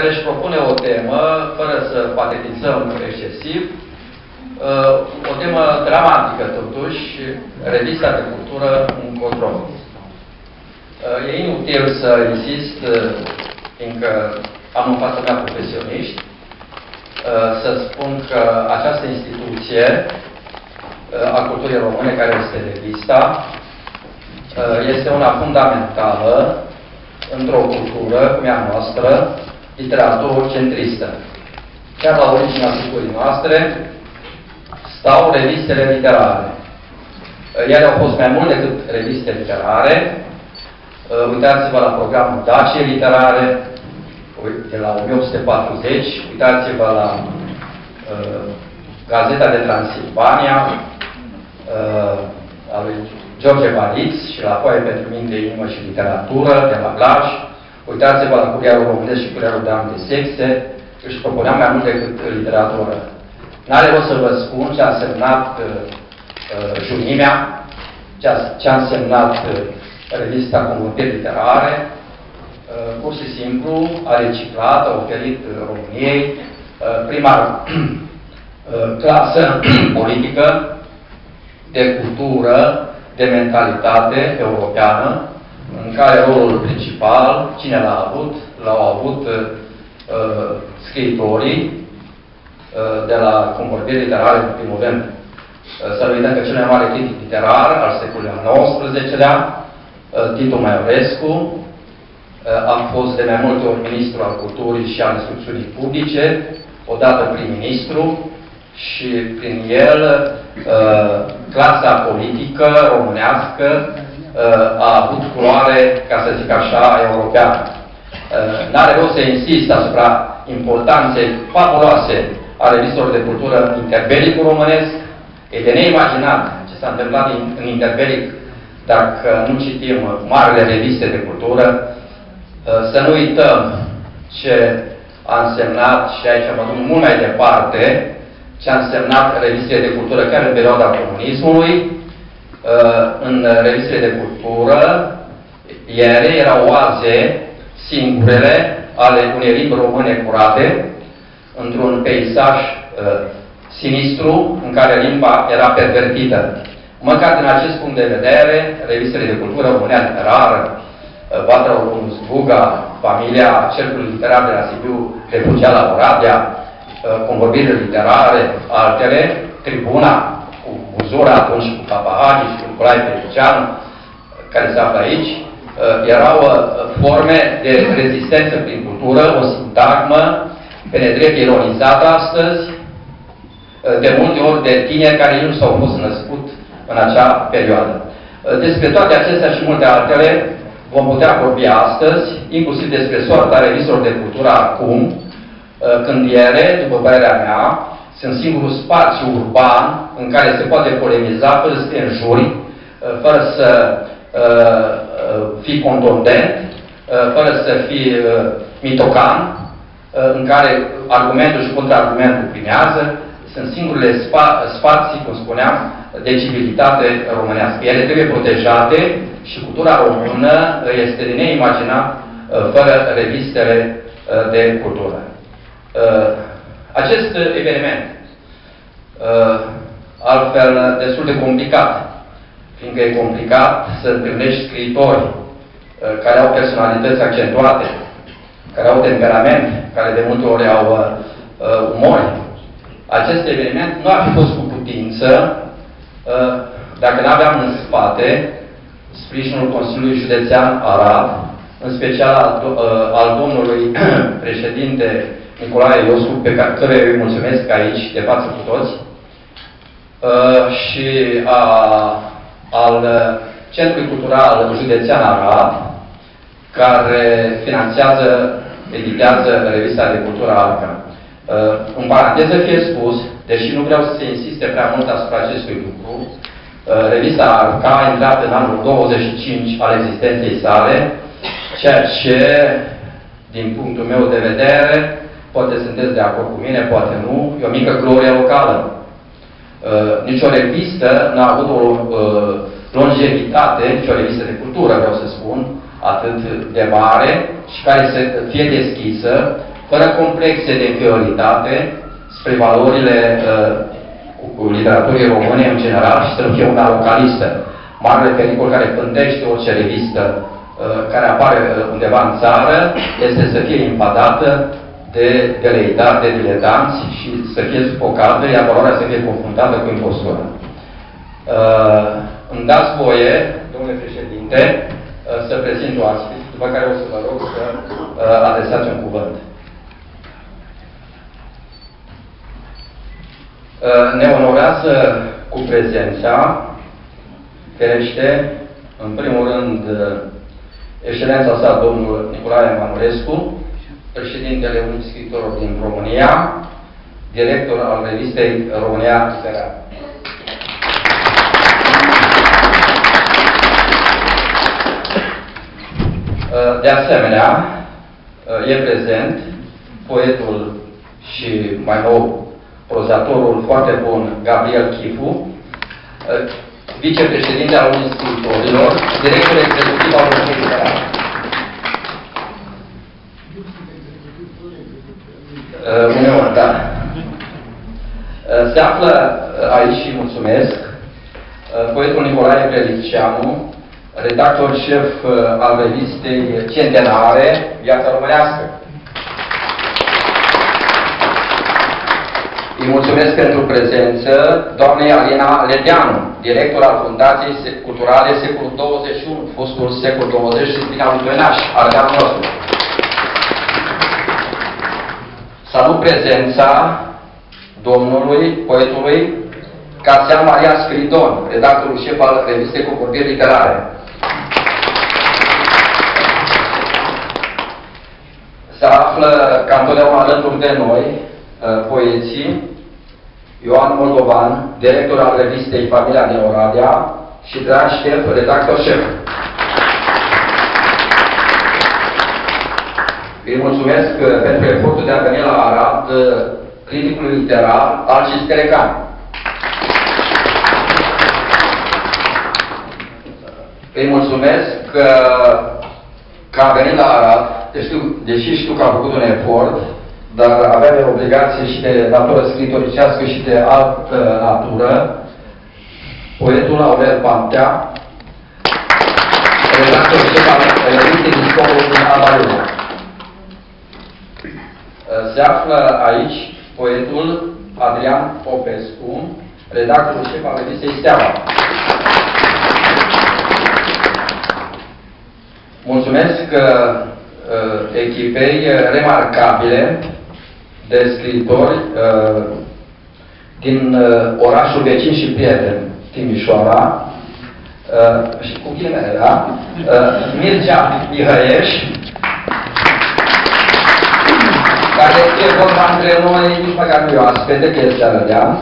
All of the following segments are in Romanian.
care își propune o temă, fără să patetizăm excesiv, uh, o temă dramatică totuși, revista de cultură în control. Uh, e inutil să insist, fiindcă am în fața mea profesioniști, să spun că această instituție a culturii române, care este revista, este una fundamentală într-o cultură, cum e a noastră, literatură-centristă. Chiar la originea culturii noastre stau revistele literare. Ele au fost mai mult decât reviste literare. Uitați-vă la programul Dacie Literare, de la 1840, uitați-vă la uh, Gazeta de Transilvania, uh, a lui George Baliț și la Foaie pentru Minte, Inimă și Literatură, de la Blaj. Uitați-vă la Curiarul Românesc și Curiarul de de Sexe, își propuneam mai mult decât literatură. N-are rost să vă spun ce a semnat uh, uh, junimea, ce a, ce a însemnat uh, revista Convântări Literare, uh, pur și simplu a reciclat, a oferit uh, României uh, prima uh, clasă politică de cultură de mentalitate europeană, în care rolul principal, cine l-a avut? L-au avut uh, scriitorii uh, de la convorbiri literare din primul rând. Uh, să nu uităm că cel mai mare critic literar al secolului XIX-lea, uh, Titu Maiorescu, uh, a fost de mai multe ori ministru al culturii și al instrucțiunii publice, odată prim-ministru, și prin el uh, clasa politică românească uh, a avut culoare, ca să zic așa, europeană. Uh, N-are rost să insist asupra importanței fabuloase a revistelor de cultură interbelicul românesc. E de neimaginat ce s-a întâmplat în interbelic dacă nu citim marile reviste de cultură. Să nu uităm ce a însemnat, și aici mă duc mult mai departe, ce a însemnat revistele de cultură chiar în perioada comunismului. Uh, în revistele de cultură, ele erau oaze singurele ale unei limbi române curate, într-un peisaj uh, sinistru în care limba era pervertită. Măcar din acest punct de vedere, revistele de cultură românea literară, uh, Vatra Olunus Buga, familia Cercului Literar de la Sibiu, refugiat la Oradea, Uh, convorbiri literare, altele, tribuna cu Buzura, atunci cu Papahagi și cu Nicolae Petricianu, care se află aici, uh, erau uh, forme de rezistență prin cultură, o sintagmă pe nedrept ironizată astăzi, de multe ori de tineri care nu s-au fost născut în acea perioadă. Despre toate acestea și multe altele vom putea vorbi astăzi, inclusiv despre soarta revizorilor de cultură acum, Uh, când ele, după părerea mea, sunt singurul spațiu urban în care se poate polemiza fără să te înjuri, uh, fără să uh, fii contundent, fără să fii mitocan, în care argumentul și contraargumentul primează, sunt singurele spa spații, cum spuneam, de civilitate românească. Ele trebuie protejate și cultura română este de neimaginat fără revistele de cultură. Uh, acest eveniment, uh, altfel destul de complicat, fiindcă e complicat să întâlnești scriitori uh, care au personalități accentuate, care au temperament, care de multe ori au uh, umori. Acest eveniment nu ar fi fost cu putință uh, dacă nu aveam în spate sprijinul Consiliului Județean Arad, în special al, uh, al domnului președinte Nicolae Iosu, pe care îi mulțumesc aici, de față cu toți, uh, și a, al Centrului Cultural Județean Arad, care finanțează, editează revista de cultură Arca. Uh, în paranteză fie spus, deși nu vreau să se insiste prea mult asupra acestui lucru, uh, revista Arca a intrat în anul 25 al existenței sale, ceea ce, din punctul meu de vedere, Poate sunteți de acord cu mine, poate nu. E o mică glorie locală. Uh, nici o revistă n-a avut o uh, longevitate, nici o revistă de cultură, vreau să spun, atât de mare și care să fie deschisă fără complexe de inferioritate, spre valorile uh, literaturii române în general și să nu fie una localistă. Marele pericol care pândește orice revistă uh, care apare undeva în țară este să fie invadată de veleitate, de diletanți și să fie sufocată, iar valoarea să fie confruntată cu impostura. Uh, îmi dați voie, domnule președinte, uh, să prezint o astfel, după care o să vă rog să uh, adresați un cuvânt. Uh, ne onorează cu prezența, ferește, în primul rând, uh, excelența sa, domnul Nicolae Manulescu, președintele unui scriitor din România, director al revistei România Literar. Uh, de asemenea, e prezent poetul și mai nou prozatorul foarte bun Gabriel Chifu, uh, vicepreședinte al Unii Scriitorilor, director executiv al Unii Literare. Uh, uneori, da. Uh, se află aici și mulțumesc poetul Nicolae Preliceanu, redactor șef al revistei Centenare, Viața Românească. Îi mulțumesc pentru prezență doamnei Alina Ledeanu, director al Fundației Culturale Secolul 21, fostul secol 20 și Spina lui Benaș, ardeanul nostru. Salut prezența domnului, poetului Casian Maria Spridon, redactorul șef al revistei cu vorbiri literare. Se află ca întotdeauna alături de noi uh, poeții Ioan Moldovan, director al revistei Familia din Oradea și drag șef, redactor șef. Îi mulțumesc uh, pentru efortul de a veni la Arad uh, criticului literar Alcis Terecan. Îi mulțumesc că, că a venit la Arad, deși, deși știu că a făcut un efort, dar avea de obligație și de natură scritoricească și de altă natură, poetul Aurel Pantea, redactor șef al revistei Discoverul din Alba Se află aici poetul Adrian Popescu, redactorul șef al revistei Steaua. Mulțumesc uh, echipei remarcabile de scriitori uh, din uh, orașul vecin și prieten, Timișoara, uh, și cu ghilimele, da? Uh, Mircea Mihăieș, care e vorba între noi, nici măcar nu e oaspete, că este arădea, uh,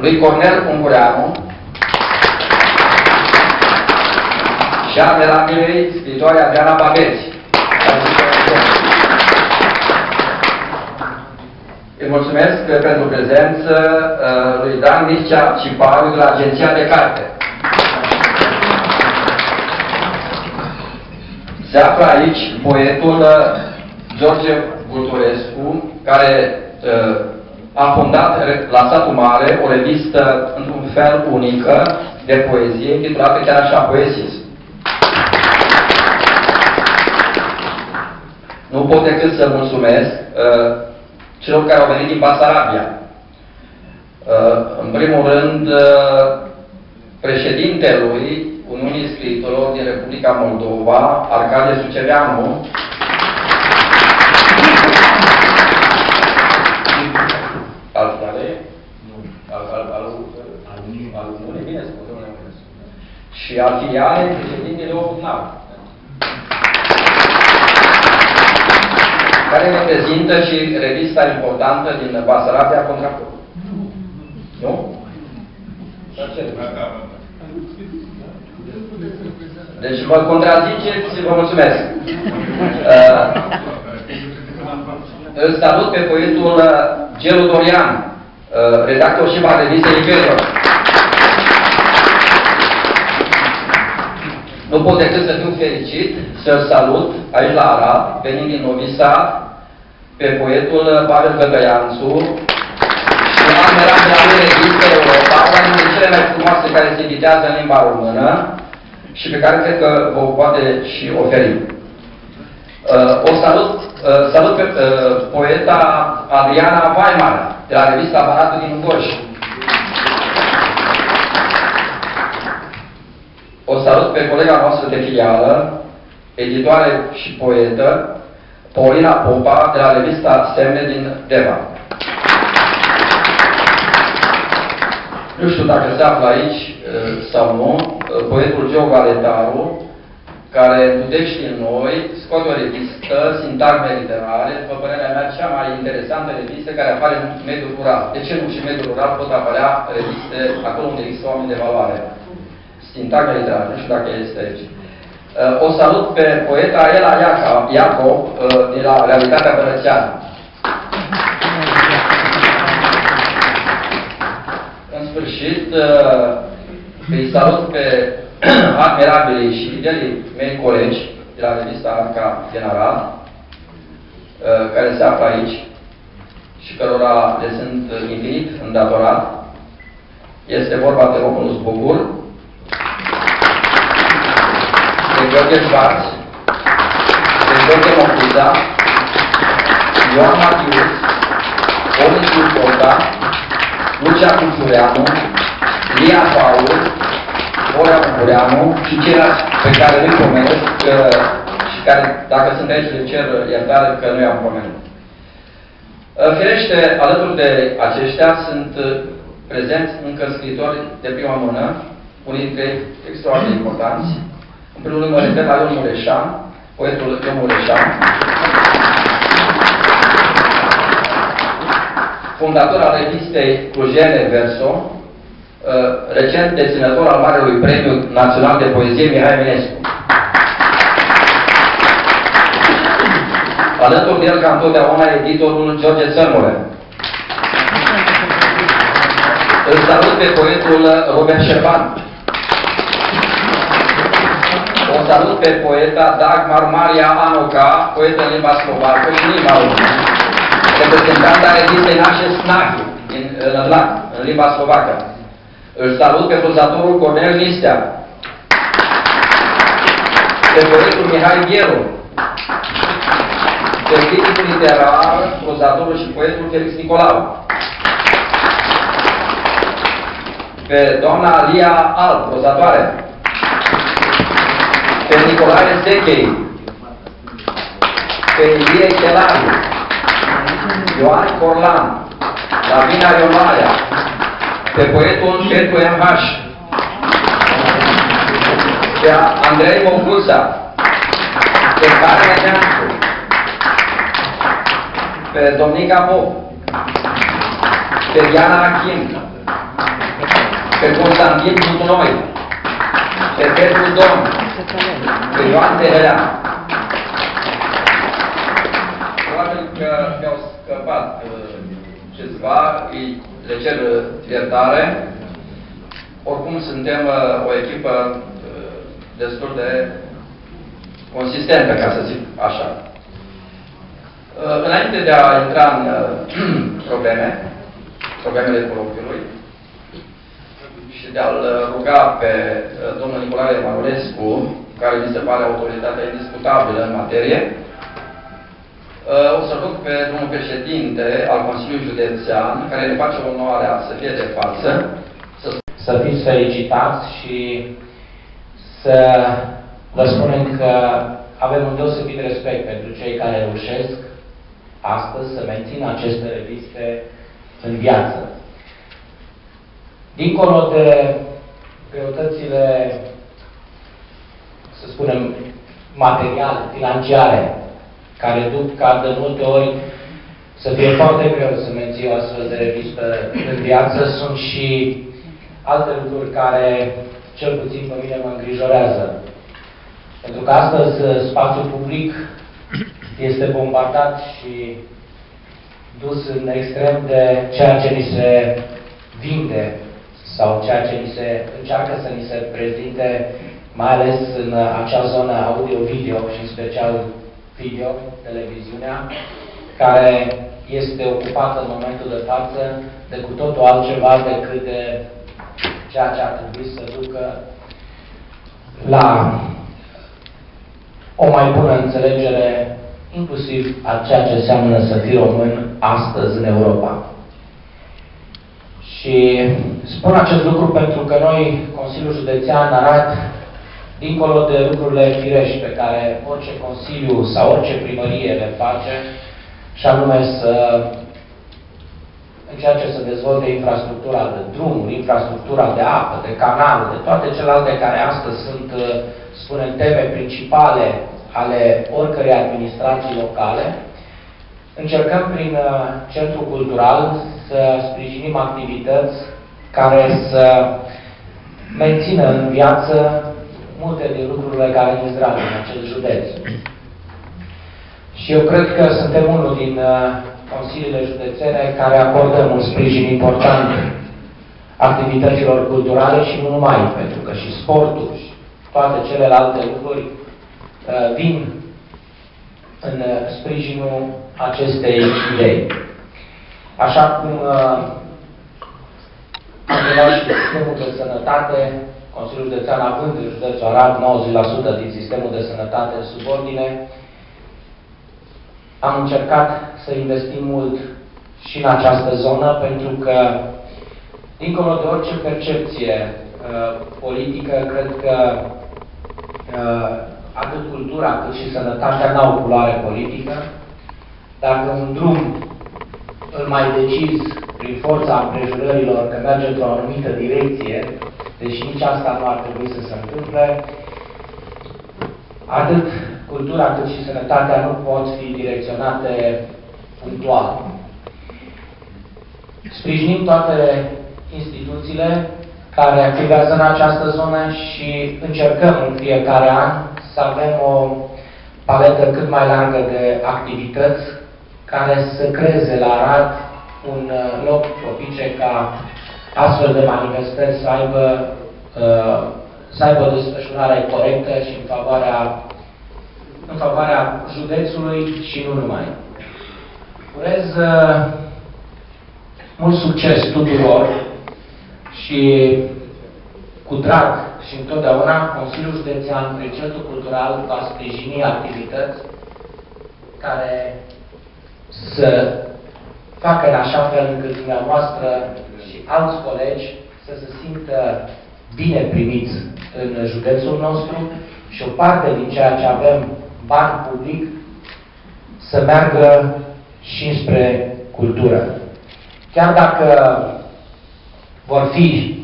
lui Cornel Ungureanu, și a admirabilei scriitoare Adriana Babeți. Îi mulțumesc pentru prezență uh, lui Dan Mircea Cipariu de la Agenția de Carte. Se află aici poetul uh, George Vulturescu, care uh, a fondat la Satul Mare o revistă într-un fel unică de poezie, intitulată chiar așa, Poesis. Nu pot decât să mulțumesc uh, celor care au venit din Basarabia. Uh, în primul rând, uh, președintelui Uniunii Scriitorilor din Republica Moldova, Arcade Suceveanu, al care? Al, al, al, al Uniunii, bine spus, Și al filialei președintele Ocnav. care reprezintă și revista importantă din Basarabia Contractul. Nu? Deci vă contraziceți, vă mulțumesc. Uh, îl salut pe poetul Gelu Dorian, uh, redactor și va revistei Imperiul. Nu pot decât să fiu fericit, să-l salut aici la Arad, venind din Novi Sad, pe poetul Pavel Băgăianțu și am erat de la lui revistă Europa, una dintre cele mai frumoase care se editează în limba română și pe care cred că vă poate și oferi. Uh, o salut, uh, salut pe uh, poeta Adriana Weimar, de la revista Baratul din Gorj. O salut pe colega noastră de filială, editoare și poetă, Paulina Popa, de la revista Semne din Deva. Nu știu dacă se află aici sau nu, poetul Geo Valetaru, care dudește în noi, scoate o revistă, sintagme literare, după părerea mea, cea mai interesantă revistă care apare în mediul rural. De ce nu și în mediul rural pot apărea reviste acolo unde există oameni de valoare? Sintagme literare, nu știu dacă este aici. Uh, o salut pe poeta Ela Iacob uh, de la Realitatea Bărățeană. În sfârșit, uh, îi salut pe admirabilii și fidelii mei colegi de la revista Arca General, care se află aici și cărora le sunt infinit îndatorat. Este vorba de Romulus Bugur, de Gheorghe Schwarz, de Gheorghe Mocuza, Ioan Matius, Oris Polda, Lucia Cuțureanu, Lia Paul, Orea Cucureanu și ceilalți pe care îi pomenesc și care, dacă sunt aici, le cer iertare că nu i-am pomenit. Firește, alături de aceștia sunt prezenți încă scritori de prima mână, unii dintre ei extraordinar de importanți, în primul rând mă refer la Ion Mureșan, poetul Ion Mureșan, fondator al revistei Clujene Verso, uh, recent deținător al Marelui Premiu Național de Poezie Mihai Eminescu. Alături de el, ca întotdeauna, editorul George Țărmure. Îl salut pe poetul Robert Șerban, o salut pe poeta Dagmar Maria Anoca, poetă în limba slovacă și în limba română, reprezentant a revistei Nașe Snahi, în, în, în limba slovacă. Îl salut pe prozatorul Cornel Nistea, pe poetul Mihai Gheru, pe criticul literar, prozatorul și poetul Felix Nicolau, pe doamna Lia Al, prozatoare, pe Nicolae Zechei, pe Ilie Chelariu, Ioan Corlan, Lavina Iomaia, pe poetul Petru M.H., pe Andrei Mogusa, pe Carmen Neamțu, pe Domnica Pop, pe Diana Achim, pe Constantin Butunoi, pe Petru Domn, pe Ioan Tehelea. Probabil că mi-au scăpat uh, câțiva, îi le cer iertare. Oricum suntem uh, o echipă uh, destul de consistentă, ca să zic așa. Înainte de a intra în probleme, problemele coloquiului, și de a-l ruga pe domnul Nicolae Manolescu, care mi se pare autoritatea indiscutabilă în materie, o să rog pe domnul președinte al Consiliului Județean, care ne face onoarea să fie de față, să... Să fiți felicitați și să vă spunem că avem un deosebit respect pentru cei care reușesc astăzi să mențină aceste reviste în viață. Dincolo de greutățile, să spunem, materiale, financiare, care duc ca de multe ori să fie foarte greu să menții o astfel de revistă în viață, sunt și alte lucruri care, cel puțin pe mine, mă îngrijorează. Pentru că astăzi spațiul public este bombardat și dus în extrem de ceea ce ni se vinde sau ceea ce ni se încearcă să ni se prezinte, mai ales în acea zonă audio-video și în special video, televiziunea, care este ocupată în momentul de față de cu totul altceva decât de ceea ce ar trebui să ducă la o mai bună înțelegere inclusiv a ceea ce înseamnă să fii român astăzi în Europa. Și spun acest lucru pentru că noi, Consiliul Județean Arad, dincolo de lucrurile firești pe care orice Consiliu sau orice primărie le face, și anume să încerce să dezvolte infrastructura de drumuri, infrastructura de apă, de canaluri, de toate celelalte care astăzi sunt, spunem, teme principale ale oricărei administrații locale, încercăm prin uh, Centrul Cultural să sprijinim activități care să mențină în viață multe din lucrurile care ne dragi în acest județ. Și eu cred că suntem unul din uh, consiliile județene care acordăm un sprijin important activităților culturale și nu numai, pentru că și sportul și toate celelalte lucruri uh, vin în uh, sprijinul acestei idei. Așa cum am luat și sistemul de sănătate, Consiliul Județean având în județul Arad 90% din sistemul de sănătate în subordine, am încercat să investim mult și în această zonă, pentru că, dincolo de orice percepție uh, politică, cred că uh, atât cultura cât și sănătatea n-au culoare politică. Dacă un drum îl mai decizi prin forța împrejurărilor că merge într-o anumită direcție, deși nici asta nu ar trebui să se întâmple, atât cultura cât și sănătatea nu pot fi direcționate punctual. Sprijinim toate instituțiile care activează în această zonă și încercăm în fiecare an să avem o paletă cât mai largă de activități care să creeze la Arad un loc propice ca astfel de manifestări să aibă, uh, să aibă o desfășurare corectă și în favoarea în favoarea județului și nu numai. Urez uh, mult succes tuturor și cu drag și întotdeauna Consiliul Județean prin Centrul Cultural va sprijini activități care să facă în așa fel încât dumneavoastră și alți colegi să se simtă bine primiți în județul nostru și o parte din ceea ce avem bani public să meargă și spre cultură. Chiar dacă vor fi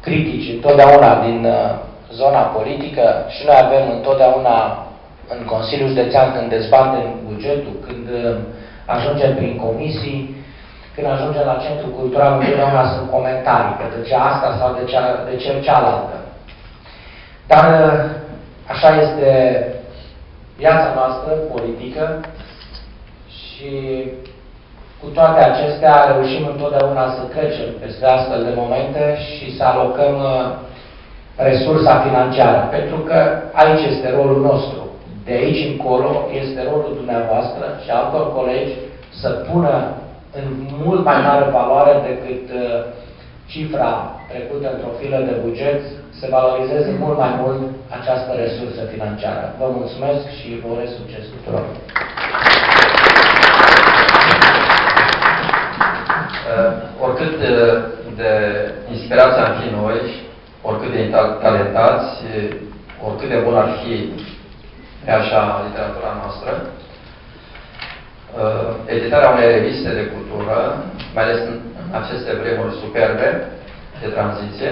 critici întotdeauna din uh, zona politică și noi avem întotdeauna în Consiliul Județean când dezbatem bugetul, când uh, ajungem prin comisii, când ajungem la Centrul Cultural, întotdeauna sunt comentarii, că de ce asta sau de ce, de ce cealaltă. Dar uh, așa este viața noastră politică și cu toate acestea reușim întotdeauna să trecem peste astfel de momente și să alocăm uh, resursa financiară. Pentru că aici este rolul nostru. De aici încolo este rolul dumneavoastră și altor colegi să pună în mult mai mare valoare decât uh, cifra trecută într-o filă de buget să valorizeze mult mai mult această resursă financiară. Vă mulțumesc și vă urez succes tuturor! Uh, oricât de, de inspirație am fi noi, oricât de talentați, oricât de bun ar fi așa literatura noastră, uh, editarea unei reviste de cultură, mai ales în aceste vremuri superbe de tranziție,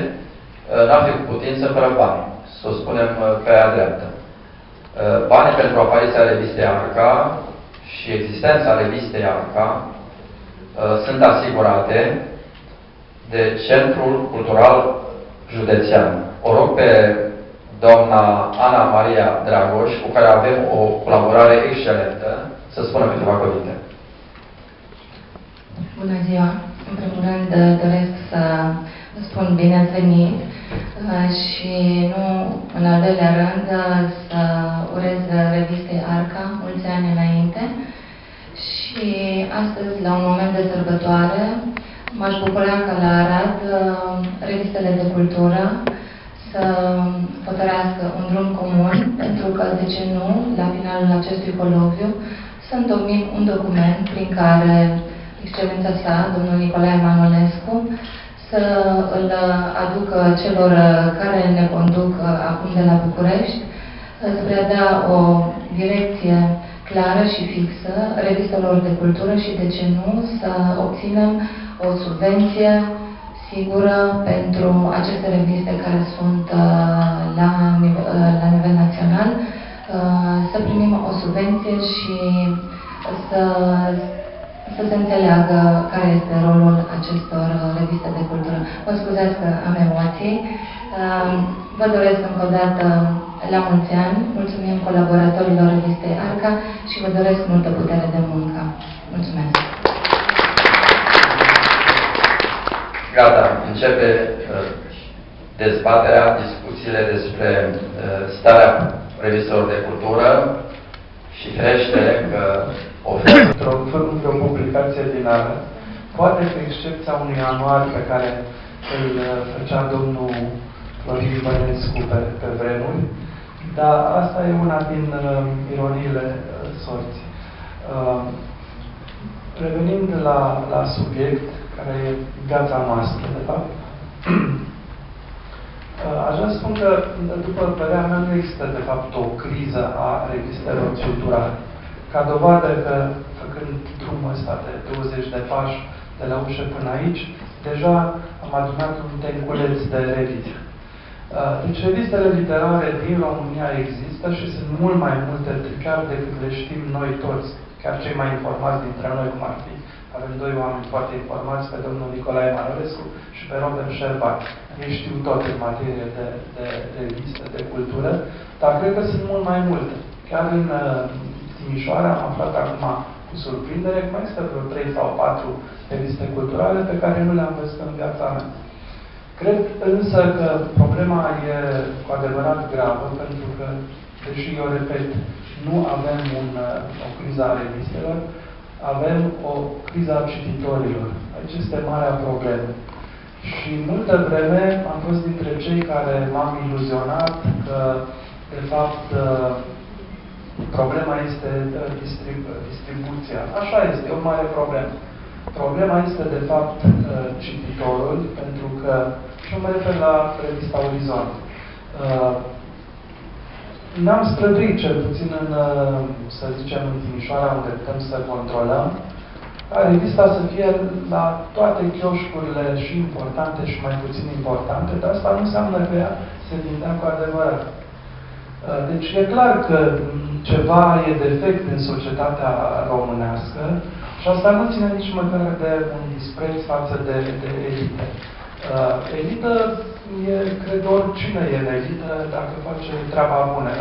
Uh, n-ar fi cu putință fără bani, să o spunem uh, pe aia dreaptă. Uh, banii pentru apariția revistei Arca și existența revistei Arca sunt asigurate de Centrul Cultural Județean. O rog pe doamna Ana Maria Dragoș, cu care avem o colaborare excelentă, să spună câteva cuvinte. Bună ziua! În primul rând doresc să spun bine ați venit uh, și nu în al doilea rând să urez revistei Arca mulți ani înainte și și astăzi, la un moment de sărbătoare, m-aș bucura ca la Arad uh, revistele de cultură să hotărească un drum comun, pentru că, de ce nu, la finalul acestui coloviu, să întocmim un document prin care excelența sa, domnul Nicolae Manolescu, să îl aducă celor care ne conduc acum de la București, spre a da o direcție clară și fixă revistelor de cultură și, de ce nu, să obținem o subvenție sigură pentru aceste reviste care sunt uh, la, nivel, uh, la nivel național, uh, să primim o subvenție și să, să se înțeleagă care este rolul acestor reviste de cultură. Mă scuzați că am emoții. Vă doresc încă o dată la mulți ani, mulțumim colaboratorilor revistei Arca și vă doresc multă putere de muncă. Mulțumesc! Gata, începe uh, dezbaterea, discuțiile despre uh, starea revistelor de cultură și ferește că oferă... Într-o publicație din ană, poate cu excepția unui anual pe care îl uh, făcea domnul Florin Bănescu pe, pe vremuri, dar asta e una din uh, ironiile uh, sorții. Uh, revenind la, la subiect, care e viața noastră, de fapt, aș vrea să spun că, după părerea mea, nu există, de fapt, o criză a revistelor culturale. Ca dovadă că, făcând drumul ăsta de 20 de pași de la ușă până aici, deja am adunat un tenculeț de reviste. Deci revistele literare din România există și sunt mult mai multe chiar decât le știm noi toți, chiar cei mai informați dintre noi, cum ar fi avem doi oameni foarte informați, pe domnul Nicolae Manolescu și pe Robert Șerbat. Ei știu tot în materie de, de, de revistă, de cultură, dar cred că sunt mult mai multe. Chiar în uh, Timișoara am aflat acum cu surprindere că mai există vreo 3 sau 4 reviste culturale pe care nu le-am văzut în viața mea. Cred însă că problema e cu adevărat gravă, pentru că, deși eu repet, nu avem un, uh, o criză a revistelor, avem o criză a cititorilor. Aici este marea problemă. Și multă vreme am fost dintre cei care m-am iluzionat că, de fapt, uh, problema este uh, distribu distribuția. Așa este, e o mare problemă. Problema este, de fapt, uh, cititorul, pentru că, și mă refer la revista Orizont, ne-am străduit, cel puțin în, uh, să zicem, în Timișoara, unde putem să controlăm, ca revista să fie la toate chioșcurile și importante și mai puțin importante, dar asta nu înseamnă că ea se vindea cu adevărat. Uh, deci e clar că ceva e defect în societatea românească și asta nu ține nici măcar de un dispreț față de, de elită. Uh, elită e, cred, oricine e în elită dacă face treaba bună.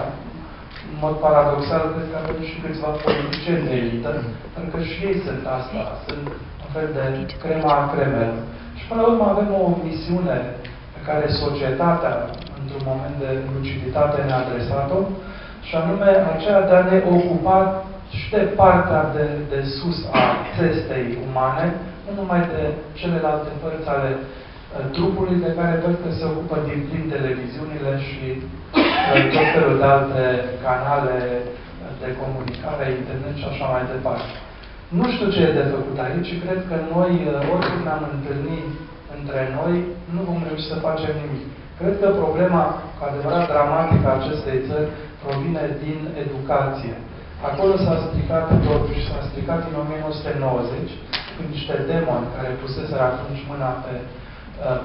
În mod paradoxal, cred că avem și câțiva politicieni de elită, pentru că și ei sunt asta, sunt un fel de crema a cremelor. Și până la urmă avem o misiune pe care societatea, într-un moment de luciditate, ne-a adresat-o, și anume aceea de a ne ocupa și de partea de, de sus a țestei umane, nu numai de celelalte părți ale trupului de care văd că se ocupă din plin televiziunile și uh, tot felul de alte canale de comunicare, internet și așa mai departe. Nu știu ce e de făcut aici și cred că noi, uh, oricât ne-am întâlnit între noi, nu vom reuși să facem nimic. Cred că problema cu adevărat dramatică a acestei țări provine din educație. Acolo s-a stricat totul și s-a stricat în 1990 cu niște demoni care puseseră atunci mâna pe Uh,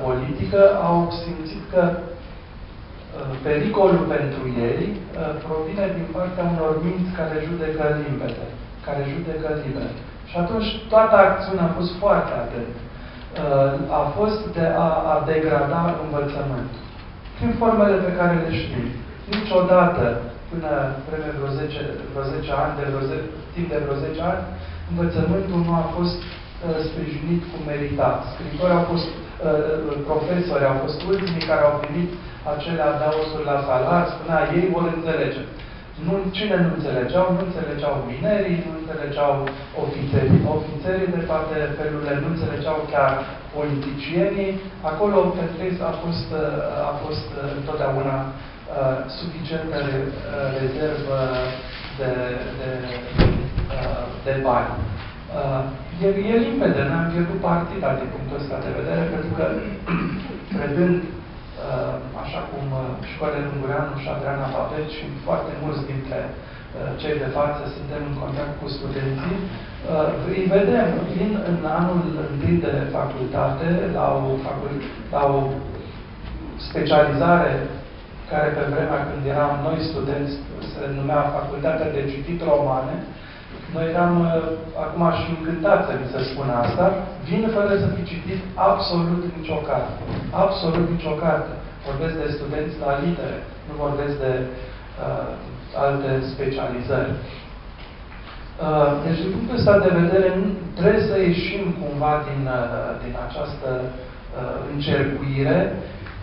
politică au simțit că uh, pericolul pentru ei uh, provine din partea unor minți care judecă limpede, care judecă liber. Și atunci toată acțiunea a fost foarte atent. A fost de a, a degrada învățământul. Prin formele pe care le știm. Niciodată, până vreme vreo 10, vreo 10 ani, de vreo 10, timp de vreo 10 ani, învățământul nu a fost uh, sprijinit cum merita. Scritori au fost Uh, profesori au fost ultimii care au primit acele adaosuri la salar, spunea, ei vor înțelege. Nu, cine nu înțelegeau? Nu înțelegeau minerii, nu înțelegeau ofițerii. Ofițerii de toate felurile nu înțelegeau chiar politicienii. Acolo Petreis a fost, a fost întotdeauna uh, suficientă uh, rezervă de, de, uh, de bani. Uh, e, e limpede, n-am pierdut partida din punctul ăsta de vedere, pentru că, predând, uh, așa cum uh, Școală Lungureanu și Adriana Babet și foarte mulți dintre uh, cei de față suntem în contact cu studenții, uh, îi vedem, vin în anul întâi de facultate, la o, facul, la o specializare care pe vremea când eram noi studenți se numea Facultatea de Citit Romane, noi eram uh, acum și încântați să mi se spună asta, vin fără să fi citit absolut nicio carte. Absolut nicio carte. Vorbesc de studenți la litere, nu vorbesc de uh, alte specializări. Uh, deci, din punctul ăsta de vedere, trebuie să ieșim cumva din, uh, din această uh, încercuire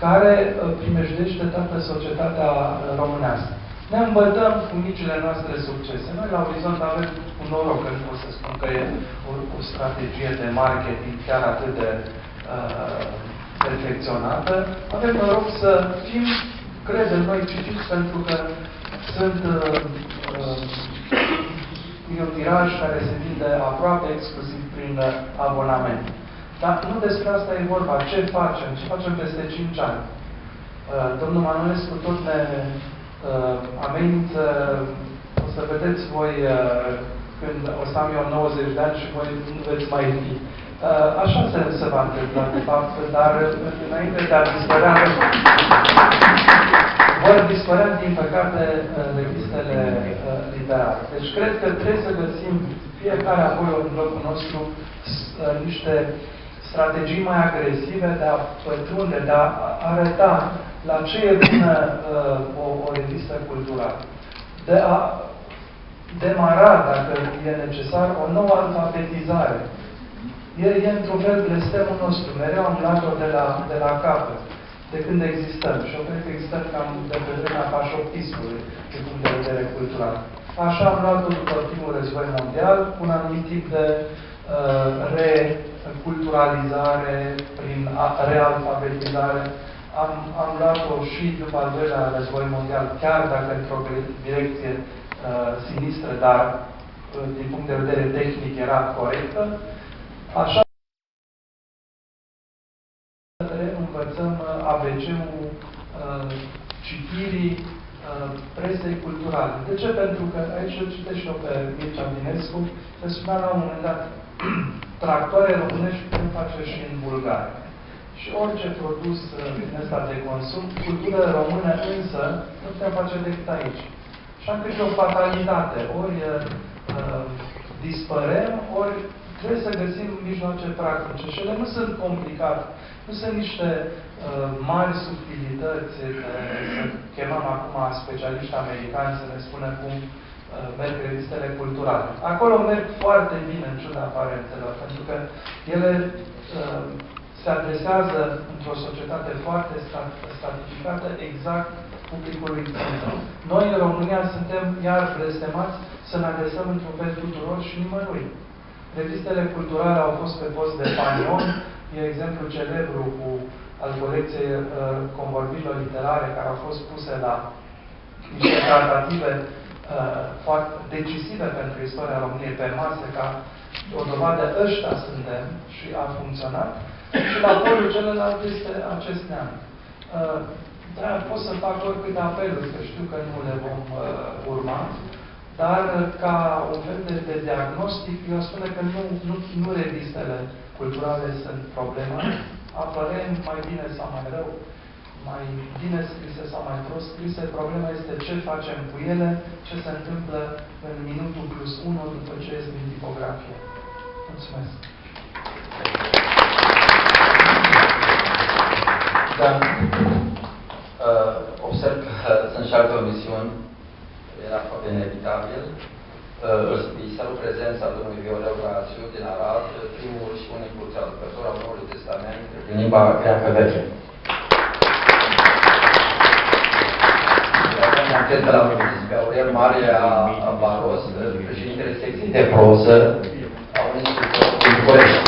care uh, primejdește toată societatea uh, românească. Ne îmbătăm cu micile noastre succese. Noi la Orizont avem un noroc, că nu pot să spun că e o, o strategie de marketing chiar atât de uh, perfecționată. Avem noroc să fim, cred în noi, citiți pentru că sunt uh, uh, e un tiraj care se vinde aproape exclusiv prin uh, abonament. Dar nu despre asta e vorba. Ce facem? Ce facem peste 5 ani? Uh, domnul Manuelescu tot ne uh, amenință, o să vedeți voi uh, când o să am eu 90 de ani și voi nu veți mai fi. Uh, așa se, se va întâmpla, de fapt, dar înainte de a dispărea, vor dispărea, din păcate, revistele uh, literare. Deci cred că trebuie să găsim fiecare apoi în locul nostru uh, niște strategii mai agresive de a pătrunde, de a arăta la ce e bună uh, o, o revistă culturală. De a demara, dacă e necesar, o nouă alfabetizare. E, e într-un fel blestemul nostru. Mereu am luat-o de la, de la capăt, de când existăm. Și eu cred că existăm cam de pe vremea pașoptismului, din punct de vedere cultural. Așa am luat-o după primul război mondial, cu un anumit tip de uh, reculturalizare, prin realfabetizare, am, am luat-o și după al doilea război mondial, chiar dacă într-o direcție uh, sinistră, dar uh, din punct de vedere tehnic era corectă. Așa învățăm uh, ABC-ul uh, citirii uh, presei culturale. De ce? Pentru că aici îl citești și eu pe Mircea Dinescu, se spunea la un moment dat, tractoare românești putem face și în Bulgaria și orice produs uh, din ăsta de consum, cultură română însă nu putem face decât aici. Și am câte o fatalitate. Ori uh, uh, dispărem, ori trebuie să găsim mijloace practice. Și ele nu sunt complicate. Nu sunt niște uh, mari subtilități, de, să chemăm acum specialiști americani să ne spună cum uh, merg revistele culturale. Acolo merg foarte bine, în ciuda aparențelor, pentru că ele uh, se adresează într-o societate foarte stratificată exact publicului țintă. Noi, în România, suntem iar blestemați să ne adresăm într-un fel tuturor și nimănui. Revistele culturale au fost pe post de panion, e exemplu celebru cu al colecției uh, convorbirilor literare care au fost puse la niște tratative uh, foarte decisive pentru istoria României pe masă, ca o dovadă ăștia suntem și a funcționat. Și la polul celălalt este acest neam. Uh, da, pot să fac oricâte apeluri, că știu că nu le vom uh, urma, dar uh, ca un fel de, de diagnostic, eu spune că nu, nu, nu revistele culturale sunt problema, apărăm mai bine sau mai rău, mai bine scrise sau mai prost scrise, problema este ce facem cu ele, ce se întâmplă în minutul plus 1 după ce ies din tipografie. Mulțumesc! Da. Uh, observ că sunt și alte omisiuni. Era foarte inevitabil. Uh, îi salut prezența domnului Viorel Grațiu din Arad, primul și unicul traducător al Noului Testament din limba greacă veche. De asemenea, cred că l-am vorbit despre Aurel Maria Baros, președintele secției de proză a unui institut din București.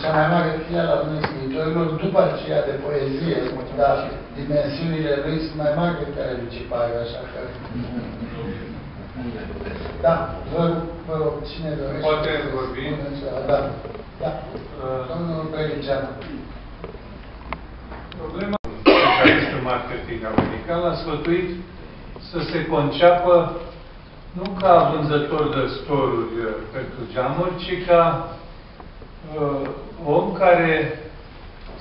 Cea mai mare fială a unui scriitorilor, după aceea de poezie, dar dimensiunile lui sunt mai mari decât ale lui Cipariu, așa că... Da, vă rog, vă rog, cine dorește? Poate vorbi? Da, da. Domnul Brăliceanu. Problema specialist în marketing american a sfătuit să se conceapă nu ca vânzător de storuri uh, pentru geamuri, ci ca uh, om care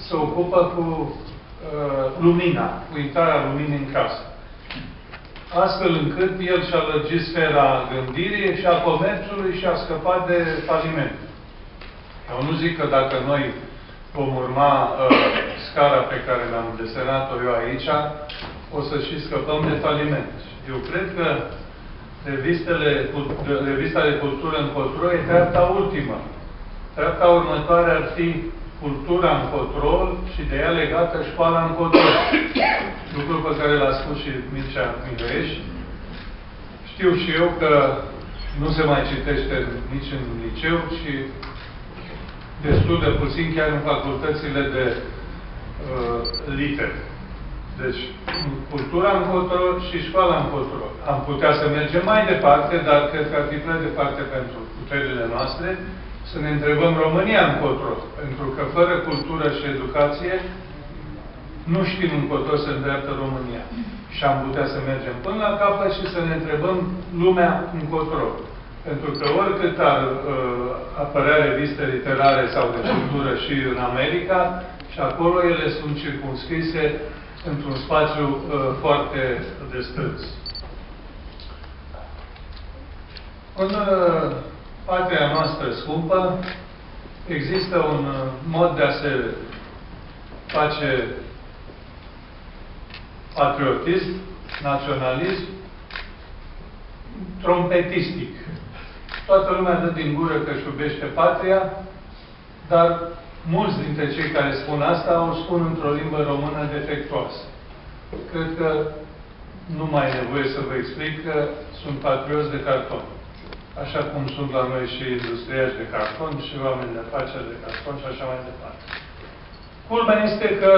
se ocupă cu uh, lumina, cu intrarea luminii în casă. Astfel încât el și-a lărgit sfera gândirii și a comerțului și a scăpat de faliment. Eu nu zic că dacă noi vom urma uh, scara pe care l-am desenat-o eu aici, o să și scăpăm de faliment. Eu cred că revistele, revista de cultură în control e treapta ultimă. Treapta următoare ar fi cultura în control și de ea legată școala în control. Lucru pe care l-a spus și Mircea Mireș. Știu și eu că nu se mai citește nici în liceu, ci destul de puțin chiar în facultățile de uh, litere. Deci, cultura în control și școala în control. Am putea să mergem mai departe, dar cred că ar fi prea departe pentru puterile noastre, să ne întrebăm România în control. Pentru că fără cultură și educație, nu știm încotro se îndreaptă România. Și am putea să mergem până la capăt și să ne întrebăm lumea încotro. Pentru că oricât ar uh, apărea reviste literare sau de cultură și în America, și acolo ele sunt circunscrise într-un spațiu uh, foarte destrâns. În uh, patria noastră scumpă există un uh, mod de a se face patriotism, naționalism, trompetistic. Toată lumea dă din gură că își iubește patria, dar mulți dintre cei care spun asta o spun într-o limbă română defectuoasă. Cred că nu mai e nevoie să vă explic că sunt patrioți de carton. Așa cum sunt la noi și industriași de carton și oameni de afaceri de carton și așa mai departe. Culmea este că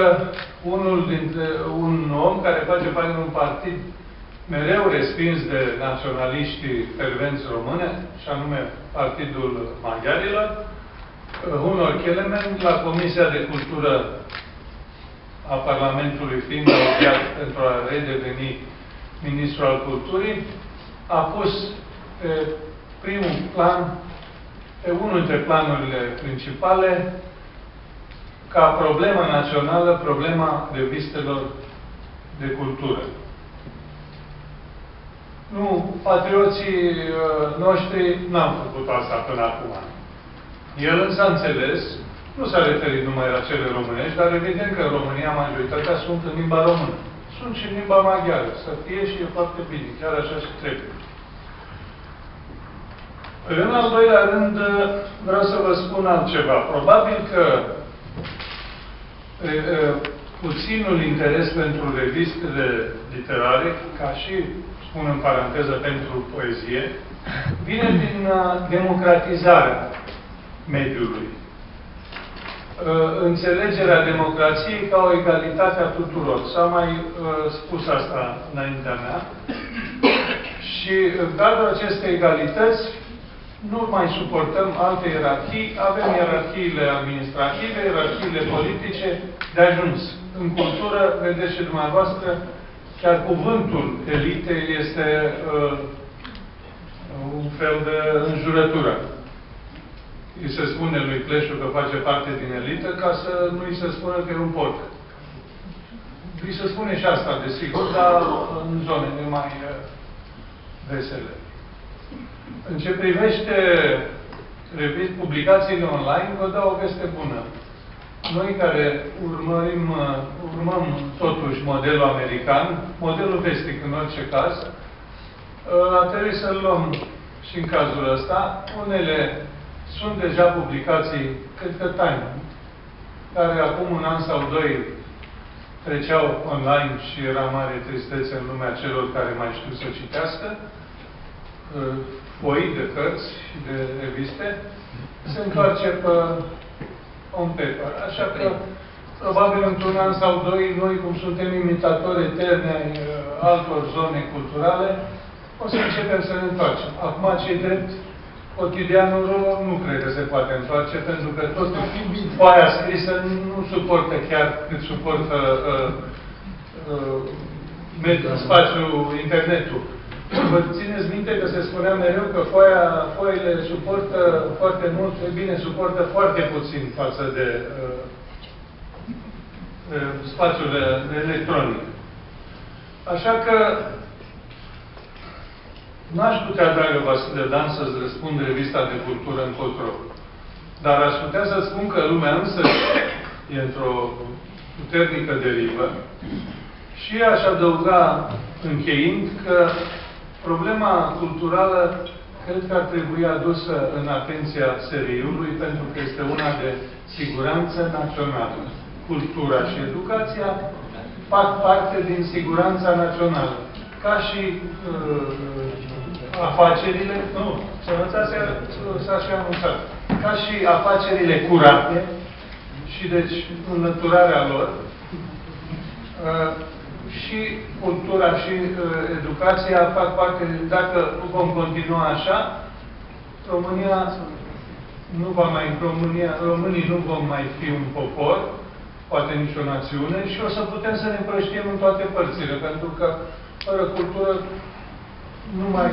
unul dintre, un om care face parte din un partid mereu respins de naționaliștii fervenți române, și anume Partidul Maghiarilor, Unor Kelemen, la Comisia de Cultură a Parlamentului fiind audiat pentru a redeveni ministru al culturii, a pus pe primul plan, pe unul dintre planurile principale, ca problemă națională, problema revistelor de cultură. Nu, patrioții uh, noștri n-au făcut asta până acum. El însă a înțeles, nu s-a referit numai la cele românești, dar evident că în România majoritatea sunt în limba română. Sunt și în limba maghiară. Să fie și e foarte bine, chiar așa și trebuie. În al doilea rând, vreau să vă spun altceva. Probabil că e, e, puținul interes pentru revistele literare, ca și, spun în paranteză, pentru poezie, vine din uh, democratizarea mediului. Uh, înțelegerea democrației ca o egalitate a tuturor. S-a mai uh, spus asta înaintea mea. Și în cadrul acestei egalități nu mai suportăm alte ierarhii, avem ierarhiile administrative, ierarhiile politice de ajuns. În cultură, vedeți și dumneavoastră, chiar cuvântul elite este uh, un fel de înjurătură îi se spune lui Cleșu că face parte din elită, ca să nu îi se spună că e un porc. Îi se spune și asta, desigur, dar în zone mai uh, vesele. În ce privește publicațiile online, vă dau o veste bună. Noi care urmărim, uh, urmăm totuși modelul american, modelul vestic în orice caz, uh, a trebuit să luăm și în cazul ăsta, unele sunt deja publicații, cred că Time, care acum un an sau doi treceau online și era mare tristețe în lumea celor care mai știu să citească, uh, foi de cărți și de reviste, se întoarce pe un paper. Așa că, probabil într-un an sau doi, noi, cum suntem imitatori eterni ai uh, altor zone culturale, o să începem să ne întoarcem. Acum, ce drept, cotidianul nu cred că se poate întoarce, pentru că tot foaia scrisă nu suportă chiar cât suportă uh, uh, spațiul internetul. Vă țineți minte că se spunea mereu că foaia, foile suportă foarte mult, e bine, suportă foarte puțin față de uh, uh, spațiul electronic. Așa că N-aș putea, dragă Vasile Dan, să-ți răspund revista de cultură în control. Dar aș putea să spun că lumea însă e într-o puternică derivă și aș adăuga, încheind, că problema culturală cred că ar trebui adusă în atenția seriului pentru că este una de siguranță națională. Cultura și educația fac parte din siguranța națională. Ca și uh, afacerile, nu, sănătatea s-a și anunțat, ca și afacerile curate și deci înlăturarea lor, uh, și cultura și uh, educația fac parte, dacă vom continua așa, România nu va mai, România, românii nu vom mai fi un popor, poate nici o națiune, și o să putem să ne împrăștiem în toate părțile, pentru că fără cultură nu mai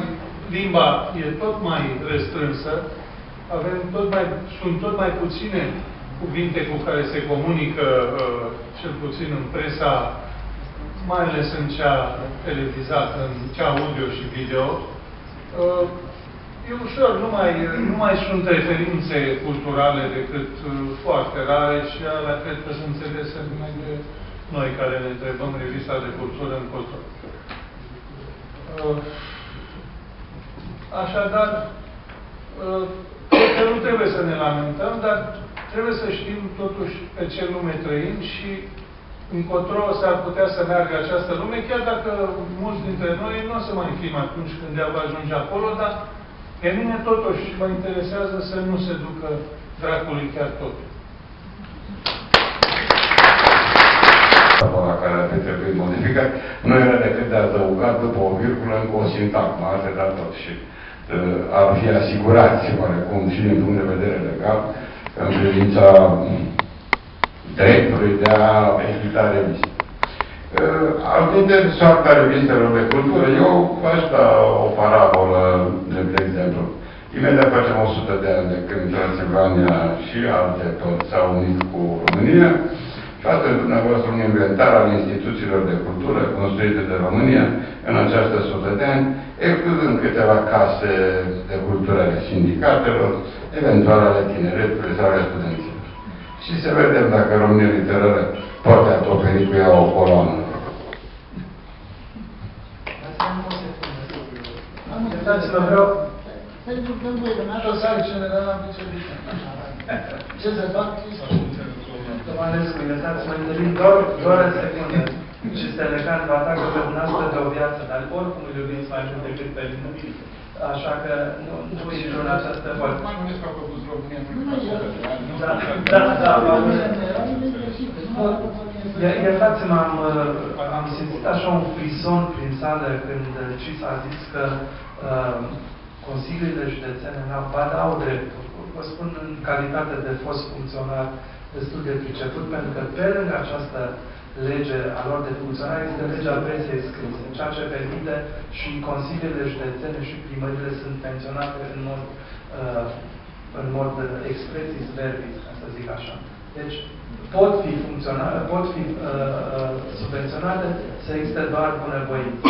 limba e tot mai restrânsă, avem tot mai, sunt tot mai puține cuvinte cu care se comunică, uh, cel puțin în presa, mai ales în cea televizată, în cea audio și video. Uh, e ușor, nu mai, nu mai sunt referințe culturale decât uh, foarte rare și alea cred că sunt înțelese numai de noi care ne întrebăm revista de cultură în cultură. Așadar, uh, că nu trebuie să ne lamentăm, dar trebuie să știm totuși pe ce lume trăim și încotro s-ar putea să meargă această lume, chiar dacă mulți dintre noi nu o să mai fim atunci când ea va ajunge acolo, dar pe mine totuși mă interesează să nu se ducă dracului chiar tot. la care ar fi trebuit modificat, nu era decât de adăugat după o virgulă încă o sintagmă, atât tot. Și ar fi asigurați oarecum și din punct de vedere legal în privința dreptului de a edita reviste. Altminte, soarta revistelor de cultură, eu aș da o parabolă, de, de exemplu. Imediat facem 100 de ani de când Transilvania și alte părți s-au unit cu România, Față dumneavoastră un inventar al instituțiilor de cultură construite de România în această sută de ani, excluzând câteva case de cultură ale sindicatelor, eventual ale tineretului sau ale studenților. Și să vedem dacă România literară poate acoperi cu ea o coloană. Pentru că voi, o sarcină de la Ce se fac? Tomanescu, iertați-mă, întâlnim doar, doar în secundă. Și este legat, vă atacă pe dumneavoastră de o viață, dar oricum îl iubiți mai mult decât pe mine. Așa că nu, nu intru în această vorbă. Da, da, da. Iertați-mă, am, am simțit așa un frison prin sală când Cis a zis că uh, consiliile județene la Bad au dreptul. Vă spun în calitate de fost funcționar destul de priceput, pentru că pe lângă această lege a lor de funcționare este legea presei scrise, ceea ce permite și consiliile județene și primările sunt menționate în mod, uh, în mod expresis verbis, ca să zic așa. Deci, pot fi funcționale, pot fi uh, uh, subvenționate, să existe doar bunăvoință.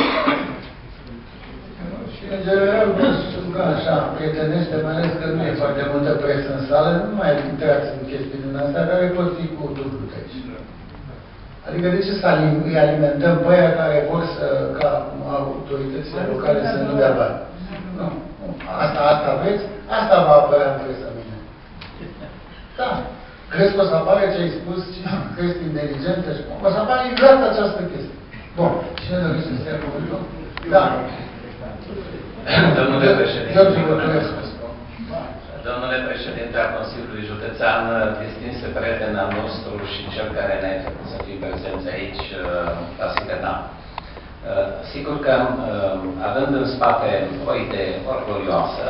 Și în general, că așa, prietenește, mai ales că nu e foarte multă presă în sală, nu mai intrați în chestiunile astea care pot fi cu dublu aici. Adică de ce să îi alimentăm pe aia care vor să, ca autoritățile locale să nu dea bani? Nu. Asta, asta vreți? Asta va apărea în presă mine. Da. Crezi că o să apare ce ai spus? crești inteligentă și o să apară exact această chestie. Bun. Cine dorește să ia cuvântul? Da. Domnule președinte. George Vătulescu. Domnule președinte al Consiliului Județean, distinse prieten al nostru și cel care ne-a făcut să fim prezenți aici, Vasile Dan. Sigur că, având în spate o idee orgolioasă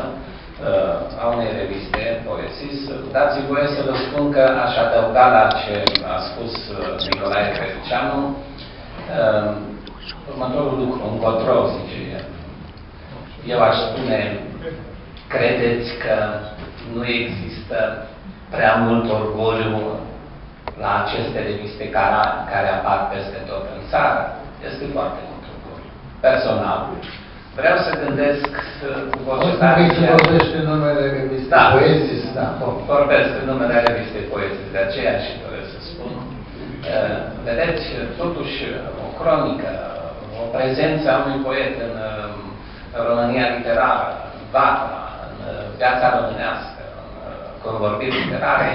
a unei reviste, Poesis, dați voie să vă spun că aș adăuga la ce a spus Nicolae Crevicianu următorul lucru, încotro, zice el. Eu aș spune, credeți că nu există prea mult orgoliu la aceste reviste care, care apar peste tot în țară. Este foarte mult orgoliu. Personal. Vreau să gândesc cu voce tare... Nu vorbește în numele revistei da. Poesis, da. Vorbesc în numele revistei Poesis, de aceea și doresc să spun. Vedeți, totuși, o cronică, o prezență a unui poet în România literară, în Vatra, în viața românească, convorbiri literare,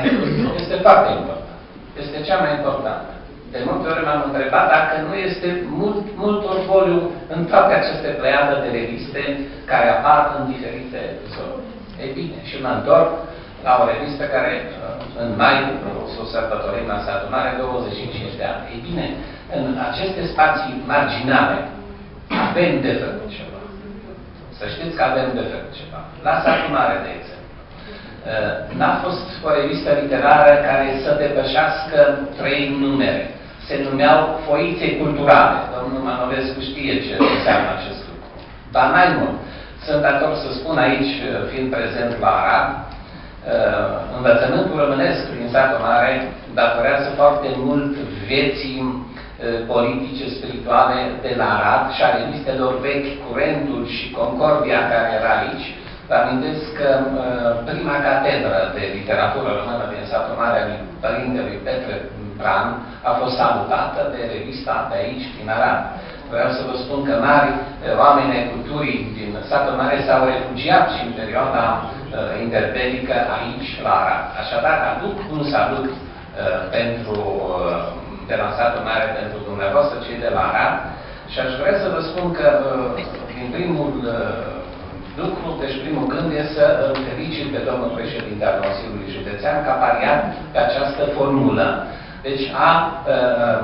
este foarte important. Este cea mai importantă. De multe ori m-am întrebat dacă nu este mult, mult orgoliu în toate aceste pleiadă de reviste care apar în diferite zone. Ei bine, și mă întorc la o revistă care în mai s-o sărbătorim la satul mare 25 de ani. Ei bine, în aceste spații marginale avem de făcut ceva. Să știți că avem de făcut ceva. La satul mare, de exemplu Uh, n-a fost o revistă literară care să depășească trei numere. Se numeau foițe culturale. Domnul Manovescu știe ce înseamnă acest lucru. Dar mai mult, sunt dator să spun aici, uh, fiind prezent la Arad, uh, învățământul românesc din satul mare datorează foarte mult vieții politice, spirituale de la Arad și a revistelor vechi, Curentul și Concordia care era aici, Vă amintesc că uh, prima catedră de literatură română din satul mare al părintelui Petre Bran a fost salutată de revista de aici, din Arad. Vreau să vă spun că mari uh, oameni ai culturii din satul mare s-au refugiat și în perioada uh, interbelică aici, la Arad. Așadar, aduc un salut uh, pentru, uh, de la satul mare pentru dumneavoastră, cei de la Arad, și aș vrea să vă spun că, uh, din primul uh, lucru, deci primul gând este să îl felicit pe domnul președinte al Consiliului Județean ca pariat pe această formulă. Deci a uh,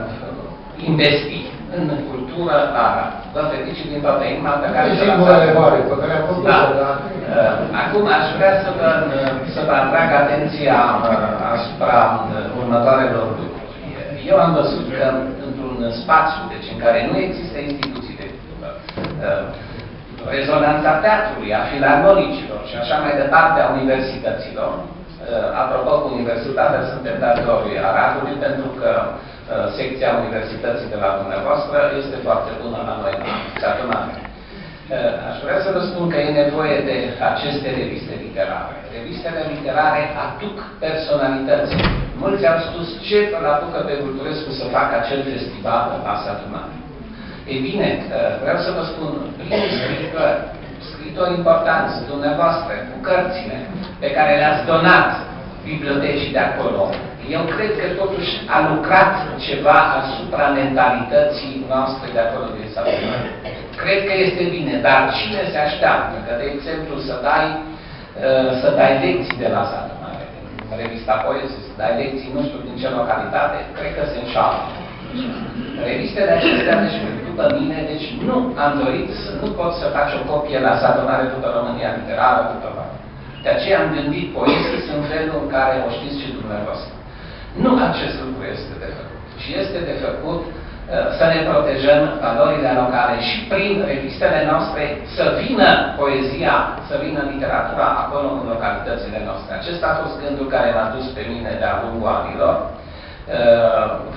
investi în cultură Arad. Vă felicit din toată inima pe care și mare pe care a făcut da. da. Uh, acum aș vrea să vă, să vă atrag atenția uh, asupra uh, următoarelor lucruri. Eu am văzut că într-un spațiu, deci în care nu există instituții de cultură, uh, rezonanța teatrului, a filarmonicilor și așa mai departe a universităților. Uh, apropo, cu universitatea suntem datorii Aradului pentru că uh, secția universității de la dumneavoastră este foarte bună la noi, la adunare. Uh, aș vrea să vă spun că e nevoie de aceste reviste literare. Revistele literare aduc personalități. Mulți au spus ce îl apucă pe Vulturescu să facă acel festival la Satunare. Ei bine, uh, vreau să vă spun, primul scriitori, scriitori importanți, dumneavoastră, cu cărțile pe care le-ați donat bibliotecii de acolo, eu cred că totuși a lucrat ceva asupra mentalității noastre de acolo din satul Cred că este bine, dar cine se așteaptă? Că, de exemplu, să dai, uh, să dai lecții de la satul mare, revista Poesis, să dai lecții nu știu din ce localitate, cred că se înșală. Revistele acestea, deci, după mine, deci nu am dorit, să, nu pot să faci o copie la Satonare după România literară, după De aceea am gândit poesis în felul în care o știți și dumneavoastră. Nu acest lucru este de făcut, ci este de făcut uh, să ne protejăm valorile locale și prin revistele noastre să vină poezia, să vină literatura acolo în localitățile noastre. Acesta a fost gândul care m-a dus pe mine de-a lungul anilor Uh,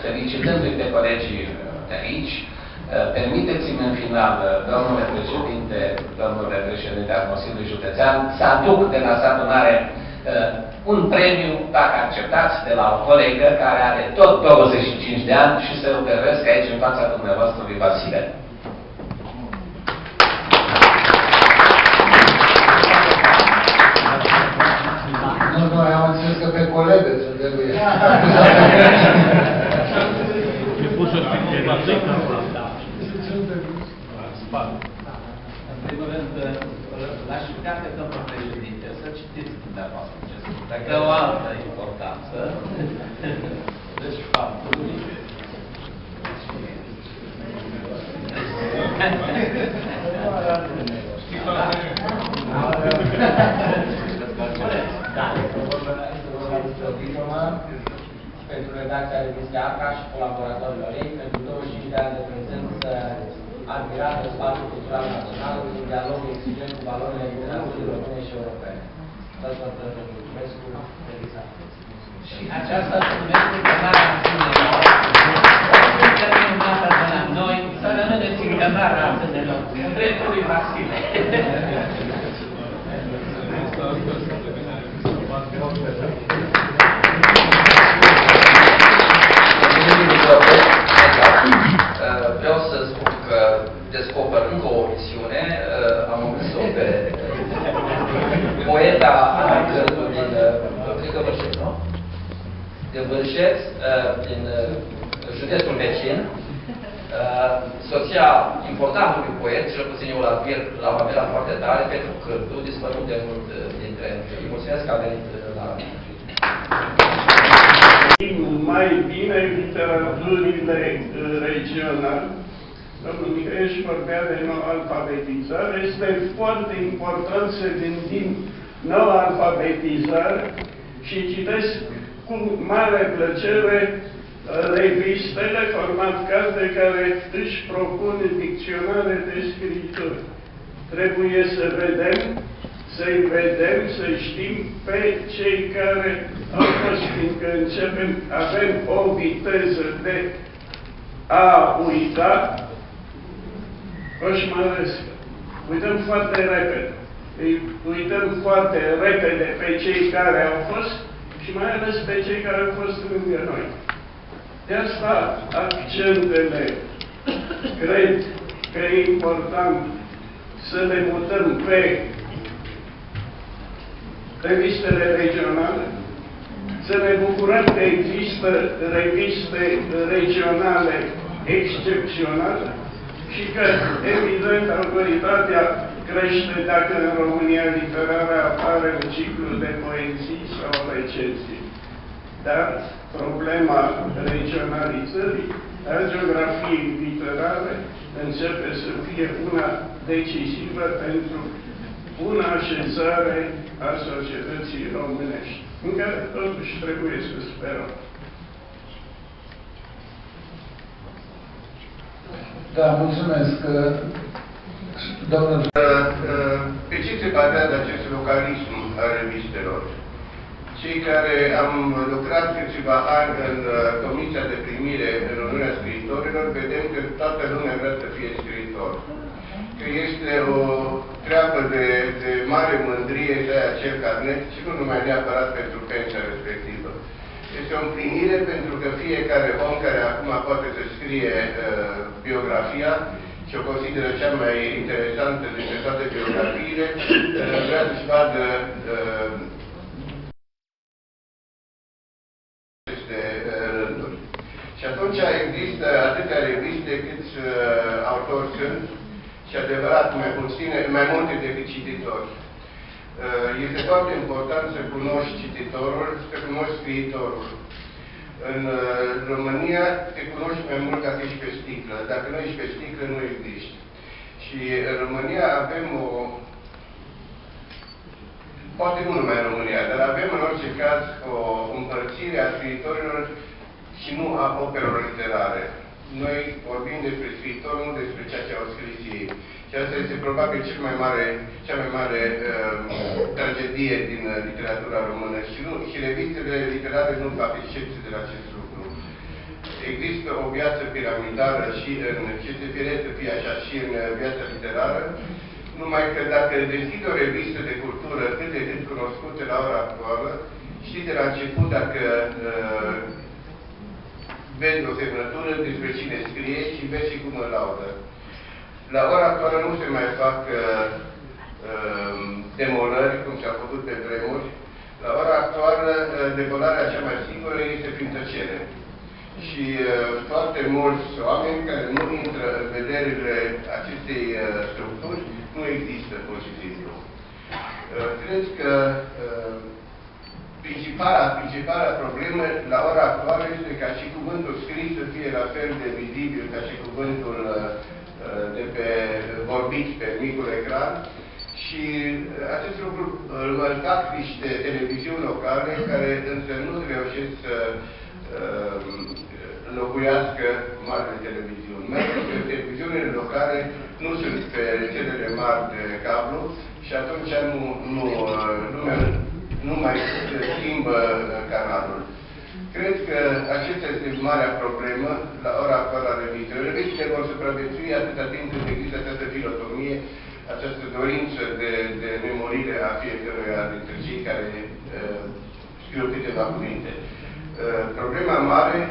felicitându-i pe colegii de aici, uh, permiteți-mi în final, uh, domnule președinte, domnule președinte al Consiliului Județean, să aduc de la adunare un premiu, dacă acceptați, de la o colegă care are tot 25 de ani și să o aici în fața dumneavoastră lui Vasile. noi am înțeles că pe colebe se trebuie. E pus o pică da. spate. Da. În primul rând, uh, l-aș putea pe domnul președinte să citiți dumneavoastră ce spune. Dacă o altă importanță, deci faptul Spuneți, da pentru redacția revistei ACA și colaboratorilor ei pentru 25 de ani de prezență admirată în spațiul cultural național în dialog exigent cu valorile literaturii române și europene. Dați-vă pentru mulțumesc cu realizare. Și aceasta se numește cămara sânelor. Oricum terminată de la noi, să rămâneți în cămara sânelor. Dreptul lui Vasile. Vreau să spun că descoper încă o misiune, am găsit-o pe poeta Ana Gărdu din, cred că Vârșeț, nu? Din Vârșeț, din județul vecin, soția importantului poet, cel puțin eu l-am l-am admirat foarte tare, pentru că nu dispărut de mult dintre noi. Îi mulțumesc că a venit la mai bine literaturile regionale. Domnul Mihaieș vorbea de nouă alfabetizare. Este foarte important să gândim nouă alfabetizare și citesc cu mare plăcere revistele format carte care își propun dicționare de scritură. Trebuie să vedem să-i vedem, să știm pe cei care au fost, fiindcă începem, avem o viteză de a uita coșmaresc. Uităm foarte repede. Îi uităm foarte repede pe cei care au fost și mai ales pe cei care au fost lângă noi. De asta accentele cred că e important să le mutăm pe revistele regionale, să ne bucurăm că există reviste regionale excepționale și că, evident, autoritatea crește dacă în România literară apare un ciclu de poezii sau recenzii. Dar problema regionalizării a geografiei literare începe să fie una decisivă pentru bună așezare a societății românești, în care totuși trebuie să sperăm. Da, mulțumesc. Domnul... Pe ce se bazează acest localism al revistelor? Cei care am lucrat câțiva ani în Comisia de Primire în Uniunea Scriitorilor, vedem că toată lumea vrea să fie scriitor că este o treabă de, de mare mândrie să ai acel carnet și nu numai neapărat pentru pensia respectivă. Este o împlinire pentru că fiecare om care acum poate să scrie uh, biografia și o consideră cea mai interesantă dintre toate biografiile, uh, vrea să-și vadă uh, aceste uh, rânduri. Și atunci există atâtea reviste câți uh, autori sunt, și adevărat mai puține, mai multe decât cititori. Uh, este foarte important să cunoști cititorul, să cunoști scriitorul. În uh, România te cunoști mai mult dacă ești pe sticlă. Dacă nu ești pe sticlă, nu existi. Și în România avem o... Poate nu numai în România, dar avem în orice caz o împărțire a scriitorilor și nu a operelor literare noi vorbim despre scriitor, nu despre ceea ce au scris ei. Și asta este probabil cel mai mare, cea mai mare uh, tragedie din uh, literatura română. Și, nu, și revistele literare nu fac excepție de la acest lucru. Există o viață piramidară și în, ce se fie să fie așa și în uh, viața literară, numai că dacă deschid o revistă de cultură cât de cât cunoscută la ora actuală, știi de la început dacă uh, vezi o semnătură despre cine scrie și vezi și cum îl laudă. La ora actuală nu se mai fac uh, uh, demolări, cum s-a făcut pe vremuri. La ora actuală, uh, demolarea cea mai sigură este prin tăcere. Și uh, foarte mulți oameni care nu intră în vederile acestei uh, structuri, nu există pur și simplu. cred că uh, principala, principala problemă la ora actuală este ca și cuvântul scris să fie la fel de vizibil ca și cuvântul uh, de pe vorbit pe micul ecran și acest lucru îl fac niște televiziuni locale care însă nu reușesc să uh, înlocuiască marile televiziuni. Mai că televiziunile locale nu sunt pe rețelele mari de cablu și atunci nu, nu, lumea nu mai schimbă canalul. Cred că acesta este marea problemă la ora actuală a revizitelor. Revizitele vor supraviețui atâta timp cât există această filotomie, această dorință de, de memorire a fiecăruia dintre cei care uh, scriu câteva cuvinte. Uh, problema mare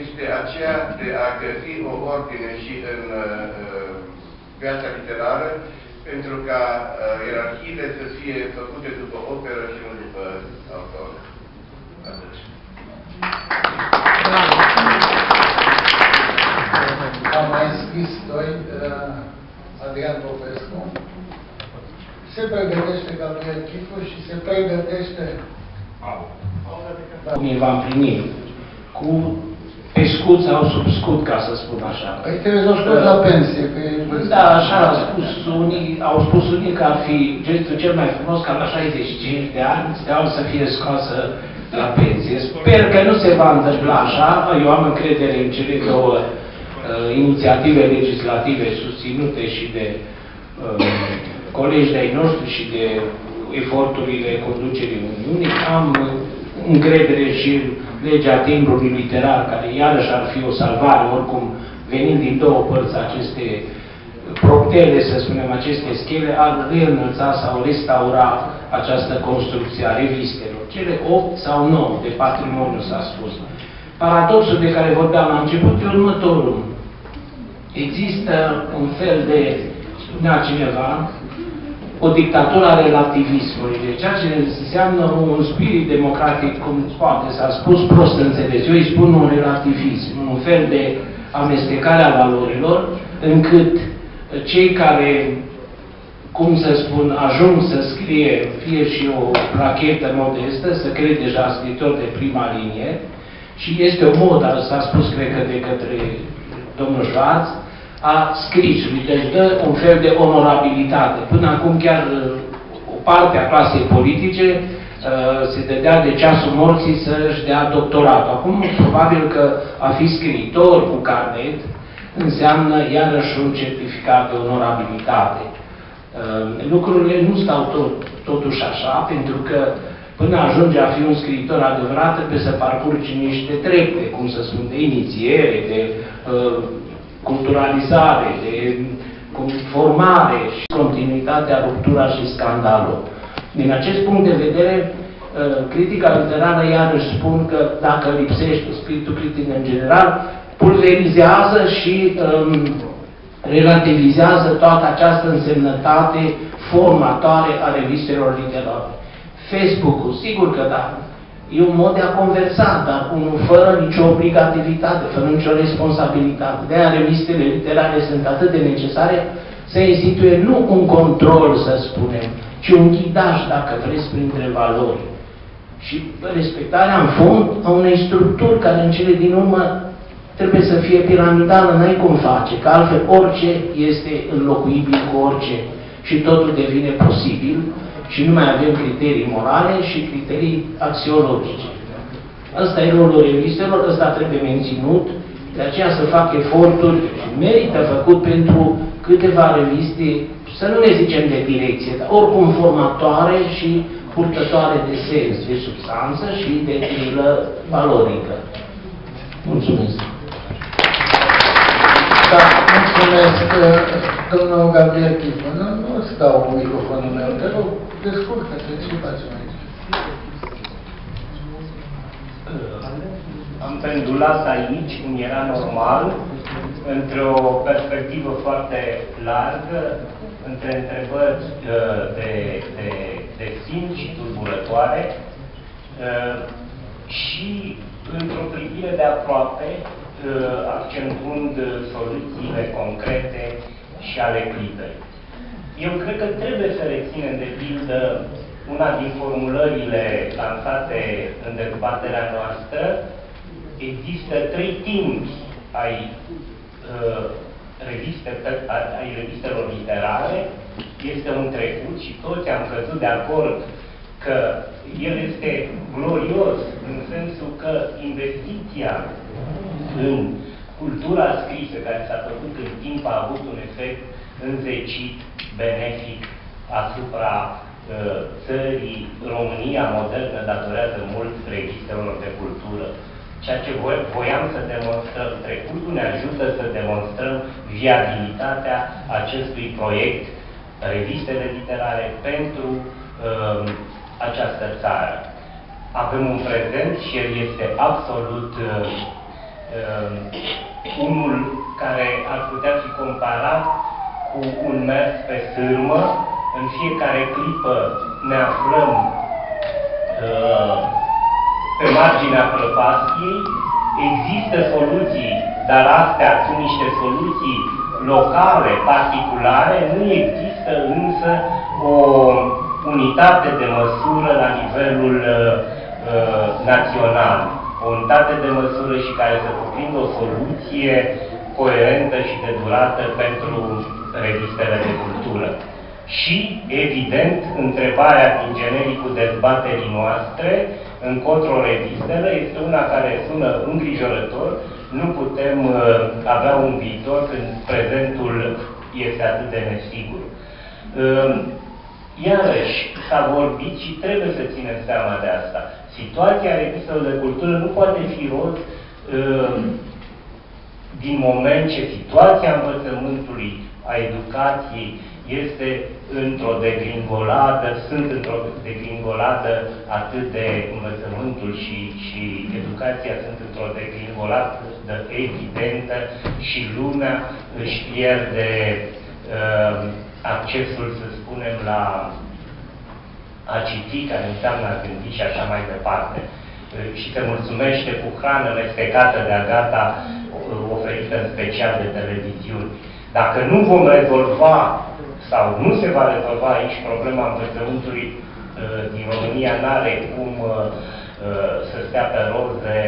este aceea de a găsi o ordine și în uh, viața literară, pentru ca uh, ierarhiile să fie făcute după operă și nu după autor. Atât. Am mai scris doi, uh, Adrian Popescu. Se pregătește Gabriel Chifu și se pregătește... Cum va împlini cu pe scut sau sub scut, ca să spun așa. Păi trebuie să o scot la pensie, că e Da, așa au spus unii, au spus unii că ar fi gestul cel mai frumos ca la 65 de ani steaua să fie scoasă la pensie. Sper că nu se va întâmpla așa. Eu am încredere în cele două uh, inițiative legislative susținute și de uh, colegi de-ai noștri și de eforturile conducerii Uniunii. Am încredere și legea timbrului literar, care iarăși ar fi o salvare, oricum venind din două părți aceste proptele, să spunem, aceste schele, ar reînălța sau restaura această construcție a revistelor. Cele 8 sau 9 de patrimoniu s-a spus. Paradoxul de care vorbeam la început e următorul. Există un fel de, spunea cineva, o dictatură a relativismului, de ceea ce înseamnă un spirit democratic, cum poate s-a spus prost înțeles. Eu îi spun un relativism, un fel de amestecare a valorilor, încât cei care, cum să spun, ajung să scrie fie și o plachetă modestă, să crede deja scriitor de prima linie, și este o modă, s-a spus, cred că, de către domnul Schwarz, a scrisului, deci dă un fel de onorabilitate. Până acum chiar uh, o parte a clasei politice uh, se dădea de ceasul morții să-și dea doctorat. Acum, probabil că a fi scriitor cu carnet înseamnă iarăși un certificat de onorabilitate. Uh, lucrurile nu stau tot, totuși așa, pentru că până ajunge a fi un scriitor adevărat, trebuie să parcurgi niște trepte, cum să spun, de inițiere, de uh, culturalizare, de formare și continuitatea, ruptura și scandalul. Din acest punct de vedere, uh, critica literară iarăși spun că dacă lipsește spiritul critic în general, pulverizează și um, relativizează toată această însemnătate formatoare a revistelor literare. Facebook-ul, sigur că da, E un mod de a conversa, dar unul fără nicio obligativitate, fără nicio responsabilitate. De-aia revistele literare sunt atât de necesare să instituie nu un control, să spunem, ci un ghidaj, dacă vreți, printre valori. Și respectarea în fond a unei structuri care în cele din urmă trebuie să fie piramidală, n-ai cum face, că altfel orice este înlocuibil cu orice și totul devine posibil și nu mai avem criterii morale și criterii axiologice. Asta e rolul revistelor, ăsta trebuie menținut, de aceea să fac eforturi și merită făcut pentru câteva reviste, să nu ne zicem de direcție, dar oricum formatoare și purtătoare de sens, de substanță și de trilă valorică. Mulțumesc! Da, mulțumesc, domnul Gabriel Chifu. Nu, nu îți dau microfonul meu, te rog, descurcă-te, ce facem aici? Am pendulat aici, cum era normal, într-o perspectivă foarte largă, între întrebări de, de, de simț și tulburătoare și într-o privire de aproape accentuând soluțiile concrete și ale clipei. Eu cred că trebuie să reținem de pildă una din formulările lansate în dezbaterea noastră, există trei timpi ai, uh, reviste, ai revistelor literare, este un trecut și toți am căzut de acord că el este glorios în sensul că investiția în cultura scrisă care s-a făcut în timp a avut un efect înzecit, benefic asupra uh, țării, România modernă datorează mult registrelor de cultură. Ceea ce voiam să demonstrăm, trecutul ne ajută să demonstrăm viabilitatea acestui proiect, revistele literare, pentru uh, această țară. Avem un prezent și el este absolut uh, uh, unul care ar putea fi comparat cu un mers pe sârmă. În fiecare clipă ne aflăm uh, pe marginea prăpastiei. Există soluții, dar astea sunt niște soluții locale, particulare, nu există însă o unitate de măsură la nivelul uh, uh, național. O unitate de măsură și care să cuprindă o soluție coerentă și de durată pentru revistele de cultură. Și, evident, întrebarea din genericul dezbaterii noastre, încotro revistele, este una care sună îngrijorător. Nu putem uh, avea un viitor când prezentul este atât de nesigur. Uh, Iarăși, s-a vorbit și trebuie să ținem seama de asta. Situația revistelor de cultură nu poate fi roz uh, din moment ce situația învățământului, a educației, este într-o degringoladă, sunt într-o degringoladă atât de învățământul și, și educația sunt într-o degringoladă evidentă și lumea își pierde uh, accesul, să spunem, la a citi, care înseamnă a gândi și așa mai departe. Și se mulțumește cu hrană mestecată de agata oferită în special de televiziuni. Dacă nu vom rezolva sau nu se va rezolva aici problema învățământului uh, din România, n-are cum uh, uh, să stea pe roze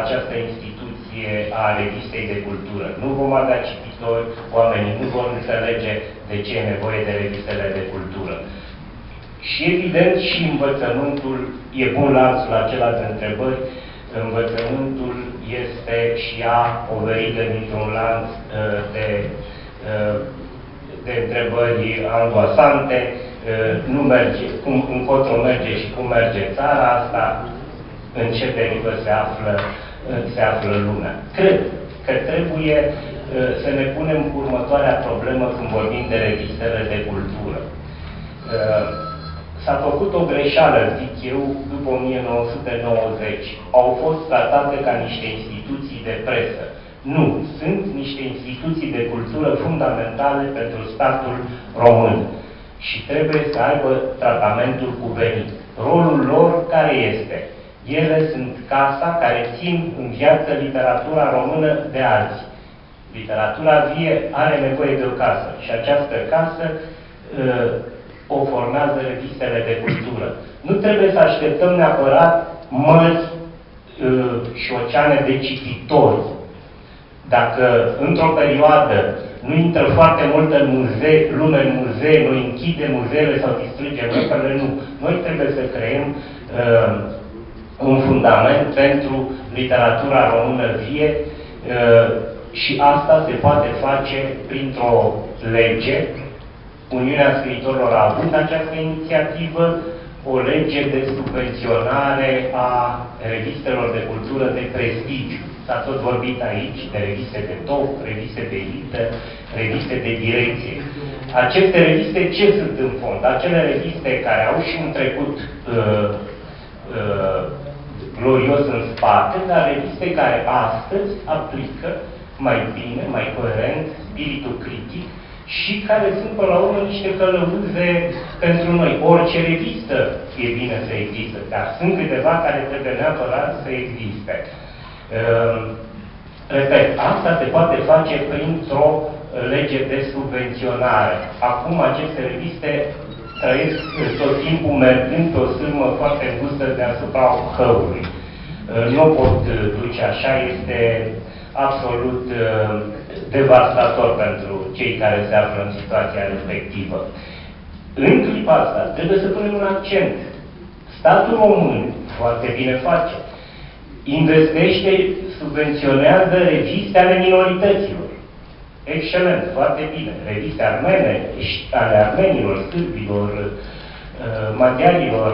această instituție a revistei de cultură. Nu vom avea cititori, oamenii nu vor înțelege de ce e nevoie de revistele de cultură. Și evident și învățământul, e bun lanțul acela de întrebări, învățământul este și ea o verigă dintr-un lanț uh, de, uh, de întrebări angoasante, uh, nu merge, cum încotro merge și cum merge țara asta, în ce perioadă se află, se află lumea. Cred că trebuie să ne punem următoarea problemă când vorbim de revistele de cultură. S-a făcut o greșeală, zic eu, după 1990. Au fost tratate ca niște instituții de presă. Nu, sunt niște instituții de cultură fundamentale pentru statul român și trebuie să aibă tratamentul cuvenit. Rolul lor care este? Ele sunt casa care țin în viață literatura română de azi. Literatura vie are nevoie de o casă și această casă uh, o formează revistele de cultură. Nu trebuie să așteptăm neapărat mărți uh, și oceane de cititori. Dacă într-o perioadă nu intră foarte mult în muzee, lume în muzee, noi închidem muzeele sau distrugem lucrurile, nu. Noi trebuie să creăm uh, un fundament pentru literatura română vie uh, și asta se poate face printr-o lege Uniunea Scriitorilor a avut această inițiativă, o lege de subvenționare a revistelor de cultură de prestigiu. S-a tot vorbit aici de reviste de top, reviste de elită, reviste de direcție. Aceste reviste ce sunt în fond? Acele reviste care au și un trecut uh, uh, glorios în spate, dar reviste care astăzi aplică mai bine, mai coerent, spiritul critic și care sunt, până la urmă, niște călăuze pentru noi. Orice revistă e bine să existe, dar sunt câteva care trebuie neapărat să existe. Uh, repet, asta se poate face printr-o lege de subvenționare. Acum aceste reviste trăiesc tot timpul mergând pe o sârmă foarte îngustă deasupra hăului. Nu pot duce așa, este absolut devastator pentru cei care se află în situația respectivă. În clipa asta trebuie să punem un accent. Statul român, foarte bine face, investește, subvenționează reviste ale minorităților. Excelent, foarte bine. Reviste armene, ale armenilor, sârbilor, uh, maghiarilor,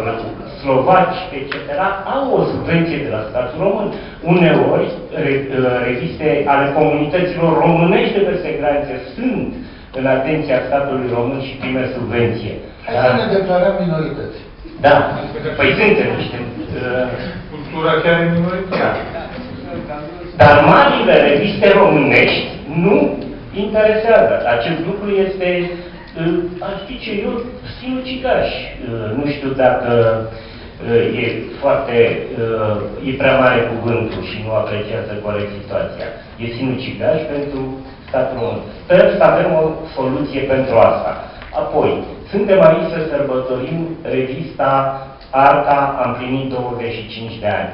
slovaci, etc., au o subvenție de la statul român. Uneori, re, uh, reviste ale comunităților românești de peste granițe sunt în atenția statului român și prime subvenție. Hai să ne declarăm minorități. Da, păi suntem niște... Uh, Cultura chiar e minoritară. Dar marile reviste românești nu interesează. Acest lucru este, aș zice eu, sinucigaș. Nu știu dacă e foarte, e prea mare cuvântul și nu apreciază corect situația. E sinucigaș pentru statul român. Sper să avem o soluție pentru asta. Apoi, suntem aici să sărbătorim revista Arca, am plinit 25 de ani.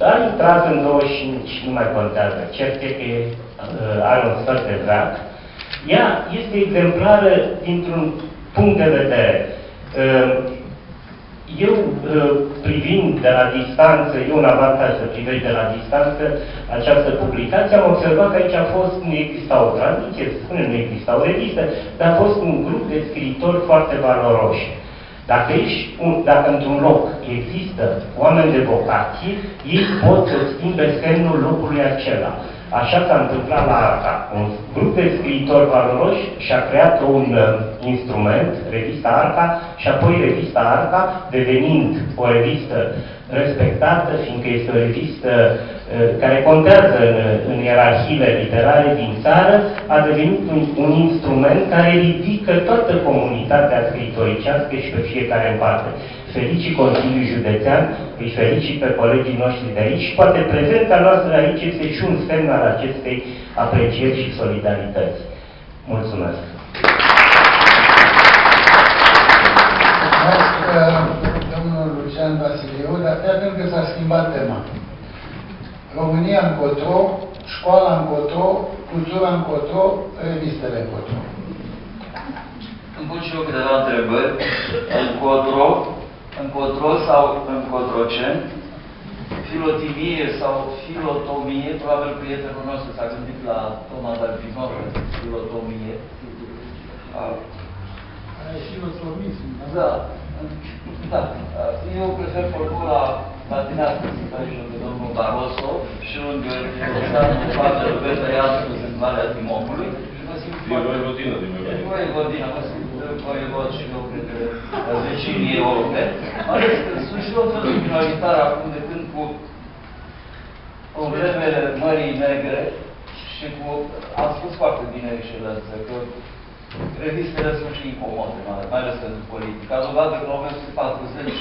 A intrat în 25, nu mai contează. Cert e că uh, are un sfert de veac. Ea este exemplară dintr-un punct de vedere. Uh, eu, uh, privind de la distanță, e un avantaj să privești de la distanță această publicație, am observat că aici a fost, nu exista o tradiție, să spunem, nu exista o revistă, dar a fost un grup de scriitori foarte valoroși. Dacă, ești un, dacă într-un loc există oameni de vocație, ei pot să schimbe semnul locului acela. Așa s-a întâmplat la ARCA. Un grup de scriitori valoroși și-a creat un uh, instrument, revista ARCA, și apoi revista ARCA, devenind o revistă respectată, fiindcă este o revistă uh, care contează în, în ierarhiile literare din țară, a devenit un, un instrument care ridică toată comunitatea scritoricească și pe fiecare în parte felicit Consiliul Județean, îi felicit pe colegii noștri de aici și poate prezența noastră aici este și un semn al acestei aprecieri și solidarități. Mulțumesc! Mulțumesc, uh, domnul Lucian Vasiliu, dar pentru că s-a schimbat tema. România încotro, școala încotro, cultura încotro, revistele încotro. Îmi pun și eu câteva întrebări. Încotro, încotro sau încotrocen, filotimie sau filotomie, probabil prietenul nostru s-a gândit la Thomas Alpinor, filotomie. Filotomism. Da. Da. Eu prefer formula latinească, zic de domnul Barroso și lângă filosofanul Pavel Petre astăzi în Valea Timocului. E voivodină din E voivodină, mă simt voievod și eu cred că vecinii europeni. Ales că sunt și eu fel minoritar acum de când cu problemele Mării Negre și cu, am spus foarte bine excelență, că revistele sunt și incomode, mai ales pentru politică. A dovadă că în 1940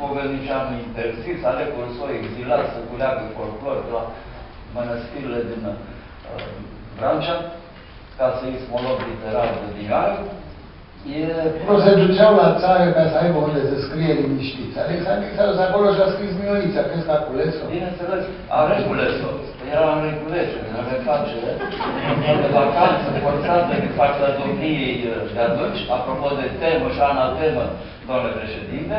Pogălnicianu interzis, ale Cursoi exilat să culeagă folclor de la mănăstirile din uh, Brancea, ca să iei smolog literar de din E... Nu se duceau la țară ca să aibă unde să scrie liniștiți. Alexandru Xarus acolo și-a scris Miorița, crezi că a cules-o? Bineînțeles, a recules-o. Era în reculece, în refacere, de vacanță forțată de partea domniei de atunci, apropo de temă și anatemă, doamne președinte,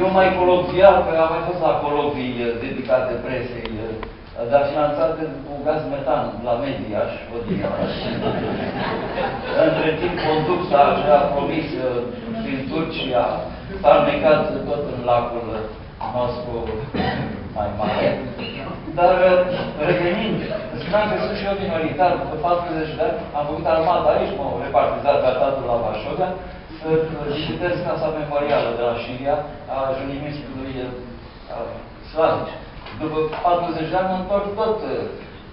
eu mai colocvial, că am mai fost la colocvii dedicate presei dar finanțate cu gaz metan la Mediaș, Odinaș. Între timp, conducta a promis din Turcia s-a necat tot în lacul nostru mai mare. Dar revenind, spuneam că sunt și eu minoritar, după 40 de ani, am făcut armata aici, m-au repartizat pe atatul la Vașovia, să vizitez casa memorială de la Șiria a junimismului slavic. După 40 de ani mă întorc tot,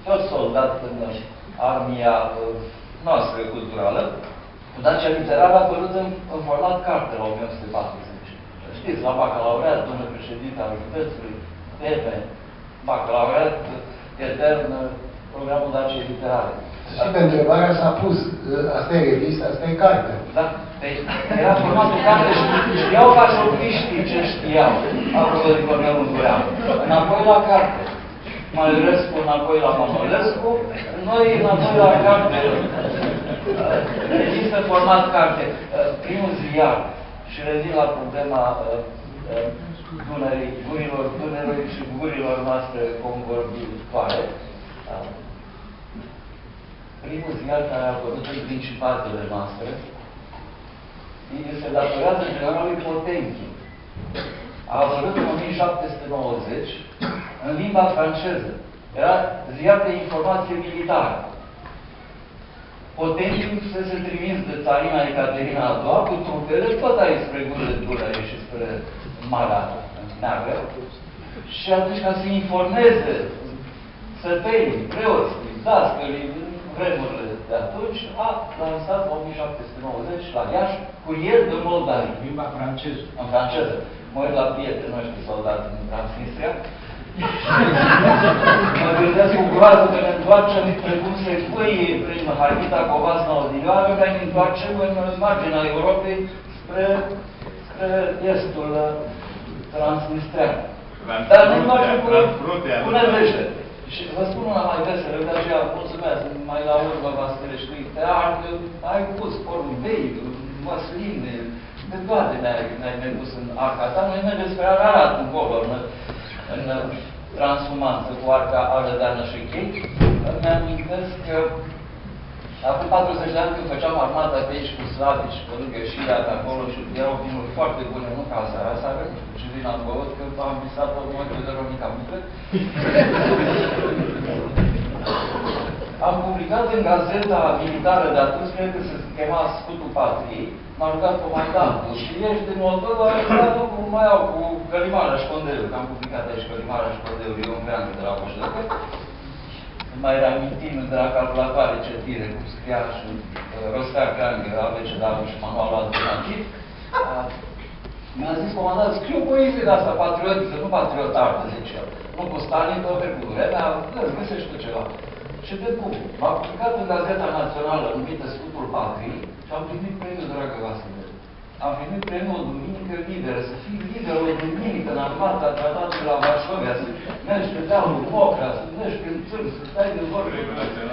tot soldat în armia noastră culturală. Dacia literară a apărut în, în format carte la 1940. Știți, la bacalaureat, domnul președinte al județului, teme, bacalaureat etern, programul Dacia literare. Și pe întrebarea s-a pus, asta e revistă, asta e carte. Da? Deci era formatul carte și știau ca șofiștii ce știau. Apropo de Cornelul Gureanu. Înapoi la carte. Mălărescu înapoi la Mămălescu, noi înapoi la carte. Există format carte. Primul ziar și revin la problema Dunării, gurilor Dunării și gurilor noastre convorbitoare. Primul ziar care a apărut în principatele noastre se datorează generalului Potemkin. A apărut în 1790 în limba franceză. Era ziar de informație militară. Potemkin fusese trimis de țarina Ecaterina a doua cu trupele tot aici spre gurile Dunăre și spre Marea Neagră. Și atunci ca să informeze sătenii, preoții, dascălii, vremurile de atunci, a lansat în 1790 la Iași Curier de Moldavie. Limba franceză. În franceză. Mă uit la prietenii noștri soldați din Transnistria. mă gândesc cu groază că ne întoarcem precum se pui prin Harghita Covasna Odilioară, că ne întoarcem în marginea Europei spre, spre estul transnistrean. Dar ne întoarcem cu, cu nădejde. Și vă spun una mai veselă, de aceea mulțumesc, mai la urmă v-ați creștuit pe arcă, ai pus porumbei, măsline, de toate ne-ai ne ne pus în arca ta. Noi mergem spre Ararat, încolo, în, în transhumanță cu arca arădeană și chei. Mi-amintesc că Acum 40 de ani când făceam armata pe aici cu slavici, pe lângă Șirea, pe acolo și erau vinuri foarte bune, nu ca seara asta, și vin am băut, că am visat o motive de Ronica Mică. am publicat în gazeta militară de atunci, cred că se chema Scutul Patriei, m-a rugat comandantul. Și ești din Moldova, cu mai au cu Călimara Școndelu, că am publicat aici Călimara Școndelu, eu un creangă de la Moșlăcă mai reamintim de la calculatoare citire, cum scria și uh, rostea creangă, abecedalul și manualul alternativ, uh, mi-a zis comandat, scriu poezie de asta, patriotică, nu patriotară, zice el. Nu cu Stalin, pe pe cu vremea, găsești tu ceva. Și de cum? M-a publicat în Gazeta Națională numită Scutul Patriei și am primit premiul Dragă Vasile. Am primit premiul Duminică Liberă, să fii liber o duminică în armata tratatului la Varsovia, să mergi pe dealul Mocra, să mergi prin țârg, să stai de vorbă.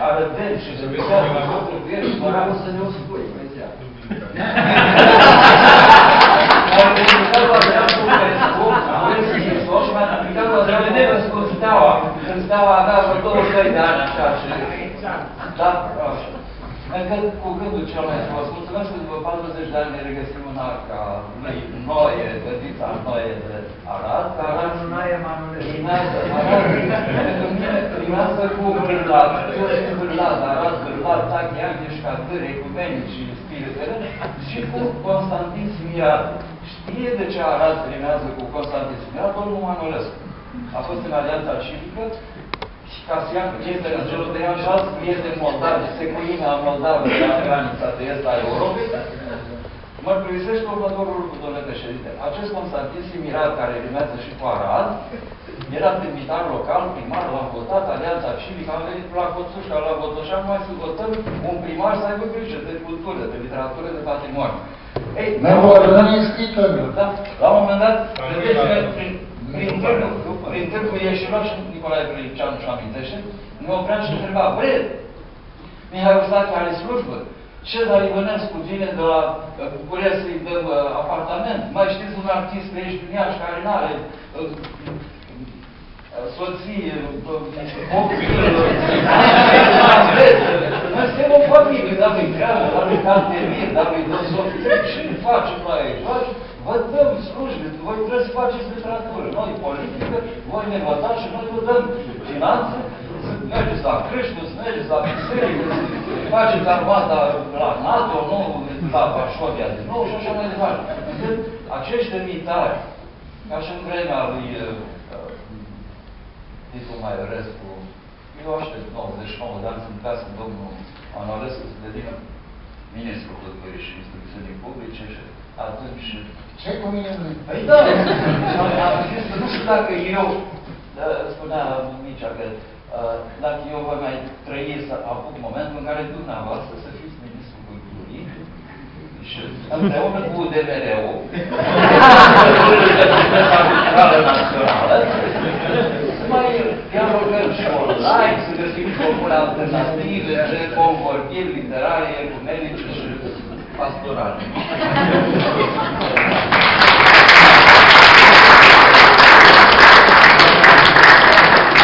Arădeni și să vedeai la votul cu el, mă rog să ne-o spui, pe ziua. Am publicat la Dreaptul Facebook, și m-am publicat la Dreaptul cu Steaua, când Steaua avea vreo 22 de ani, așa, și... Da, așa. Încă cu gândul cel mai frumos. Mulțumesc că după 40 de ani ne regăsim în arca Noie, gădița Noie de Arad. Arad Noie Manulescu. Rimează, Arad, pentru mine rimează cu Bârlat, Bârlat, Arad, Bârlat, Tachi, Ancheșca, Târe, Ecumenici și Spiritele și cu Constantin Simirat. Știe de ce Arad rimează cu Constantin Simirat? Domnul Manolescu. A fost în Alianța Civică Casian este în Gelodean și alți prieteni moldavi, secuimea moldavă de la granița de est a Europei, mărturisește următorul lucru, domnule președinte. Acest Constantin Simiral, care rimează și cu Arad, era trimitar local, primar, l-am votat, Alianța Civică, am venit la Coțușca, la Botoșan, mai să votăm un primar să aibă grijă de cultură, de literatură, de patrimoniu. Ei, Memorăm scriitorul. Da, la un moment dat, vedeți, prin, prin târgul, prin târgul ieșilor și Nicolae Greceanu și amintește, ne opream și întreba, bre, Mihai Ustache are slujbă, Cezar Ivănescu vine de la București să-i dăm uh, apartament, mai știți un artist pe aici din Iași care n-are uh, soție, copii, noi suntem o familie, dar nu-i creamă, dar nu-i cantemir, dar nu-i dăm sofie, ce facem noi aici? Vă dăm slujbe, voi trebuie să faceți literatură, noi politică, voi ne votați și noi vă dăm finanțe, să mergeți la creștere, să mergeți la biserică, să faceți armata la NATO, nu la Varsovia de nou și așa mai departe. Încât acești demnitari, ca și în vremea lui Titu Maiorescu, eu aștept 99 de ani să-mi casă domnul Anorescu să devină ministrul culturii și instrucțiunii publice și atunci... Ce cu mine nu Păi da, am zis că nu știu dacă eu, da, spunea Micea că Uh, Dacă eu voi mai trăi să apuc momentul în care dumneavoastră să fiți ministrul culturii și împreună cu UDMR-ul, culturală națională, să mai dialogăm și online, să găsim formule alternative de convorbiri literare, ecumenice și pastorale.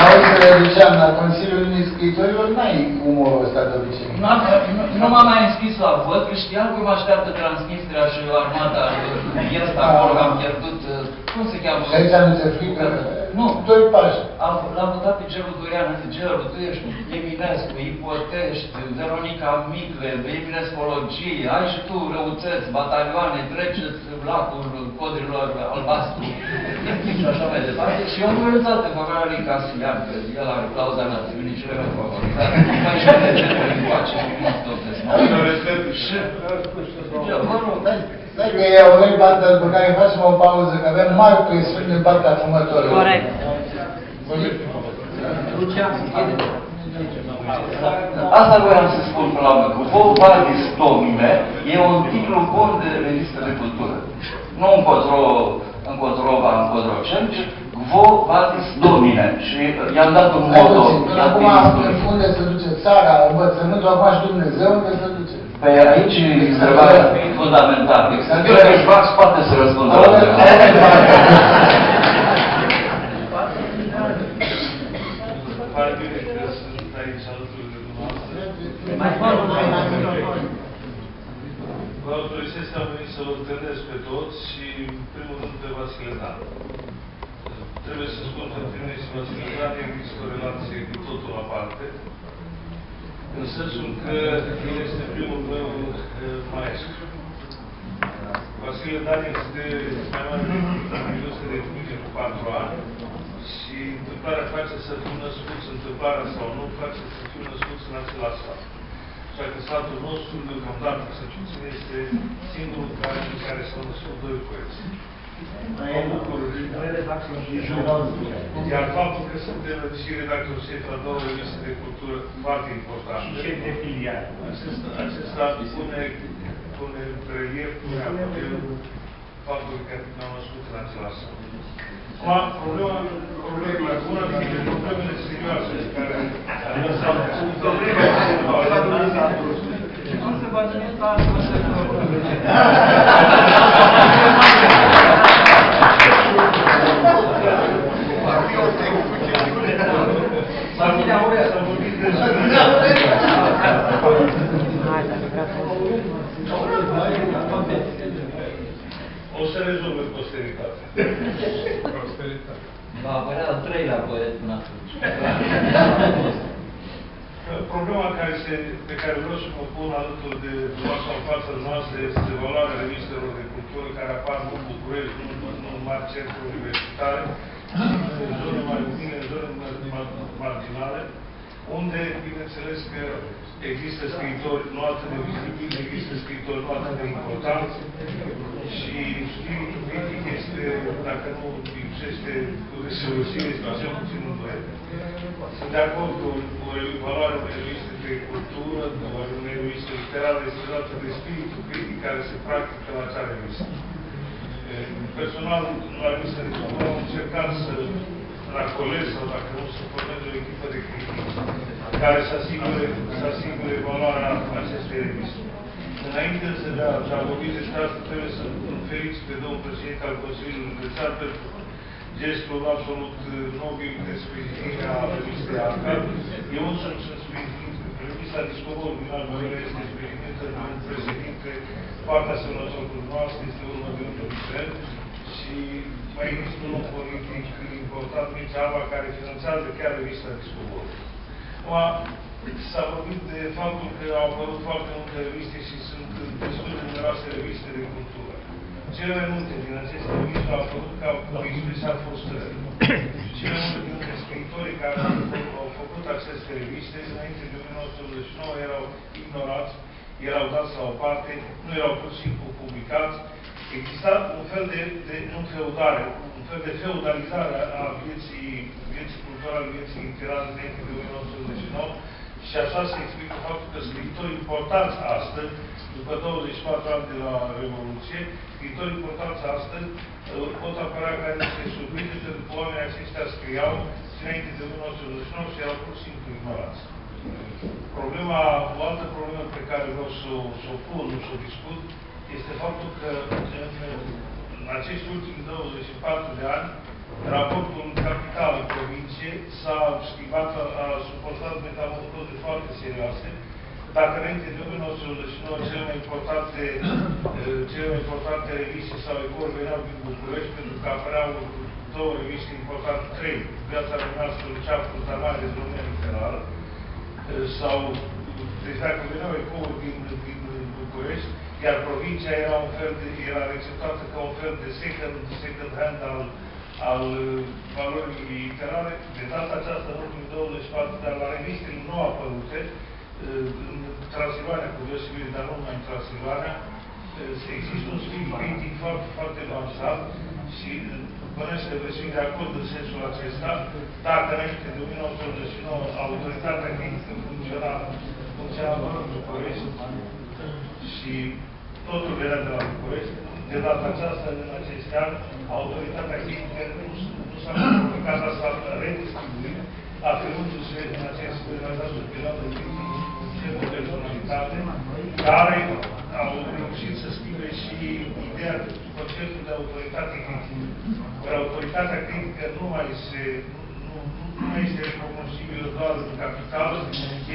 Auzi, Lucian, la Consiliul Unii Scriitorilor n-ai umorul ăsta de obicei. Nu, am- nu, nu m-am mai înscris la vot, că știam că mă așteaptă Transnistria și armata este acolo, că am pierdut, uh, cum se cheamă? Și aici nu ți-e frică? Nu. Doi pași. Am, l-am votat pe Gelu Dorian, zice, Gelu, tu ești Eminescu, Ipotești, Veronica Micle, Eminescologie, ai și tu răutăți, batalioane, treceți lacul codrilor albastru și așa mai departe. Și eu am renunțat în favoarea lui Casilian, că el are clauza națiunii cele mai favorizate. Mai și de ce nu îi face și nu tot Și, eu, vă rog, Stai, stai că e o bată după care facem o pauză, că avem mari presiuni din partea fumătorilor. Corect. Asta voiam să spun până la urmă, că Vo Vadis Domine e un titlu bun de revistă de cultură. Nu încotro, încotro, va încotro cel, ci Vo Vadis Domine. Și i-am dat un Stai moto. puțin, Până acum unde se duce țara, învățământul, acum și Dumnezeu unde se duce. Păi aici e întrebarea fundamentală. Gheorghe Șvax poate să răspundă la întrebare. Pare bine că sunt aici alături de dumneavoastră. Vă autorisesc că am venit să vă întâlnesc pe toți și, în primul rând, pe Vasile Dan. Trebuie să spun că tine și Vasile Dan există o relație cu totul aparte, în sensul că el este primul meu eh, maestru. Vasile Dan este mai mare decât de mine cu patru ani și întâmplarea face să fiu născut, întâmplarea sau nu face să fiu născut în același sat. Așa că satul nostru, deocamdată, să puțin, este singurul care, în care s-au născut doi poeți. Mă bucur. Iar faptul că suntem și redactori șef la două reviste de cultură foarte importante. Și șef de filiale. Acesta, acesta pune, pune în relief, pune apel faptul că ne-am născut în același sat. Acum, problema, problema, una dintre problemele serioase care s-au Cum se va numi la Familia Aurea s-a vorbit O să rezolve posteritatea. Va apărea al treilea poet până atunci. Problema care se, pe care vreau să mă pun alături de dumneavoastră în fața noastră este valoarea revistelor de cultură care apar în București, nu, nu în mari centri universitare, ci în zone mai umile, în zone mai, mai, marginale, unde, bineînțeles că există scriitori nu atât de vizibili, există scriitori nu atât de importanți și spiritul critic este, dacă nu lipsește cu desăvârșire, este cel puțin un duet. Sunt de acord cu o valoare unei reviste de cultură, cu unei reviste literare, este dată de spiritul critic care se practică la acea revistă. Personal, la revista de cultură am încercat să racolez sau dacă nu să formez o echipă de critici care să asigure, să asigure valoarea acestei reviste. Înainte să dea, să a vorbit despre asta, trebuie să îl felici pe domnul președinte al Consiliului Județean pentru gestul absolut nobil de sprijinire a revistei ARCA. Eu însumi sunt sprijinit, revista Discovor din Almările este sprijinită de un președinte, partea semnătorului noastră este urmă de un diferent și mai există un om politic important, Mircea Alba, care finanțează chiar revista Discovor. S-a vorbit de faptul că au apărut foarte multe reviste și sunt destul de numeroase reviste de cultură. Cele mai multe din aceste reviste au apărut ca expresia frustrări. Cele multe dintre scriitorii care au făcut aceste reviste înainte de 1989 erau ignorați, erau dați la o parte, nu erau pur și simplu publicați exista un fel de, de nu feudare, un fel de feudalizare a vieții, vieții culturale, vieții literare înainte de 1989 și așa se explică faptul că scriitori importanți astăzi, după 24 ani de la Revoluție, scriitori importanți astăzi uh, pot apărea ca niște surprize, pentru că oamenii aceștia scriau și înainte de 1989 și erau pur și simplu ignorați. Problema, o altă problemă pe care vreau să, să o pun, să o discut, este faptul că în, în acești ultimi 24 de ani, raportul capital în provincie s-a schimbat, a, a suportat metamorfoze foarte serioase. Dacă înainte de 1989 cele mai importante, eh, cele mai importante reviste sau ecoli veneau din București, pentru că apăreau două reviste importante, trei, Viața Dumneavoastră, Ceapul, dar mai ales România Literară, eh, sau, deci dacă veneau ecouri din, din București, iar provincia era un fel de, era receptată ca un fel de second, second hand al, al uh, valorii literare. De data aceasta, în ultimii 24 de ani, la revistele nou apărute, uh, în Transilvania, cu deosebire, dar nu numai în Transilvania, uh, există un stil critic foarte, foarte avansat și bănesc că veți fi de acord în sensul acesta, dacă înainte de 1989 autoritatea critică funcționa, funcționa doar în București și totul venea de la București, de data aceasta, în acești ani, autoritatea critică nu, nu s-a comunicat, s-a redistribuit, afirmându-se în acest, în această perioadă critică de personalitate, care au reușit să schimbe și ideea, conceptul de autoritate critică. Ori autoritatea critică nu mai se, nu, nu, nu mai este recunoscibilă doar în capitală,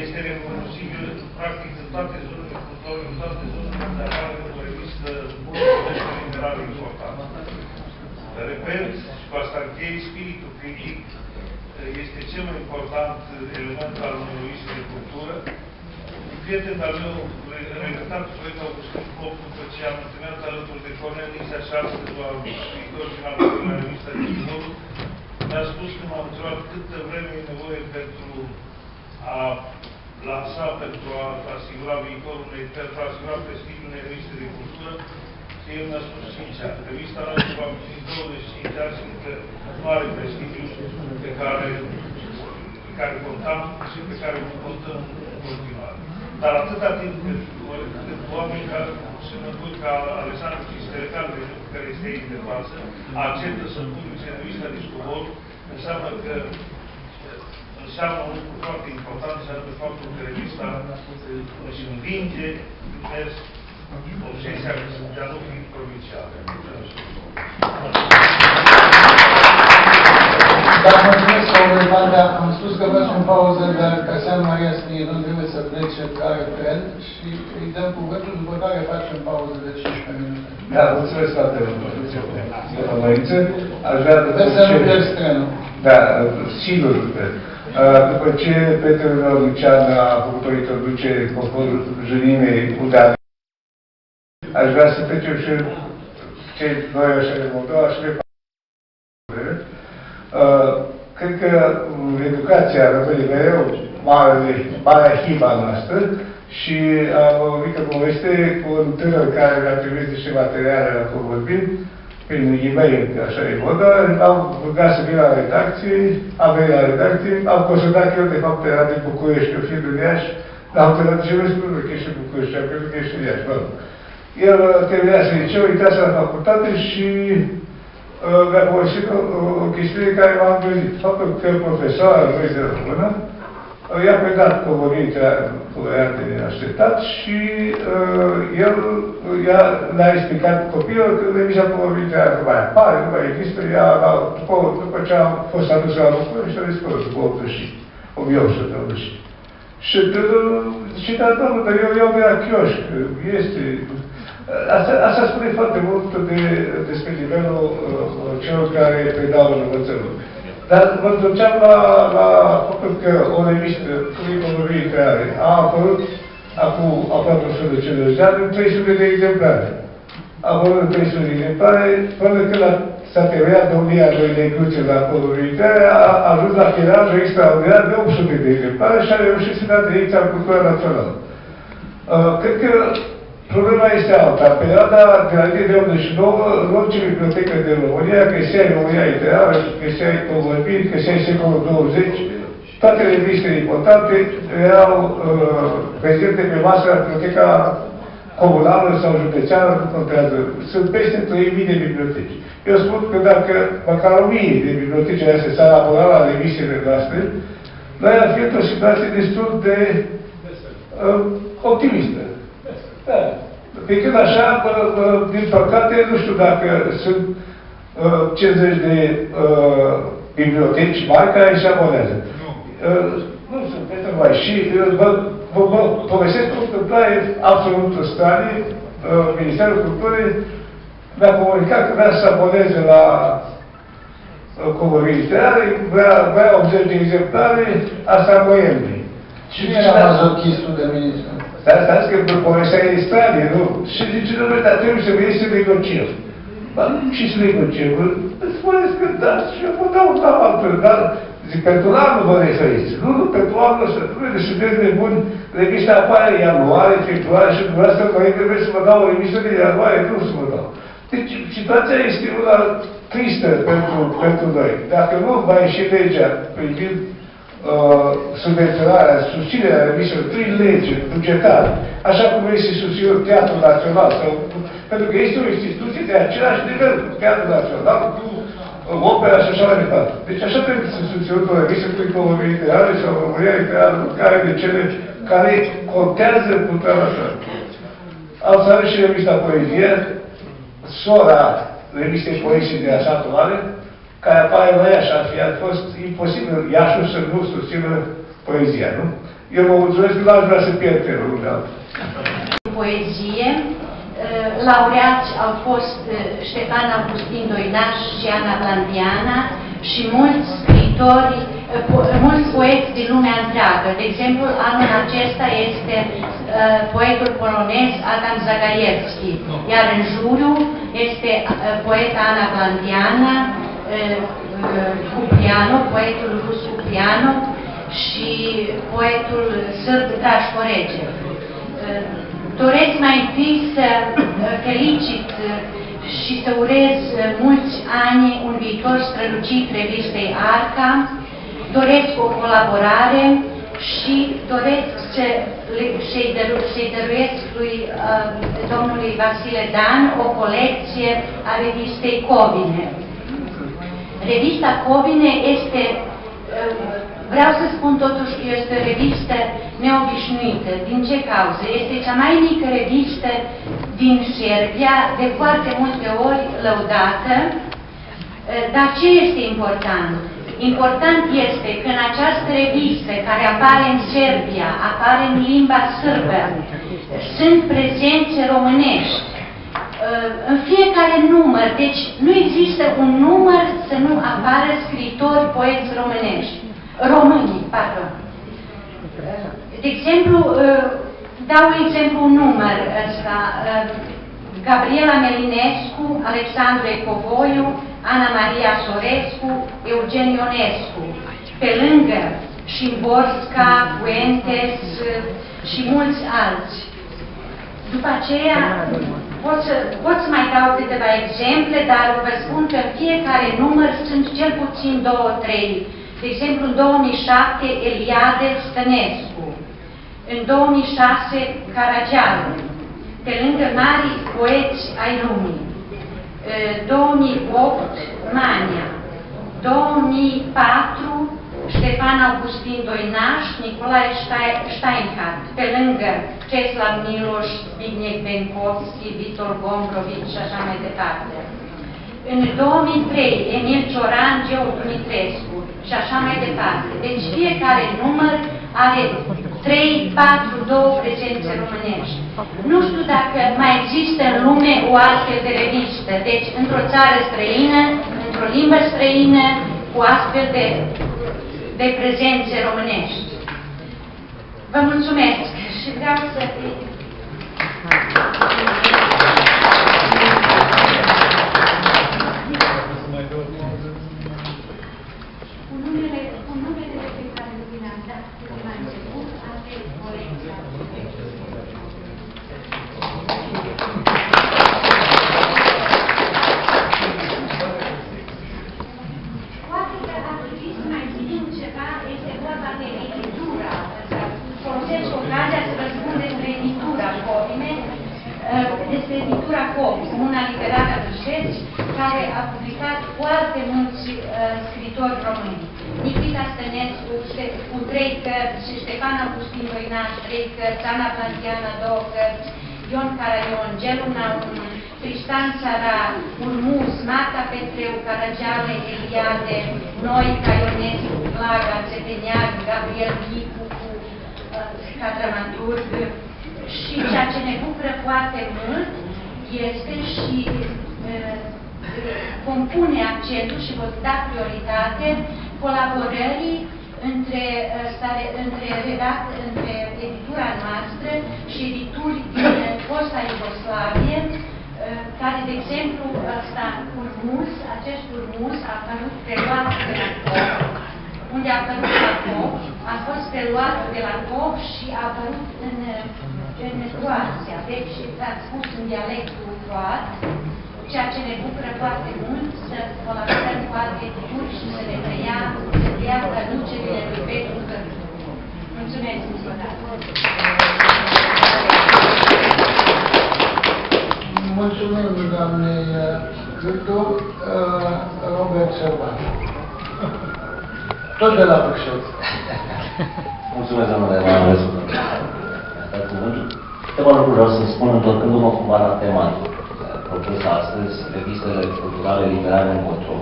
este recunoscibilă practic în toate zonele culturale, în toate zonele unde apare o revistă literară importantă. Repet, și cu asta închei, spiritul critic este cel mai important element al unei reviste de cultură. Un prieten al meu, regretat proiect Augustin Pop, după ce am întâlnit alături de Cornel Nisa și astăzi la scriitor și la revista de cultură, mi-a spus că m-am întrebat câtă vreme e nevoie pentru a lansa, pentru a asigura viitorul unei, pentru a asigura prestigiul unei reviste de cultură, și el mi-a spus 5 ani. Revista noastră va fi 25 ani și încă nu are prestigiul pe care, pe care contam și pe care nu contăm în continuare. Dar atâta timp cât, cât oameni care se născut ca Alexandru Chisterican, de exemplu, care este aici de față, acceptă să publice revista Discobol, înseamnă că înseamnă un lucru foarte important, înseamnă faptul că revista își învinge mers obsesia de a nu fi provincială. Da, mulțumesc, domnule Bandea. Am spus că facem pauză, dar Casean Maria Smie nu trebuie să plece care fel și îi dăm cuvântul, după care facem pauză de 15 minute. Da, mulțumesc foarte mult, doamna Măriță. Aș vrea de Vreți să nu pierzi trenul. Da, sigur. După ce prietenul Lucian a făcut o introducere conform Jălimei Udane, aș vrea să trecem și cei noi așa de Moldova și de Uh, cred că educația rămâne mereu mare, mare hiba noastră și am o mică poveste cu un tânăr care mi-a trimis niște materiale la vorbim, prin e-mail, așa e moda, am rugat să vin la redacție, am venit la redacție, am consultat că eu de fapt era din București, eu fiind în Iași, l-am întâlnit și eu spun că ești în București, am crezut că ești în Iași, mă rog. El terminase liceu, intrase la facultate și uh, mi-a povestit o, o chestiune care m-a îngrijit. Faptul că profesoara lui de română uh, i-a predat povărirea tolerante din așteptat și uh, el i-a, le-a explicat copilul că revizia povărirea nu mai apare, nu mai există, ea, la, după, după ce a fost adusă la București, a dispărut după 80, 1880. Și, și da, domnul, dar eu iau de la chioșc, este Asta, asta spune foarte mult de, despre nivelul uh, celor care predau în învățământ. Dar mă duceam la, la faptul că o revistă cu economie care a apărut acum aproape 100 de 50 de ani în 300 de exemplare. A apărut în 300 de exemplare până când s-a terminat domnia lui Negruțe la economie care a, a ajuns la tirajul extraordinar de 800 de exemplare și a reușit să dea direcția în cultura națională. Uh, cred că Problema este alta. Perioada dinainte de 89, în orice bibliotecă de România, că se ai România Literară, că se ai Convorbiri, că se ai Secolul 20, toate revistele importante erau uh, prezente pe masă la biblioteca comunală sau județeană, nu contează. Sunt peste 3.000 de biblioteci. Eu spun că dacă măcar 1.000 de biblioteci astea s-ar abona la revistele noastre, noi am fi într-o situație destul de uh, optimistă. Da. Pe când așa, bă, bă, din păcate, nu știu dacă sunt uh, 50 de uh, biblioteci mari care se abonează. Nu. Uh, nu sunt pentru mai. Și uh, vă, vă, vă povestesc o întâmplare absolut stranie. Uh, Ministerul Culturii mi-a comunicat că vrea să aboneze la uh, Comurii Literare, vrea, vrea 80 de exemplare, asta în noiembrie. Cine era mazochistul de ministru? Dar stați că povestea e stranie, nu? Și zice, nu, dar trebuie să vei să negociem. Dar nu și să negociem. Îți spuneți că da, și eu vă dau la altfel, dar zic, pentru anul vă referiți. Nu, nu, pentru anul ăsta. Nu, de sunteți nebuni, revista apare ianuarie, februarie și dumneavoastră noi trebuie să vă dau o revistă de ianuarie, nu să vă dau. Deci, situația este una tristă pentru, pentru noi. Dacă nu va ieși legea privind uh, subvenționarea, susținerea reviselor prin lege bugetară, așa cum este susținut Teatrul Național, sau, pentru că este o instituție de același nivel cu Teatrul Național, cu uh, opera și așa mai departe. Deci așa trebuie să susținut o revisă prin România Literară sau România Literară, care de cele care contează cu treaba asta. Am să și revista Poezie, sora revistei Poezie de așa mare, care apare la Iași, ar fi ar fost imposibil Iașul să nu susțină poezia, nu? Eu vă mulțumesc că n-aș vrea să pierd felul de altul. Poezie, laureați au fost Ștefan Augustin Doinaș și Ana Blandiana și mulți scriitori, mulți poeți din lumea întreagă. De exemplu, anul acesta este poetul polonez Adam Zagajewski, iar în juriu este poeta Ana Blandiana, Cupriano, poetul rus Cupriano și poetul sârb Drașcorege. Doresc mai întâi să felicit și să urez mulți ani un viitor strălucit revistei Arca, doresc o colaborare și doresc să-i dăru, să dăruiesc lui uh, domnului Vasile Dan o colecție a revistei Covine. Revista Covine este, vreau să spun totuși că este o revistă neobișnuită. Din ce cauză? Este cea mai mică revistă din Serbia, de foarte multe ori lăudată. Dar ce este important? Important este că în această revistă, care apare în Serbia, apare în limba sârbă, sunt prezențe românești, în fiecare număr, deci nu există un număr să nu apară scritori, poeți românești. Românii, pardon. De exemplu, dau exemplu un număr ăsta. Gabriela Melinescu, Alexandru Ecovoiu, Ana Maria Sorescu, Eugen Ionescu. Pe lângă Șimborska, Fuentes și mulți alți. După aceea, pot să, pot să mai dau câteva exemple, dar vă spun că în fiecare număr sunt cel puțin două, trei. De exemplu, în 2007, Eliade Stănescu. În 2006, Caragianu. Pe lângă mari poeți ai lumii. 2008, Mania. 2004, Ștefan Augustin Doinaș, Nicolae Steinhardt, pe lângă Ceslav Miloș, Zbigniew Benkovski, Vitor Gombrovici și așa mai departe. În 2003, Emil Cioran, Geo Dumitrescu și așa mai departe. Deci fiecare număr are 3, 4, 2 prezențe românești. Nu știu dacă mai există în lume o astfel de revistă. Deci, într-o țară străină, într-o limbă străină, cu astfel de de prezențe românești. Vă mulțumesc și vreau să a publicat foarte mulți uh, scritori români. Nikita Stănescu cu trei cărți, Ștefan Augustin Voinaș, trei cărți, Ana Plantiana, două cărți, Ion Caraion, Gelu Naum, Tristan Țara, Urmus, Marta Petreu, Caragiale, Eliade, Noi, Caionescu, Plaga, Țepeneag, Gabriel Ghicu, cu, uh, ca dramaturg. Și ceea ce ne bucură foarte mult este și uh, compune accentul și vă da prioritate colaborării între, uh, stare, între, redact, între editura noastră și edituri din fosta Iugoslavie, uh, care, de exemplu, ăsta, Urmus, acest Urmus a apărut preluat de la COP, unde a apărut la COP, a fost preluat de la COP și a apărut în, în Croația, deci transpus în dialectul croat, ceea ce ne bucură foarte mult să colaborăm cu alte edituri și să le preia, să preia traducerile lui Petru Cărtu. Mulțumesc încă o dată. Mulțumim, doamne Cârtu, Robert Sărban. Tot de la Brașov. Mulțumesc, domnule Emanuescu, pentru dat cuvântul. Câteva lucruri vreau să spun întorcându-mă cumva la tema propusă astăzi, revistele culturale literare în control.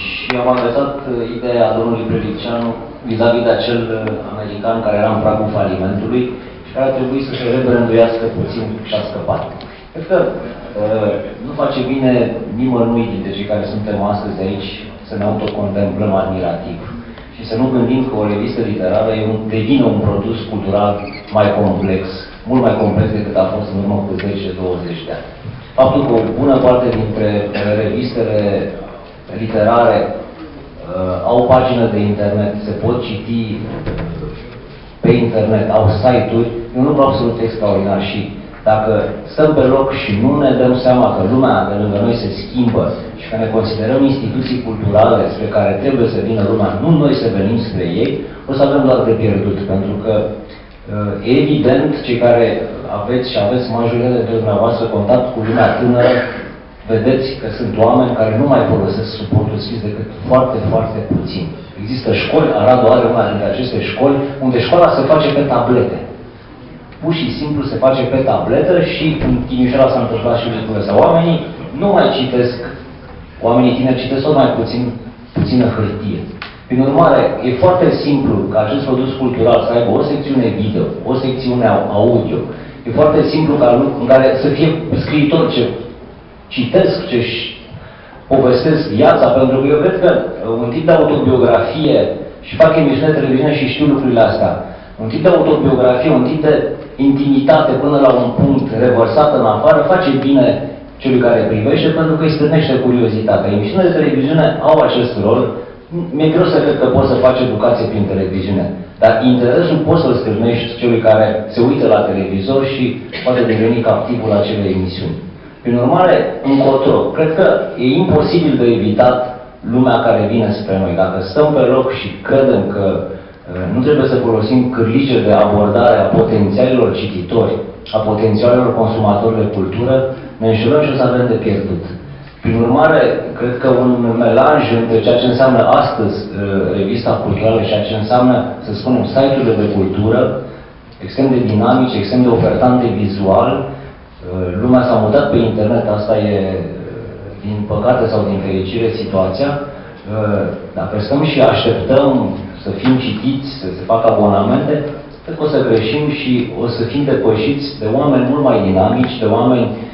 Și am adresat ideea domnului Prelipceanu vis-a-vis de acel american care era în pragul falimentului și care ar trebui să se rebrânduiască puțin și a scăpat. Cred că nu face bine nimănui dintre cei care suntem astăzi aici să ne autocontemplăm admirativ și să nu gândim că o revistă literară e un, devine un produs cultural mai complex, mult mai complex decât a fost în urmă cu 10-20 de ani. Faptul că o bună parte dintre revistele literare uh, au pagină de internet, se pot citi pe internet, au site-uri, e un lucru absolut extraordinar și dacă stăm pe loc și nu ne dăm seama că lumea de lângă noi se schimbă și că ne considerăm instituții culturale spre care trebuie să vină lumea, nu noi să venim spre ei, o să avem doar de pierdut. Pentru că e evident, cei care aveți și aveți majoritatea de dumneavoastră contact cu lumea tânără, vedeți că sunt oameni care nu mai folosesc suportul scris decât foarte, foarte puțin. Există școli, Aradu are una dintre aceste școli, unde școala se face pe tablete pur și simplu se face pe tabletă și în Timișoara s-a întâmplat și lucrurile astea. Oamenii nu mai citesc, oamenii tineri citesc tot mai puțin, puțină hârtie. Prin urmare, e foarte simplu ca acest produs cultural să aibă o secțiune video, o secțiune audio. E foarte simplu ca în care să fie scriitor ce citesc, ce povestesc viața, pentru că eu cred că un tip de autobiografie și fac emisiune de televiziune și știu lucrurile astea. Un tip de autobiografie, un tip de intimitate până la un punct revărsată în afară, face bine celui care privește pentru că îi stârnește curiozitatea. Emisiunile de televiziune au acest rol. Mi-e greu să cred că poți să faci educație prin televiziune. Dar interesul poți să-l stârnești celui care se uită la televizor și poate deveni captivul acelei emisiuni. Prin urmare, încotro, cred că e imposibil de evitat lumea care vine spre noi. Dacă stăm pe loc și credem că nu trebuie să folosim cârlice de abordare a potențialilor cititori, a potențialilor consumatori de cultură, ne înșelăm și o să avem de pierdut. Prin urmare, cred că un melanj între ceea ce înseamnă astăzi uh, revista culturală și ceea ce înseamnă, să spunem, site-urile de cultură, extrem de dinamice, extrem de ofertante vizual, uh, lumea s-a mutat pe internet, asta e, uh, din păcate sau din fericire, situația. Dacă stăm și așteptăm să fim citiți, să se facă abonamente, cred că o să greșim și o să fim depășiți de oameni mult mai dinamici, de oameni uh,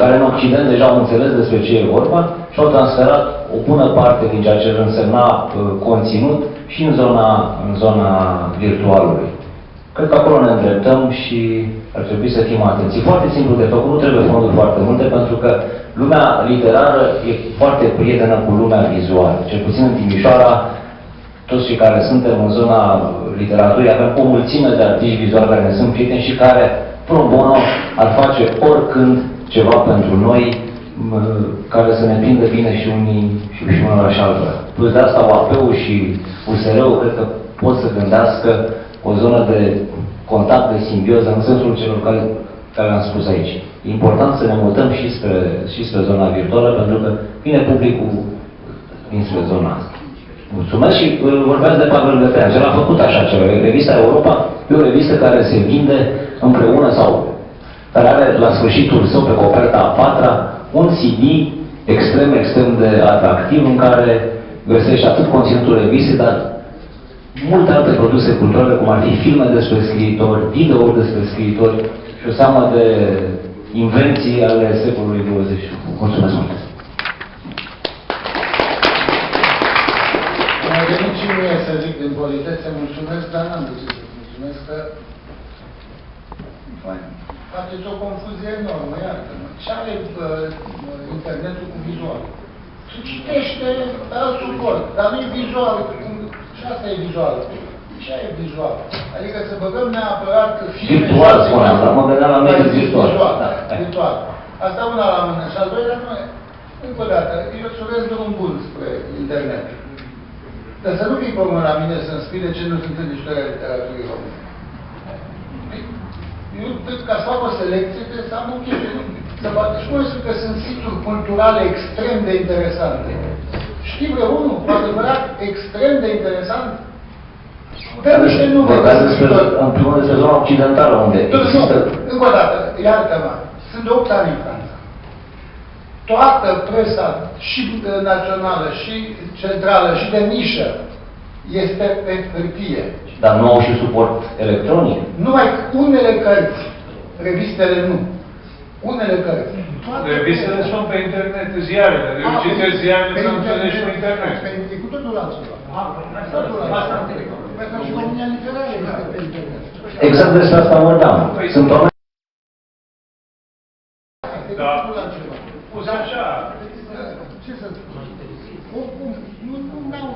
care în Occident deja au înțeles despre ce e vorba și au transferat o bună parte din ceea ce însemna uh, conținut și în zona, în zona virtualului. Cred că acolo ne îndreptăm și ar trebui să fim atenți. Foarte simplu de făcut, nu trebuie fonduri foarte multe, pentru că lumea literară e foarte prietenă cu lumea vizuală. Cel puțin în Timișoara, toți cei care suntem în zona literaturii, avem o mulțime de artiști vizuali care ne sunt prieteni și care, pro bono, ar face oricând ceva pentru noi, care să ne prindă bine și unii și, și unul și altora. Plus de asta, OAP-ul și USR-ul cred că pot să gândească o zonă de contact, de simbioză, în sensul celor care care le-am spus aici. E important să ne mutăm și spre, și spre zona virtuală, pentru că vine publicul dinspre zona asta. Mulțumesc și uh, vorbeați de Pavel Gătean. El a făcut așa ceva. Revista Europa e o revistă care se vinde împreună sau care are la sfârșitul său pe coperta a patra un CD extrem, extrem de atractiv în care găsești atât conținutul revistei, dar multe alte produse culturale, cum ar fi filme despre scriitori, videouri despre scriitori și o seamă de invenții ale secolului 21. Mulțumesc mult! Mai venit și mie să zic din politețe, mulțumesc, dar n-am de ce să mulțumesc că faceți o confuzie enormă, iartă-mă. Ce are uh, internetul cu vizual? Se citește alt suport, dar nu e vizual. Și asta e vizual. Ce e vizual? Adică să băgăm neapărat filme... Virtual, spuneam, dar mă gândeam la mediul virtual. Virtual, da, virtual. Asta una la mână. Și al doilea, nu e. Încă o dată, eu îți urez drum bun spre internet. Dar să nu fii pe la mine să-mi spui de ce nu sunt în istoria literaturii române. Eu, ca să fac o selecție, trebuie să am un chestie. Să fac, și nu spun că sunt situri culturale extrem de interesante. Știi vreunul, cu adevărat, extrem de interesant? Dă niște nume. Vorbeați despre, în primul rând, despre zona occidentală, unde există... Încă o dată, iartă-mă, sunt de 8 ani în Franța. Toată presa, și națională, și centrală, și de nișă, este pe hârtie. Dar nu au și suport electronic? Numai unele cărți, revistele nu. Unele cărți. Revistele sunt pe internet, ziarele. Eu citesc ziarele să înțelegi pe internet. E cu totul altceva. Totul altceva. Pentru că și România literară este pe internet. Exact despre asta vorbeam. Sunt oameni Da. Pus așa. Ce să spun? Oricum, nu, nu n-au,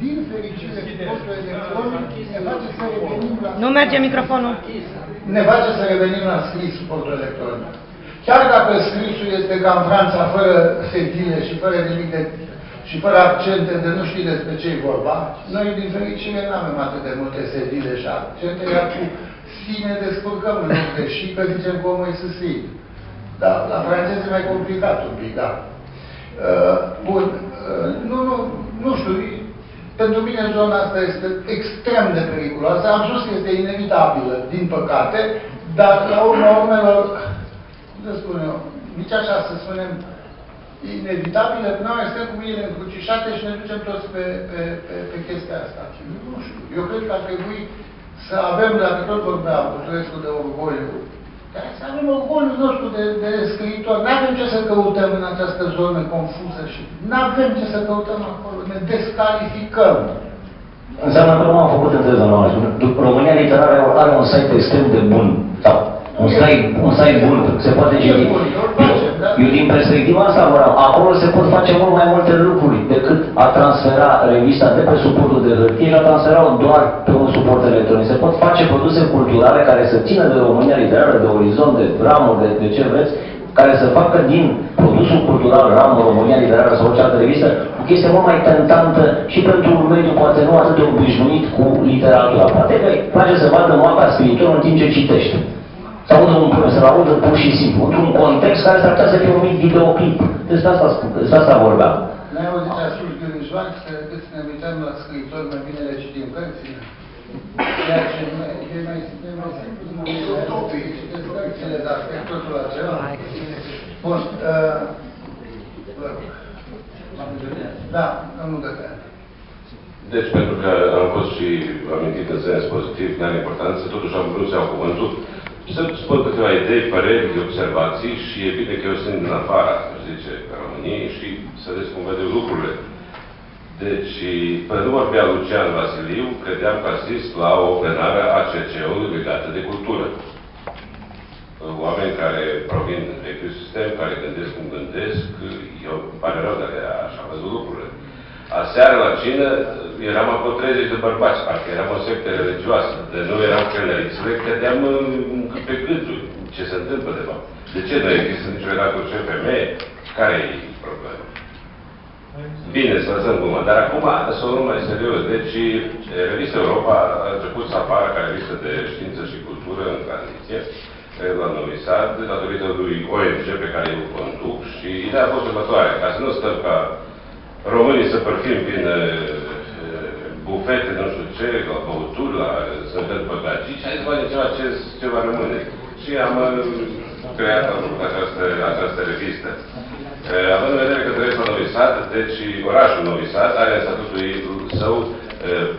din fericire, postul electronic ne face să revenim la... Nu merge microfonul. Ne face să revenim la scris portul electronic. Chiar dacă scrisul este ca în Franța, fără setile și fără nimic de și fără accente de nu știi despre ce e vorba, noi din fericire nu avem atât de multe sedile și accente, iar cu sine descurcăm în loc de și, că zicem cum e să Da, la franceză e mai complicat un pic, da. Uh, bun, uh, nu, nu, nu știu, pentru mine zona asta este extrem de periculoasă. Am spus că este inevitabilă, din păcate, dar la urma urmelor, cum să spun eu, nici așa să spunem, inevitabilă, noi suntem cu mine încrucișate și ne ducem toți pe, pe, pe, pe chestia asta. Nu știu, eu cred că ar trebui să avem, dacă tot vorbeam, Buturescu de orgoliu, dar să avem orgoliul nostru de, de scriitor. Nu avem ce să căutăm în această zonă confuză și nu avem ce să căutăm acolo. Ne descalificăm. Înseamnă că nu am făcut între zona România Literară are un site extrem de bun. Sau un site, un site bun, se poate citi. Eu din perspectiva asta vreau, acolo se pot face mult mai multe lucruri decât a transfera revista de pe suportul de hârtie și a transfera-o doar pe un suport electronic. Se pot face produse culturale care să țină de România literară, de orizont, de ramuri, de, de ce vreți, care să facă din produsul cultural, ramul România literară sau orice altă revistă, o chestie mult mai tentantă și pentru un mediu poate nu atât de obișnuit cu literatura. Poate că îi place să vadă moapa scriitor în timp ce citește să audă un să audă pur și simplu, într-un context care s-ar putea să fie un mic videoclip. Despre asta, spun, despre asta vorbeam. N-ai auzit ce a spus Gârijoan, că cât ne uităm la scriitori, mai bine le citim cărțile. Ceea ce e mai, e mai, e mai simplu să mă utopii, citesc cărțile, dar e totul altceva. Bun, uh, vă rog. Da, domnul Gătean. Deci, pentru că am fost și amintit în sens pozitiv, n-are importanță, totuși am vrut să iau cuvântul să spun câteva idei, păreri, observații și e bine că eu sunt din afara, zice, României și să vedeți cum vede lucrurile. Deci, pe nu vorbea Lucian Vasiliu, credeam că asist la o plenară a CC-ului legată de cultură. Oameni care provin de vechiul sistem, care gândesc cum gândesc, eu îmi pare rău, dar așa am văzut lucrurile. Aseară la cină eram acolo 30 de bărbați, parcă eram o sectă religioasă, de nu eram călărițele, credeam pe gânduri ce se întâmplă de fapt. De ce nu există nicio relație cu femeie? Care e problema? Bine, să lăsăm glumă. Dar acum să o luăm mai serios. Deci, revista Europa a început să apară ca revistă de știință și cultură în tranziție. eh, la Novi Sad, datorită lui ONG pe care îl conduc și ideea a fost următoare, ca să nu stăm ca românii să părfim prin uh, bufete, nu știu ce, la băuturi, la să vedem pe gagici, hai să facem ceva ce, ce va rămâne. Și am uh, creat am făcut această, această revistă. Uh, având în vedere că trăiesc la Novi Sad, deci orașul Novi Sad are în statutul său uh,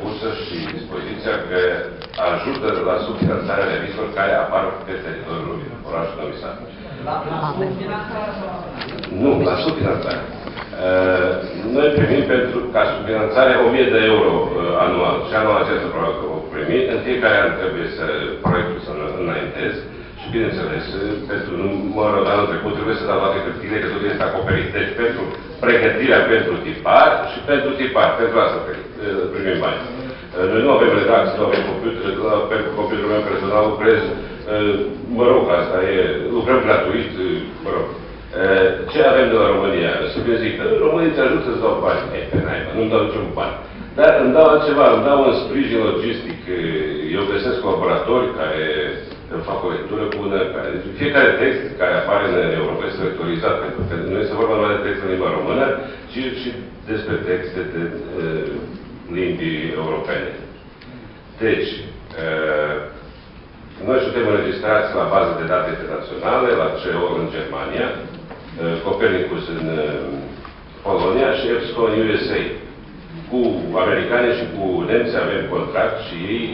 bursă și dispoziția că ajută la subfinanțarea revizelor care apar pe teritoriul orașului Novi Sad. Nu, la subfinanțare. Uh, noi primim pentru, ca subfinanțare 1000 de euro uh, anual și anul acesta probabil că o primi. În fiecare an trebuie să proiectul să înaintez și bineînțeles, pentru numărul anul trecut trebuie să dau toate hârtiile, că totul este acoperit. Deci pentru pregătirea pentru tipar și pentru tipar, pentru asta uh, primim bani. Noi nu avem redacție, nu avem computer, pentru computerul meu personal lucrez, mă rog, asta e, lucrăm gratuit, mă rog. Ce avem de la România? Să vă zic, românii te ajută să dau bani. E, pe naiba, nu-mi dau niciun bani. Dar îmi dau altceva, îmi dau un sprijin logistic. Eu găsesc colaboratori care fac o lectură bună, care, deci fiecare text care apare în Europa este lectorizat, pentru că nu este vorba numai de text în limba română, ci și despre texte de uh, limbii europene. Deci, uh, noi suntem înregistrați la bază de date internaționale, la CEO în Germania, uh, Copernicus în uh, Polonia și EBSCO în USA. Cu americani și cu nemți avem contract și ei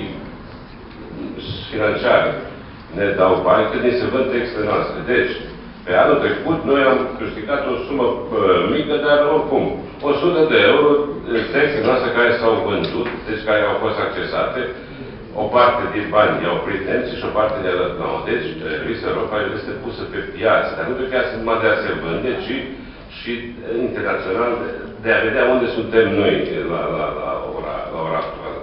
financiar ne dau bani când ne se vând textele noastre. Deci, pe anul trecut, noi am câștigat o sumă mică, dar oricum, 100 de euro textele noastre care s-au vândut, deci care au fost accesate, o parte din bani i-au oprit nemții și o parte ne-a dat nouă. Deci, revista Europa este pusă pe piață, dar nu pe piață numai de a se vânde, ci și internațional de a vedea unde suntem noi la, la, la, ora, la ora actuală.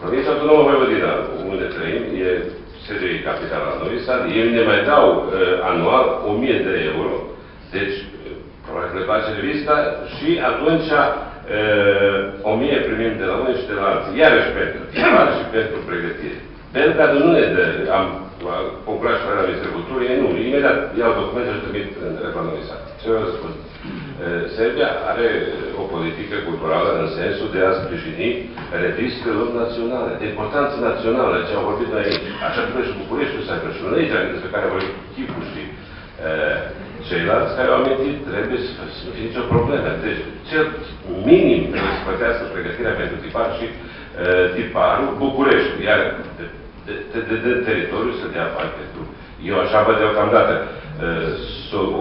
Provincia Autonomă Vojvodina, unde trăim, e sediul capital la Novi Sad, ei ne mai dau uh, anual 1000 de euro, deci probabil le face revista și atunci uh, 1000 primim de la unii și de la alții, iarăși pentru tipar și pentru pregătire. Pentru că nu ne dă, am concurat și la Ministerul Culturii, nu, imediat iau documente și trimit în Novi Sad. Ce vreau să spun? Serbia are o politică culturală în sensul de a sprijini revistele naționale, de importanță națională, ce au vorbit noi aici. Așa trebuie și Bucureștiul să aibă și noi aici, despre care vorbim Chipu și ceilalți care au amintit, trebuie să, să fie nicio problemă. Deci, cel minim trebuie să plătească pregătirea pentru tipar și uh, tiparul București, iar de, de, de, de, de teritoriu să dea bani pentru. Eu așa văd deocamdată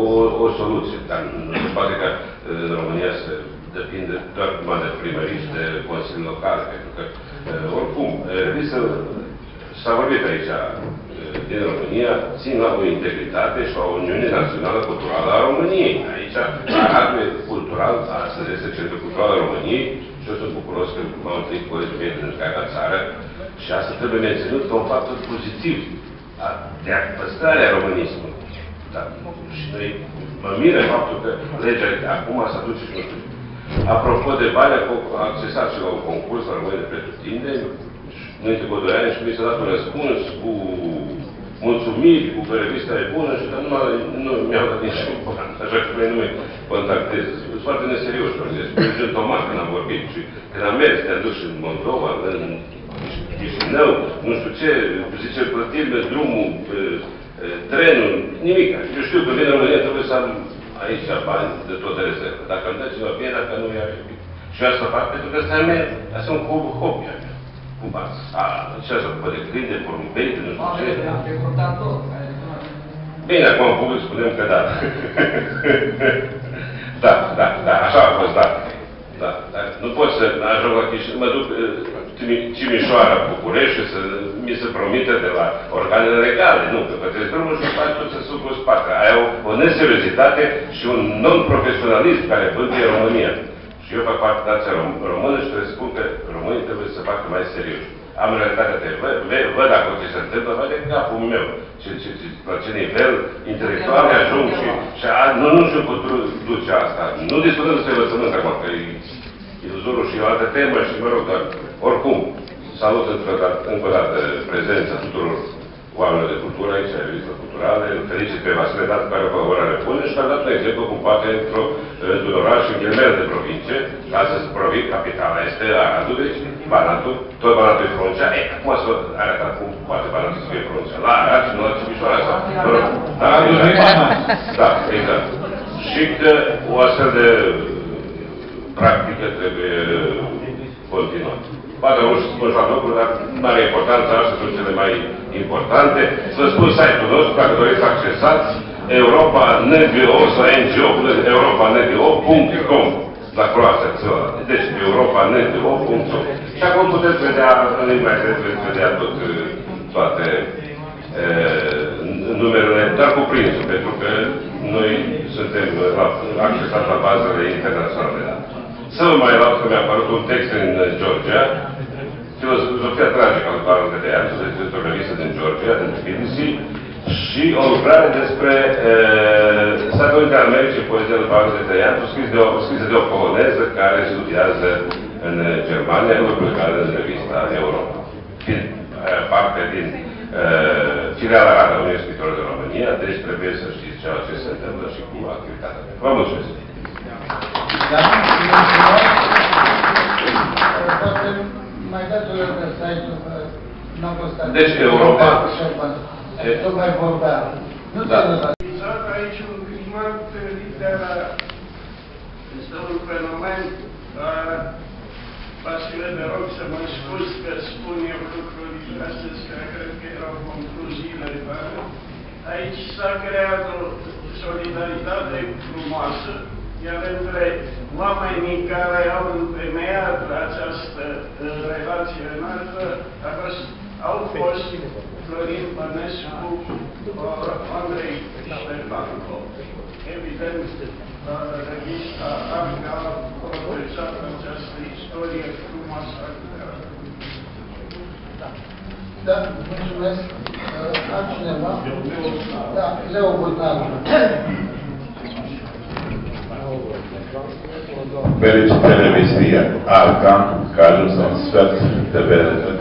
o, o soluție, dar nu se poate ca în România să depinde doar numai de primării și de consilii locale, pentru că, oricum, s-a vorbit aici din România, țin la o integritate și la o Uniune Națională Culturală a României. Aici, Aradul Cultural, astăzi este Centrul Cultural al României și eu sunt bucuros că m-am întâlnit cu colegii mei din întreaga țară și asta trebuie menținut ca un factor pozitiv de a păstrarea românismului. Da. Și noi mă miră faptul că legea acum s-a dus și nu știu. Apropo de bani, am accesat și la un concurs la România de Pretutindeni, nu este cu doi ani și mi s-a dat un răspuns cu mulțumiri, cu că revista e bună și că nu, nu mi-au dat nici un ban. Așa că noi nu mai contactez. Sunt foarte neserioși pe mine. Spune Tomas când am vorbit și când am mers, te-am dus în Moldova, în Chișinău, nu știu ce, zice, plătim drumul, trenul, nimic. Eu știu că vine România, trebuie să am aici bani de tot de rezervă. Dacă îmi dă ceva bine, dacă nu, iar Și eu asta fac pentru că asta e mea, asta e un hobby, hobby a mea. Cum fac? A, ce asta, de câini, de porumbei, de nu știu ce. Bine, acum în public spunem că da. da, da, da, așa a fost, da. Da, dar nu pot să ajung la Chișinău, mă duc Cimișoara, București și să mi se promite de la organele legale. Nu, că pe drumul și faci tot să sub cu spate. Ai o, o neseriositate și un non-profesionalism care bântuie România. Și eu fac parte nația rom română și trebuie să spun că românii trebuie să facă mai serios. Am realitatea de văd, văd acolo ce se întâmplă, văd de capul meu. Ce, ce, ce, la ce nivel intelectual ajung și, și a, nu, nu știu cum duce asta. Nu discutăm despre învățământ acum, că e iluzorul și o altă temă și mă rog, dar oricum, salut încă o dată prezența tuturor oamenilor de cultură aici, ai revistă culturale, felicit pe Vasile Dat care o colaborare bună și mi-a dat un exemplu cum poate într-o într-un oraș în ghilimele de provincie, ca să se provin, capitala este Aradul, deci Banatul, tot Banatul e provincia. E, acum să arătat cum poate Banatul să fie provincia. La Arad și nu la Cibișoara sau... Mă rog, da, exact. Da, exact. Și că o astfel de practică trebuie continuată. Poate nu știu spun fac lucruri, dar nu are importanță, astea sunt cele mai importante. Să spun site-ul nostru, dacă doriți să accesați, Europa NGO sau NGO, Europa NGO.com la Croația, țăra. Deci Europa NGO.com. Și acum puteți vedea, în limba engleză, veți vedea tot, toate e, numerele, dar cuprinsul, pentru că noi suntem la, accesați la bazele internaționale. Să vă mai luat că mi-a apărut un text în Georgia, filozofia tragică al lui de ani, este o revistă din Georgia, din Tbilisi, și o lucrare despre uh, Statele Unite ale Americii, poezia lui Pavel Tăian, scris de o, scrisă de o poloneză care studiază în Germania, nu publicată în revista Europa. Fiind uh, parte din uh, filiala Rada Unii Scritori de România, deci trebuie să știți ceea ce se întâmplă și cu activitatea. Vă mulțumesc! Da? Poate mai dați o dată site-ul, că n-am fost Deci Europa... Tu mai vorbea. Nu da. te lăsa. Exact aici un climat literar. Este un fenomen. Uh, Vasile, te rog să mă scuzi că spun eu lucrurile astea, că cred că erau concluziile tale. Aici s-a creat o solidaritate frumoasă, iar între oamenii care au întemeiat această uh, relație înaltă, a fost, au fost Florin Bănescu, uh, Andrei Ștefanco. Evident, uh, revista AFGA a protejat această istorie frumoasă a literaturii. Da, mulțumesc. Uh, Altcineva? Da, Leo Butanu. Felicitări revistii ARCA, că a ajuns la un sfert de,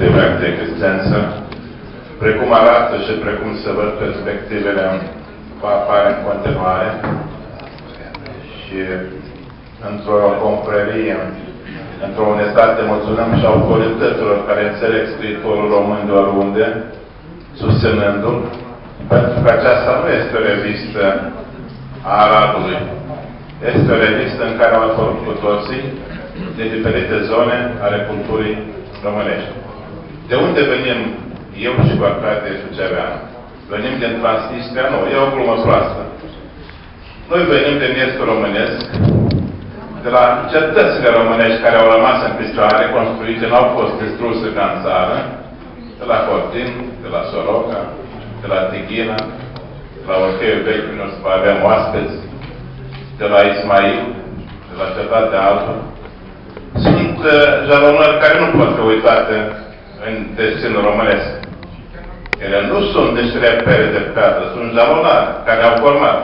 de veac de existență. Precum arată și precum se văd perspectivele va apare în continuare și într-o confrerie, într-o unetate mulțumim și autorităților care înțeleg scriitorul român de oriunde, susținându-l, pentru că aceasta nu este o revistă a Aradului, este o revistă în care au apărut cu toții de diferite zone ale culturii românești. De unde venim eu și Barcate Suceveanu? Venim din Transnistria? Nu, e o glumă proastă. Noi venim din estul românesc, de la cetățile românești care au rămas în picioare, construite, nu au fost distruse ca în țară, de la Cortin, de la Soroca, de la Tighina, de la Orcheiul Vechi, nu să avem oaspeți, de la Ismail, de la Cetate Altă, sunt uh, jalonări care nu pot fi uitate în destinul românesc. Ele nu sunt niște repere de piatră, sunt jalonari care au format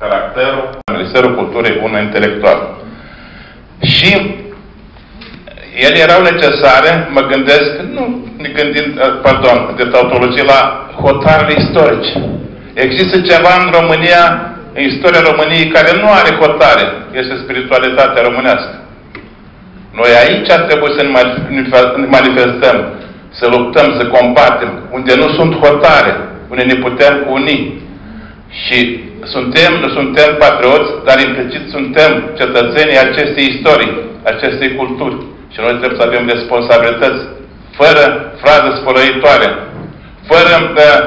caracterul Ministerul Culturii unul intelectual. Și ele erau necesare, mă gândesc, nu ne gândim, uh, pardon, de tautologie, la hotarele istorice. Există ceva în România în istoria României care nu are hotare, este spiritualitatea românească. Noi aici trebuie să ne manifestăm, să luptăm, să combatem, unde nu sunt hotare, unde ne putem uni. Și suntem, nu suntem patrioți, dar implicit suntem cetățenii acestei istorii, acestei culturi. Și noi trebuie să avem responsabilități, fără frază spărăitoare, fără, uh,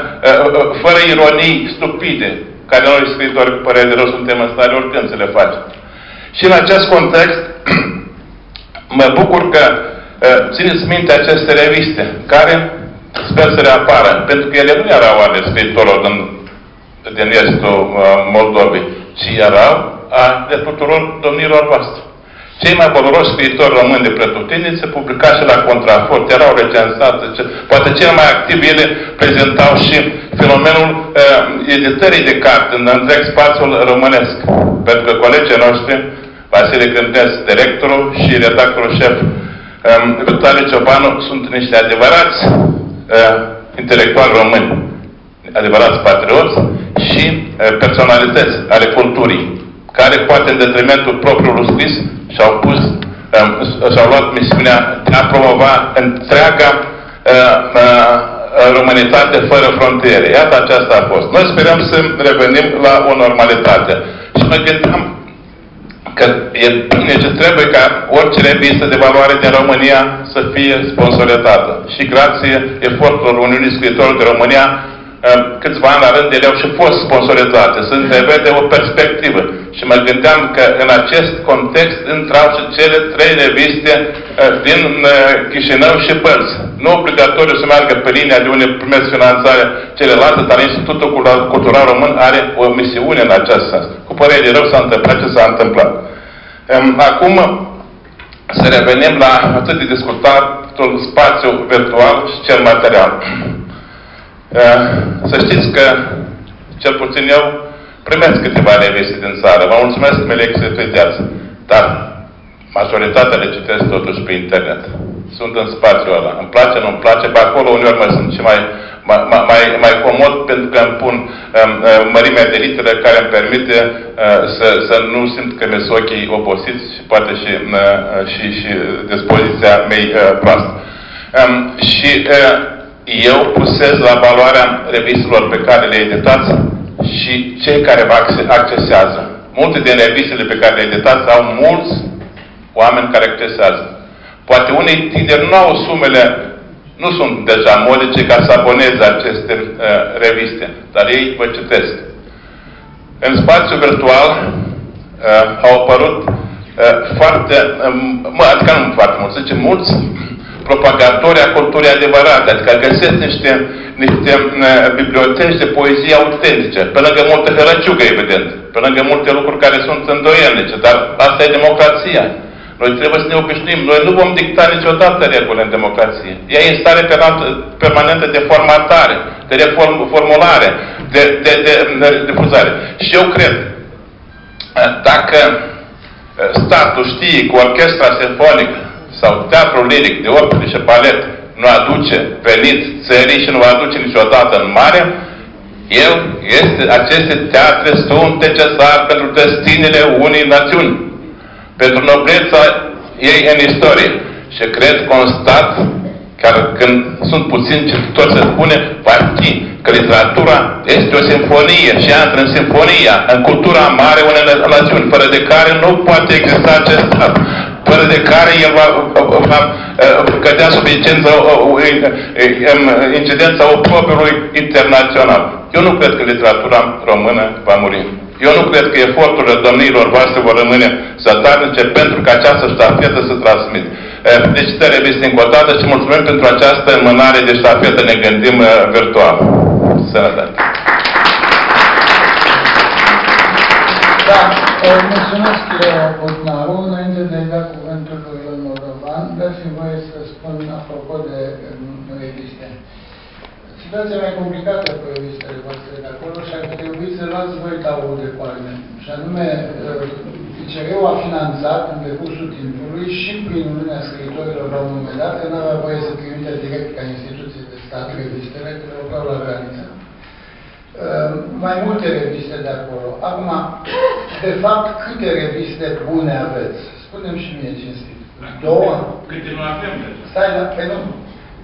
uh, fără ironii stupide, care noi scriitori cu părere de rău suntem în stare oricând să le facem. Și în acest context, mă bucur că uh, țineți minte aceste reviste, care sper să reapară, pentru că ele nu erau ale scriitorilor din, din estul uh, Moldovei, ci erau ale tuturor domnilor voastre. Cei mai valoroși scriitori români de pretutindeni se publica și la contrafort, erau recensați, poate cel mai activ ele prezentau și fenomenul uh, editării de carte în întreg spațiul românesc. Pentru că colegii noștri, Vasile Cântesc, directorul și redactorul șef um, Vitalie Ciobanu sunt niște adevărați uh, intelectuali români, adevărați patrioți și uh, personalități ale culturii, care poate în detrimentul propriului scris și-au pus, um, și-au luat misiunea de a promova întreaga uh, uh, românitate fără frontiere. Iată aceasta a fost. Noi sperăm să revenim la o normalitate. Și mă gândeam că e bine ce trebuie ca orice revistă de valoare din România să fie sponsorizată. Și grație eforturilor Uniunii Scriitorilor de România, câțiva ani la rând ele au și fost sponsorizate. Sunt vede o perspectivă. Și mă gândeam că în acest context intrau și cele trei reviste din Chișinău și Părți. Nu obligatoriu să meargă pe linia de unde primesc finanțare celelalte, dar Institutul Cultural Român are o misiune în acest sens. Cu părere de rău s-a întâmplat ce s-a întâmplat. Acum să revenim la atât de discutatul spațiu virtual și cel material. Să știți că, cel puțin eu, primesc câteva reviste din țară. Vă mulțumesc că mi le executează. Dar majoritatea le citesc totuși pe internet. Sunt în spațiul ăla. Îmi place, nu-mi place. Pe acolo uneori mai sunt și mai, mai, mai, mai comod pentru că îmi pun um, mărimea de litere care îmi permite uh, să, să nu simt că mi sunt ochii obosiți și poate și, uh, și, și dispoziția mei uh, proastă. Um, și uh, eu pusez la valoarea revistelor pe care le editați și cei care vă accesează. Multe din revistele pe care le editați au mulți oameni care accesează. Poate unii tineri nu au sumele, nu sunt deja modice ca să aboneze aceste uh, reviste, dar ei vă citesc. În spațiu virtual uh, au apărut uh, foarte, uh, adică nu foarte mulți, zice mulți propagatori a culturii adevărate, adică găsesc niște, niște uh, biblioteci de poezie autentice, pe lângă multe hărăciugă, evident, pe lângă multe lucruri care sunt îndoielnice, dar asta e democrația. Noi trebuie să ne obișnuim. Noi nu vom dicta niciodată regulile în democrație. Ea e în stare permanentă de formatare, de reformulare, de, de, de, de difuzare. Și eu cred, dacă statul știe că orchestra sinfonică sau teatrul liric de operă și balet nu aduce venit țării și nu va aduce niciodată în mare, el este, aceste teatre sunt necesare pentru destinele unei națiuni pentru nobleța ei în istorie. Și cred constat, chiar când sunt puțini cititori, se spune, va fi că literatura este o simfonie și intră în simfonia, în cultura mare unei națiuni, fără de care nu poate exista acest stat, fără de care el va, va cădea sub incidența, incidența oprobiului internațional. Eu nu cred că literatura română va muri. Eu nu cred că eforturile domniilor voastre vor rămâne zadarnice pentru că această ștafetă să transmit. Deci te reviste încă o dată și mulțumim pentru această înmânare de ștafetă, ne gândim virtual. Sănătate! Da, mulțumesc, Botnaru. Înainte de a da cuvântul lui Ion Moldovan, dați-mi voie să spun apropo de reviste. Situația mai complicată cu revistele voastre de acolo și ar trebui să luați voi taurul de coarne. Și anume, ICR-ul a finanțat în decursul timpului și prin Uniunea Scriitorilor la un moment dat, că nu avea voie să trimite direct ca instituții de stat revistele, că le opreau la graniță. Mai multe reviste de acolo. Acum, de fapt, câte reviste bune aveți? Spunem și mie cinstit. Două? Câte nu avem deja. Stai, la, pe nu.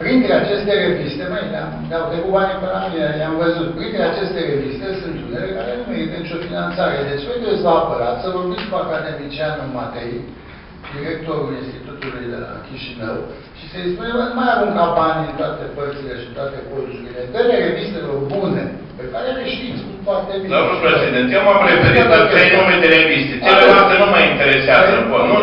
Printre aceste reviste, mai le-am le-au trecut banii pe la mine, le-am văzut. Printre aceste reviste sunt unele care nu merită nicio finanțare. Deci voi trebuie să vă apărați, să vorbiți cu academicianul Matei, directorul Institutului de la Chișinău, și să-i spunem, nu mai aruncca banii în toate părțile și toate colțurile. Dă-le revistelor bune, pe care le știți foarte bine. Domnul președinte, eu m-am referit la trei nume de reviste. Celelalte nu mă interesează. Nu, nu,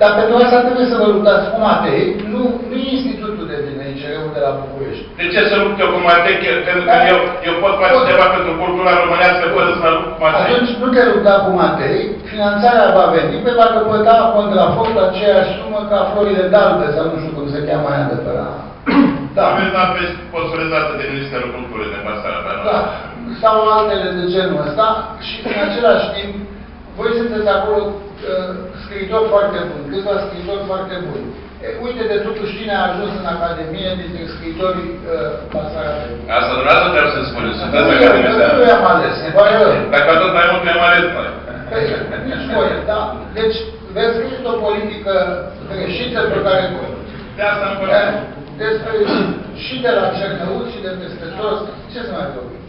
dar pentru asta trebuie să vă luptați cu Matei, nu, nu e institutul de vine, ICR-ul de la București. De ce să lupt eu cu Matei? Pentru că eu, eu pot face ceva pentru cultura românească fără să mă lupt cu Matei. Atunci nu te lupta cu Matei, finanțarea va veni, pe va căpăta contrafort aceeași sumă ca florile d'albe, sau nu știu cum se cheamă aia de pe la... Da. Aveți la pe sponsorizată de Ministerul Culturii de Pasarea pe Da. Sau altele de genul ăsta și în același timp voi sunteți acolo uh, scriitori foarte buni, câțiva scriitori foarte buni. E, uite de totuși cine a ajuns în Academie dintre scriitorii uh, Basarabului. Asta dumneavoastră trebuie să spuneți. Nu Sunteți eu, Academia că nu i-am ales, e mai rău. Dacă atât mai mult mi-am ales noi. Păi, nici voi, da? Deci, veți găsit o politică greșită pe care De asta am vorbit. despre și de la Cernăuț și de peste tot, ce să mai vorbim?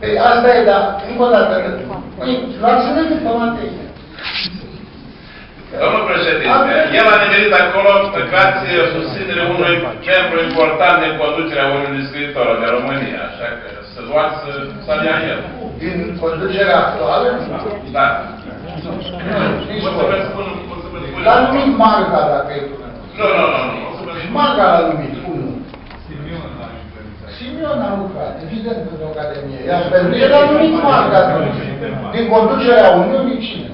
Păi asta e, dar, încă o dată, păi, luați-ne de pe materie. Domnul președinte, el a nimerit acolo grație susținere unui membru important din conducerea Uniunii Scriitoră de România, așa că să luați să ia el. Din conducerea actuală? Da. Nici O să vă voi. spun, o să vă spun. L-a numit Marga, dacă e până. Nu, nu, nu, nu. O să vă Și spun. Marga l-a numit, unul. Simion a lucrat, evident, în Academie. Iar pe el a numit Marga atunci. Din conducerea Uniunii, cine?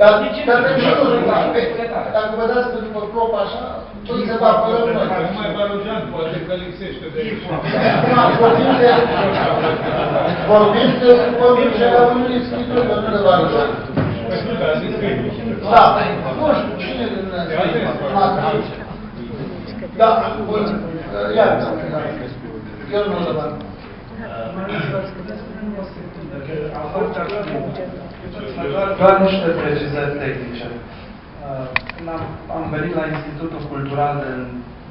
Dar, dar de ce nu Pe- Dacă vă dați pe după prop așa, păi se va apără noi. Mai Barujan, poate că lipsește de aici. Acum vorbim de... Vorbim de conducerea Uniunii Scripturilor, nu de Barujan. Da, nu știu, cine din Marga? Da, bun. Iar, eu nu o să Doar niște precizări tehnice. Uh, Când am, am venit la Institutul Cultural în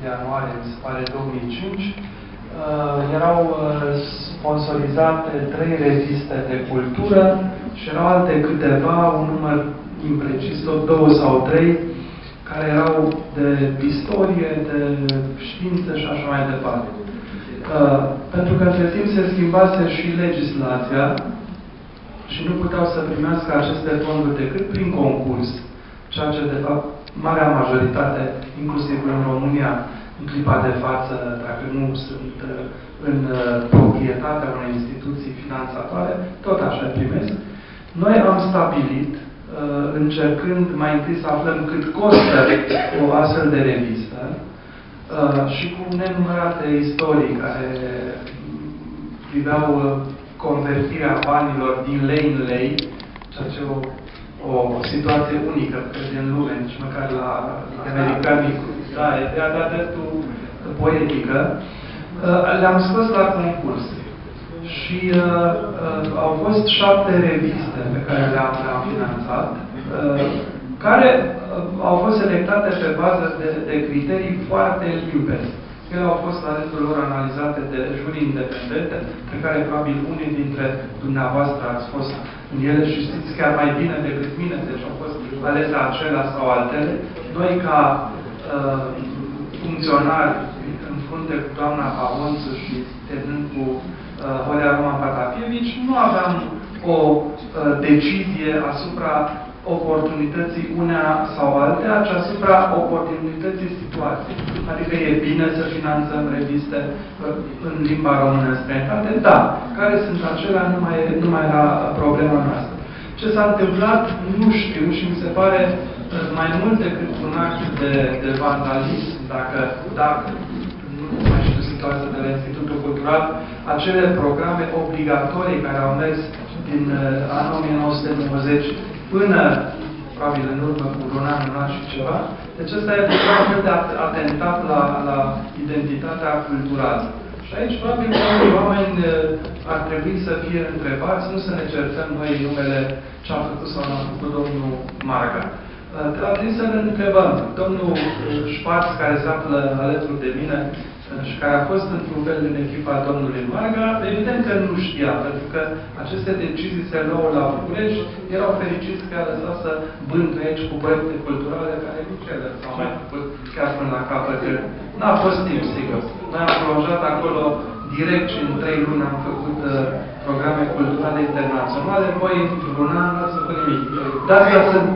ianuarie, mi se pare 2005, uh, erau uh, sponsorizate trei reviste de cultură și erau alte câteva, un număr imprecis, tot două sau trei, care erau de istorie, de știință și așa mai departe. Uh, pentru că între timp se schimbase și legislația și nu puteau să primească aceste fonduri decât prin concurs, ceea ce, de fapt, marea majoritate, inclusiv în România, în clipa de față, dacă nu sunt uh, în uh, proprietatea unei instituții finanțatoare, tot așa primesc. Noi am stabilit, uh, încercând mai întâi să aflăm cât costă o astfel de revistă uh, și cu nenumărate istorii care priveau uh, convertirea banilor din lei în lei, ceea ce o, o situație unică, cred, în lume, nici măcar la americanii, da, e de-a dat dreptul poetică, uh, le-am scos la concurs. Și uh, uh, au fost șapte reviste pe care le-am le finanțat, uh, care uh, au fost selectate pe bază de, de criterii foarte limpezi. Ele au fost la rândul lor analizate de juri independente, pe care probabil unii dintre dumneavoastră ați fost în ele și știți chiar mai bine decât mine, deci au fost alese acelea sau altele. Noi, ca uh, funcționari, în frunte cu doamna Pavonțu și terminând cu uh, Horea Roman Patapievici, nu aveam o uh, decizie asupra oportunității unea sau altea, ci asupra oportunității situației. Adică e bine să finanțăm reviste uh, în limba română în străinătate? Da. Care sunt acelea? Nu mai, nu mai era problema noastră. Ce s-a întâmplat, nu știu și mi se pare uh, mai mult decât un act de, de vandalism, dacă, dacă nu mai știu situația de la Institutul Cultural, acele programe obligatorii care au mers din uh, anul 1990 până, probabil în urmă cu un an, un an și ceva. Deci ăsta e un fel de atentat la, la identitatea culturală. Și aici, probabil, unii oameni uh, ar trebui să fie întrebați, nu să ne certăm noi numele ce a făcut sau nu a făcut domnul Marga. Uh, Ar trebui să ne întrebăm. Domnul Șpaț, care se află alături de mine, și care a fost într-un fel în echipa domnului Marga, evident că nu știa, pentru că aceste decizii se luau la București, erau fericiți că a lăsat să bântuie aici cu proiecte culturale care nici ele s-au mai făcut chiar până la capăt, că n-a fost timp, sigur. Noi am plonjat acolo direct și în trei luni am făcut uh, programe culturale internaționale, voi într-un an n-ați făcut nimic. Dar asta sunt...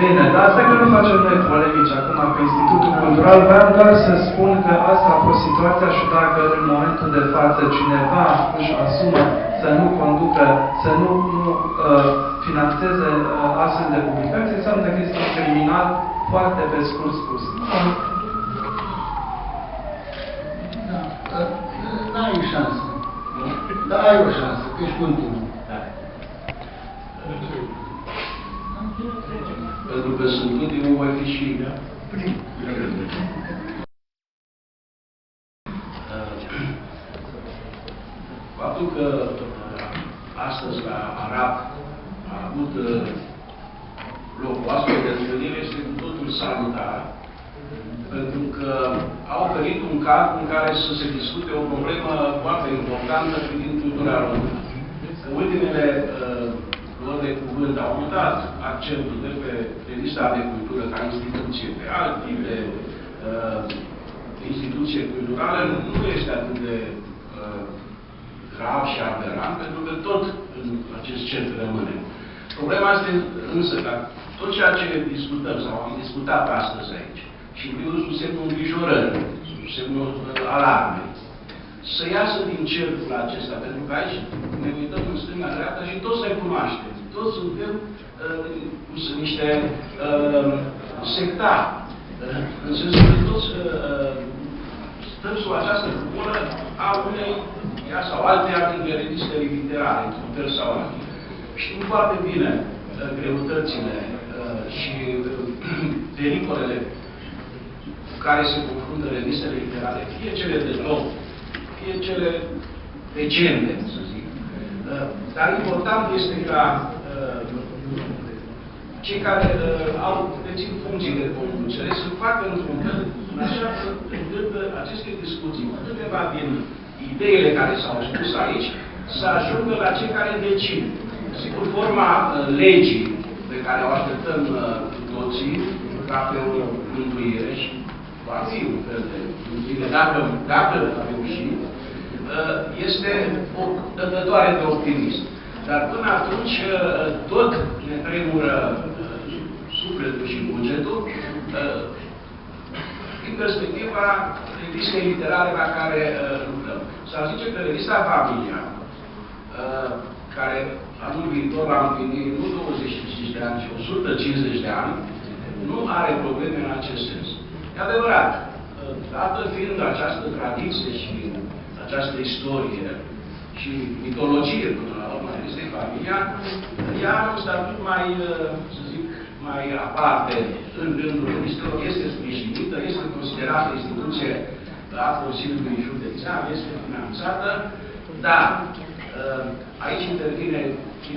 Bine, dar asta că nu facem noi polemici acum pe Institutul Cultural, vreau doar să spun că asta a fost situația și dacă în momentul de față cineva își asumă să nu conducă, să nu, nu uh, finanțeze uh, astfel de publicații, înseamnă că este un criminal foarte pe scurt spus. Da, n-ai șansă. Da, ai o șansă, că ești ultimul. Pentru că sunt ultimul, voi fi și primul. Faptul că astăzi la Arab a avut loc o astfel de întâlnire este cu totul salutar, pentru că a oferit un cadru în care să se discute o problemă foarte importantă privind cultura română. Ultimele uh, luări de cuvânt au mutat accentul de pe revista de cultură ca instituție pe alt tip de uh, instituție culturală, nu este atât de uh, grav și aberant, pentru că tot în acest centru rămâne. Problema este însă că tot ceea ce discutăm sau am discutat astăzi aici și inclus sub semnul îngrijorării, sub semnul uh, alarmei, să iasă din cercul acesta, pentru că aici ne uităm în stânga-dreapta și toți ne cunoaștem. Toți suntem uh, sunt niște uh, sectari. Uh, în sensul că toți uh, uh stăm sub această cupolă a unei, ea sau alte dintre revistele literare, într-un fel sau altul. Știm foarte bine uh, greutățile uh, și uh, pericolele cu care se confruntă revistele literare, fie cele de nou, fie cele recente, să zic. Uh, dar important este ca uh, cei care uh, au dețin funcții de conducere să facă într-un fel, în așa fel încât aceste discuții, câteva din ideile care s-au spus aici, să ajungă la cei care decid. Sigur, forma legii pe care o așteptăm cu toții, ca pe o mântuire și va fi un fel de mântuire, dacă, dacă reușim, este o dătătoare de optimism. Dar până atunci tot ne tremură sufletul și bugetul din perspectiva revistei literare la care lucrăm. S-ar zice că revista Familia, care anul viitor va împlini nu 25 de ani, ci 150 de ani, nu are probleme în acest sens. E adevărat, dată fiind această tradiție și această istorie și mitologie, până la urmă, este familia, ea are un statut mai, să zic, mai aparte în rândul revistelor, este sprijinită, este considerată instituție a Consiliului Județean, este finanțată, dar aici intervine,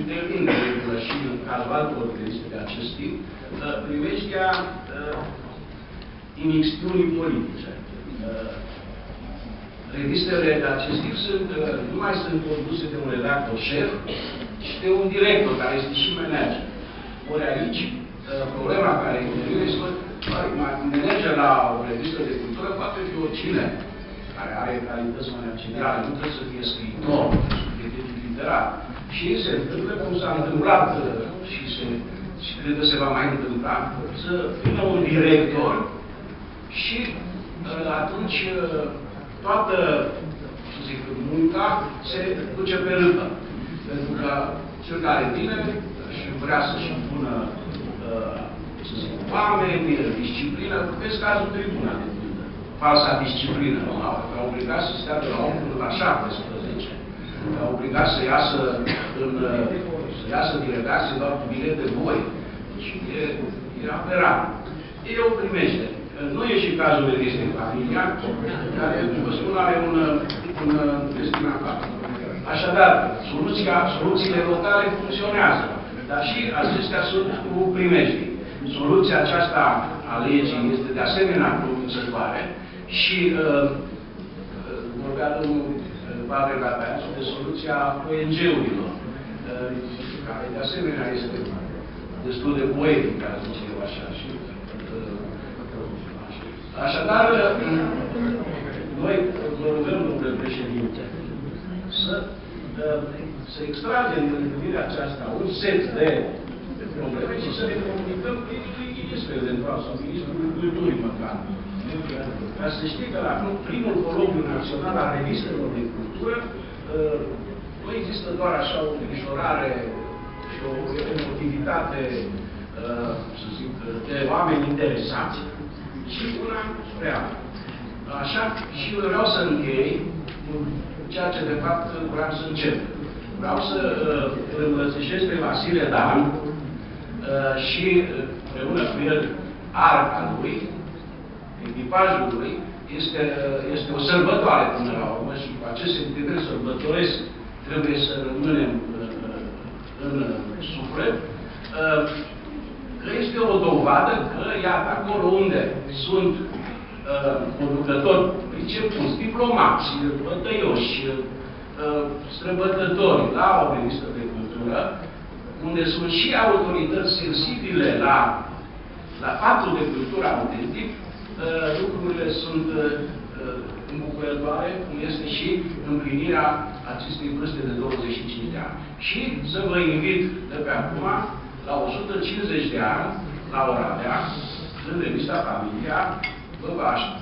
intervine regulă și în cazul altor reviste de acest tip, primește imixtiunii politice revistele de acest tip sunt, uh, nu mai sunt conduse de un redactor șef, ci de un director care este și manager. Ori aici, uh, problema care intervine este manager la o revistă de cultură poate fi oricine care are calități manageriale, nu trebuie să fie scriitor, să fie literar. Și se întâmplă cum s-a întâmplat uh, și, se, și cred că se va mai întâmpla, să vină un director și atunci toată, să zic, munca se duce pe râpă. Pentru că cel care vine și vrea să-și pună, uh, să zic, oameni, disciplină, vezi cazul tribuna de pildă. Falsa disciplină, nu? Au obligat să stea de la 8 până la 17. Au obligat să iasă în, să iasă din redacție doar cu bilet de voi. Și e, e aperat. Ei o primește. Nu e și cazul de Disney Familia, care, vă spun, are un, un destinatar. Așadar, soluția, soluțiile locale funcționează, dar și acestea sunt cu primești. Soluția aceasta a legii este de asemenea convingătoare și uh, vorbea domnul Pavel Gabeanu de soluția ONG-urilor, uh, care de asemenea este destul de poetică, zice eu așa, și Așadar, noi vă rugăm, domnule președinte, să, să extragem din întâlnirea aceasta un set de probleme și să le comunicăm primului ministru, eventual, sau ministrul culturii măcar. Ca să știi că la primul coloquiu național al revistelor de cultură nu există doar așa o îngrijorare și o emotivitate, să zic, de oameni interesați, și una rea. Așa, și eu vreau să închei cu ceea ce de fapt vreau să încep. Vreau să uh, îl îmbrățișez pe Vasile Dan, uh, și uh, împreună cu el arca lui, echipajul lui, este, uh, este o sărbătoare până la urmă și cu acest sentiment sărbătoresc trebuie să rămânem uh, în suflet, uh, că este o dovadă că, iată, acolo unde sunt uh, conducători pricepuți, diplomați, bătăioși, uh, străbătători la o revistă de cultură, unde sunt și autorități sensibile la, la faptul de cultură autentic, uh, lucrurile sunt uh, îmbucurătoare, cum este și împlinirea acestei vârste de 25 de ani. Și să vă invit de pe acum la 150 de ani, la Oradea, în revista Familia, vă,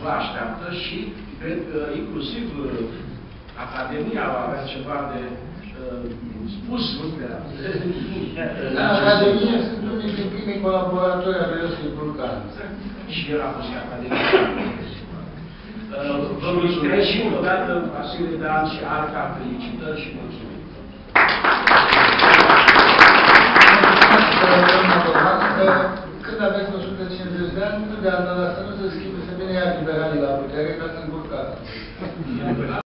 vă așteaptă și cred că inclusiv Academia va avea ceva de uh, spus, nu cred. La Academie sunt unii din primii colaboratori al Iosif Vulcan. Și el a fost și Academia. Uh, vă mulțumesc și încă o dată, Vasile Dan și Arca, felicitări și mulțumim. Când aveți 150 de ani, nu de asta, nu se schimbe, să vină iar liberalii la putere, ca să încurcați.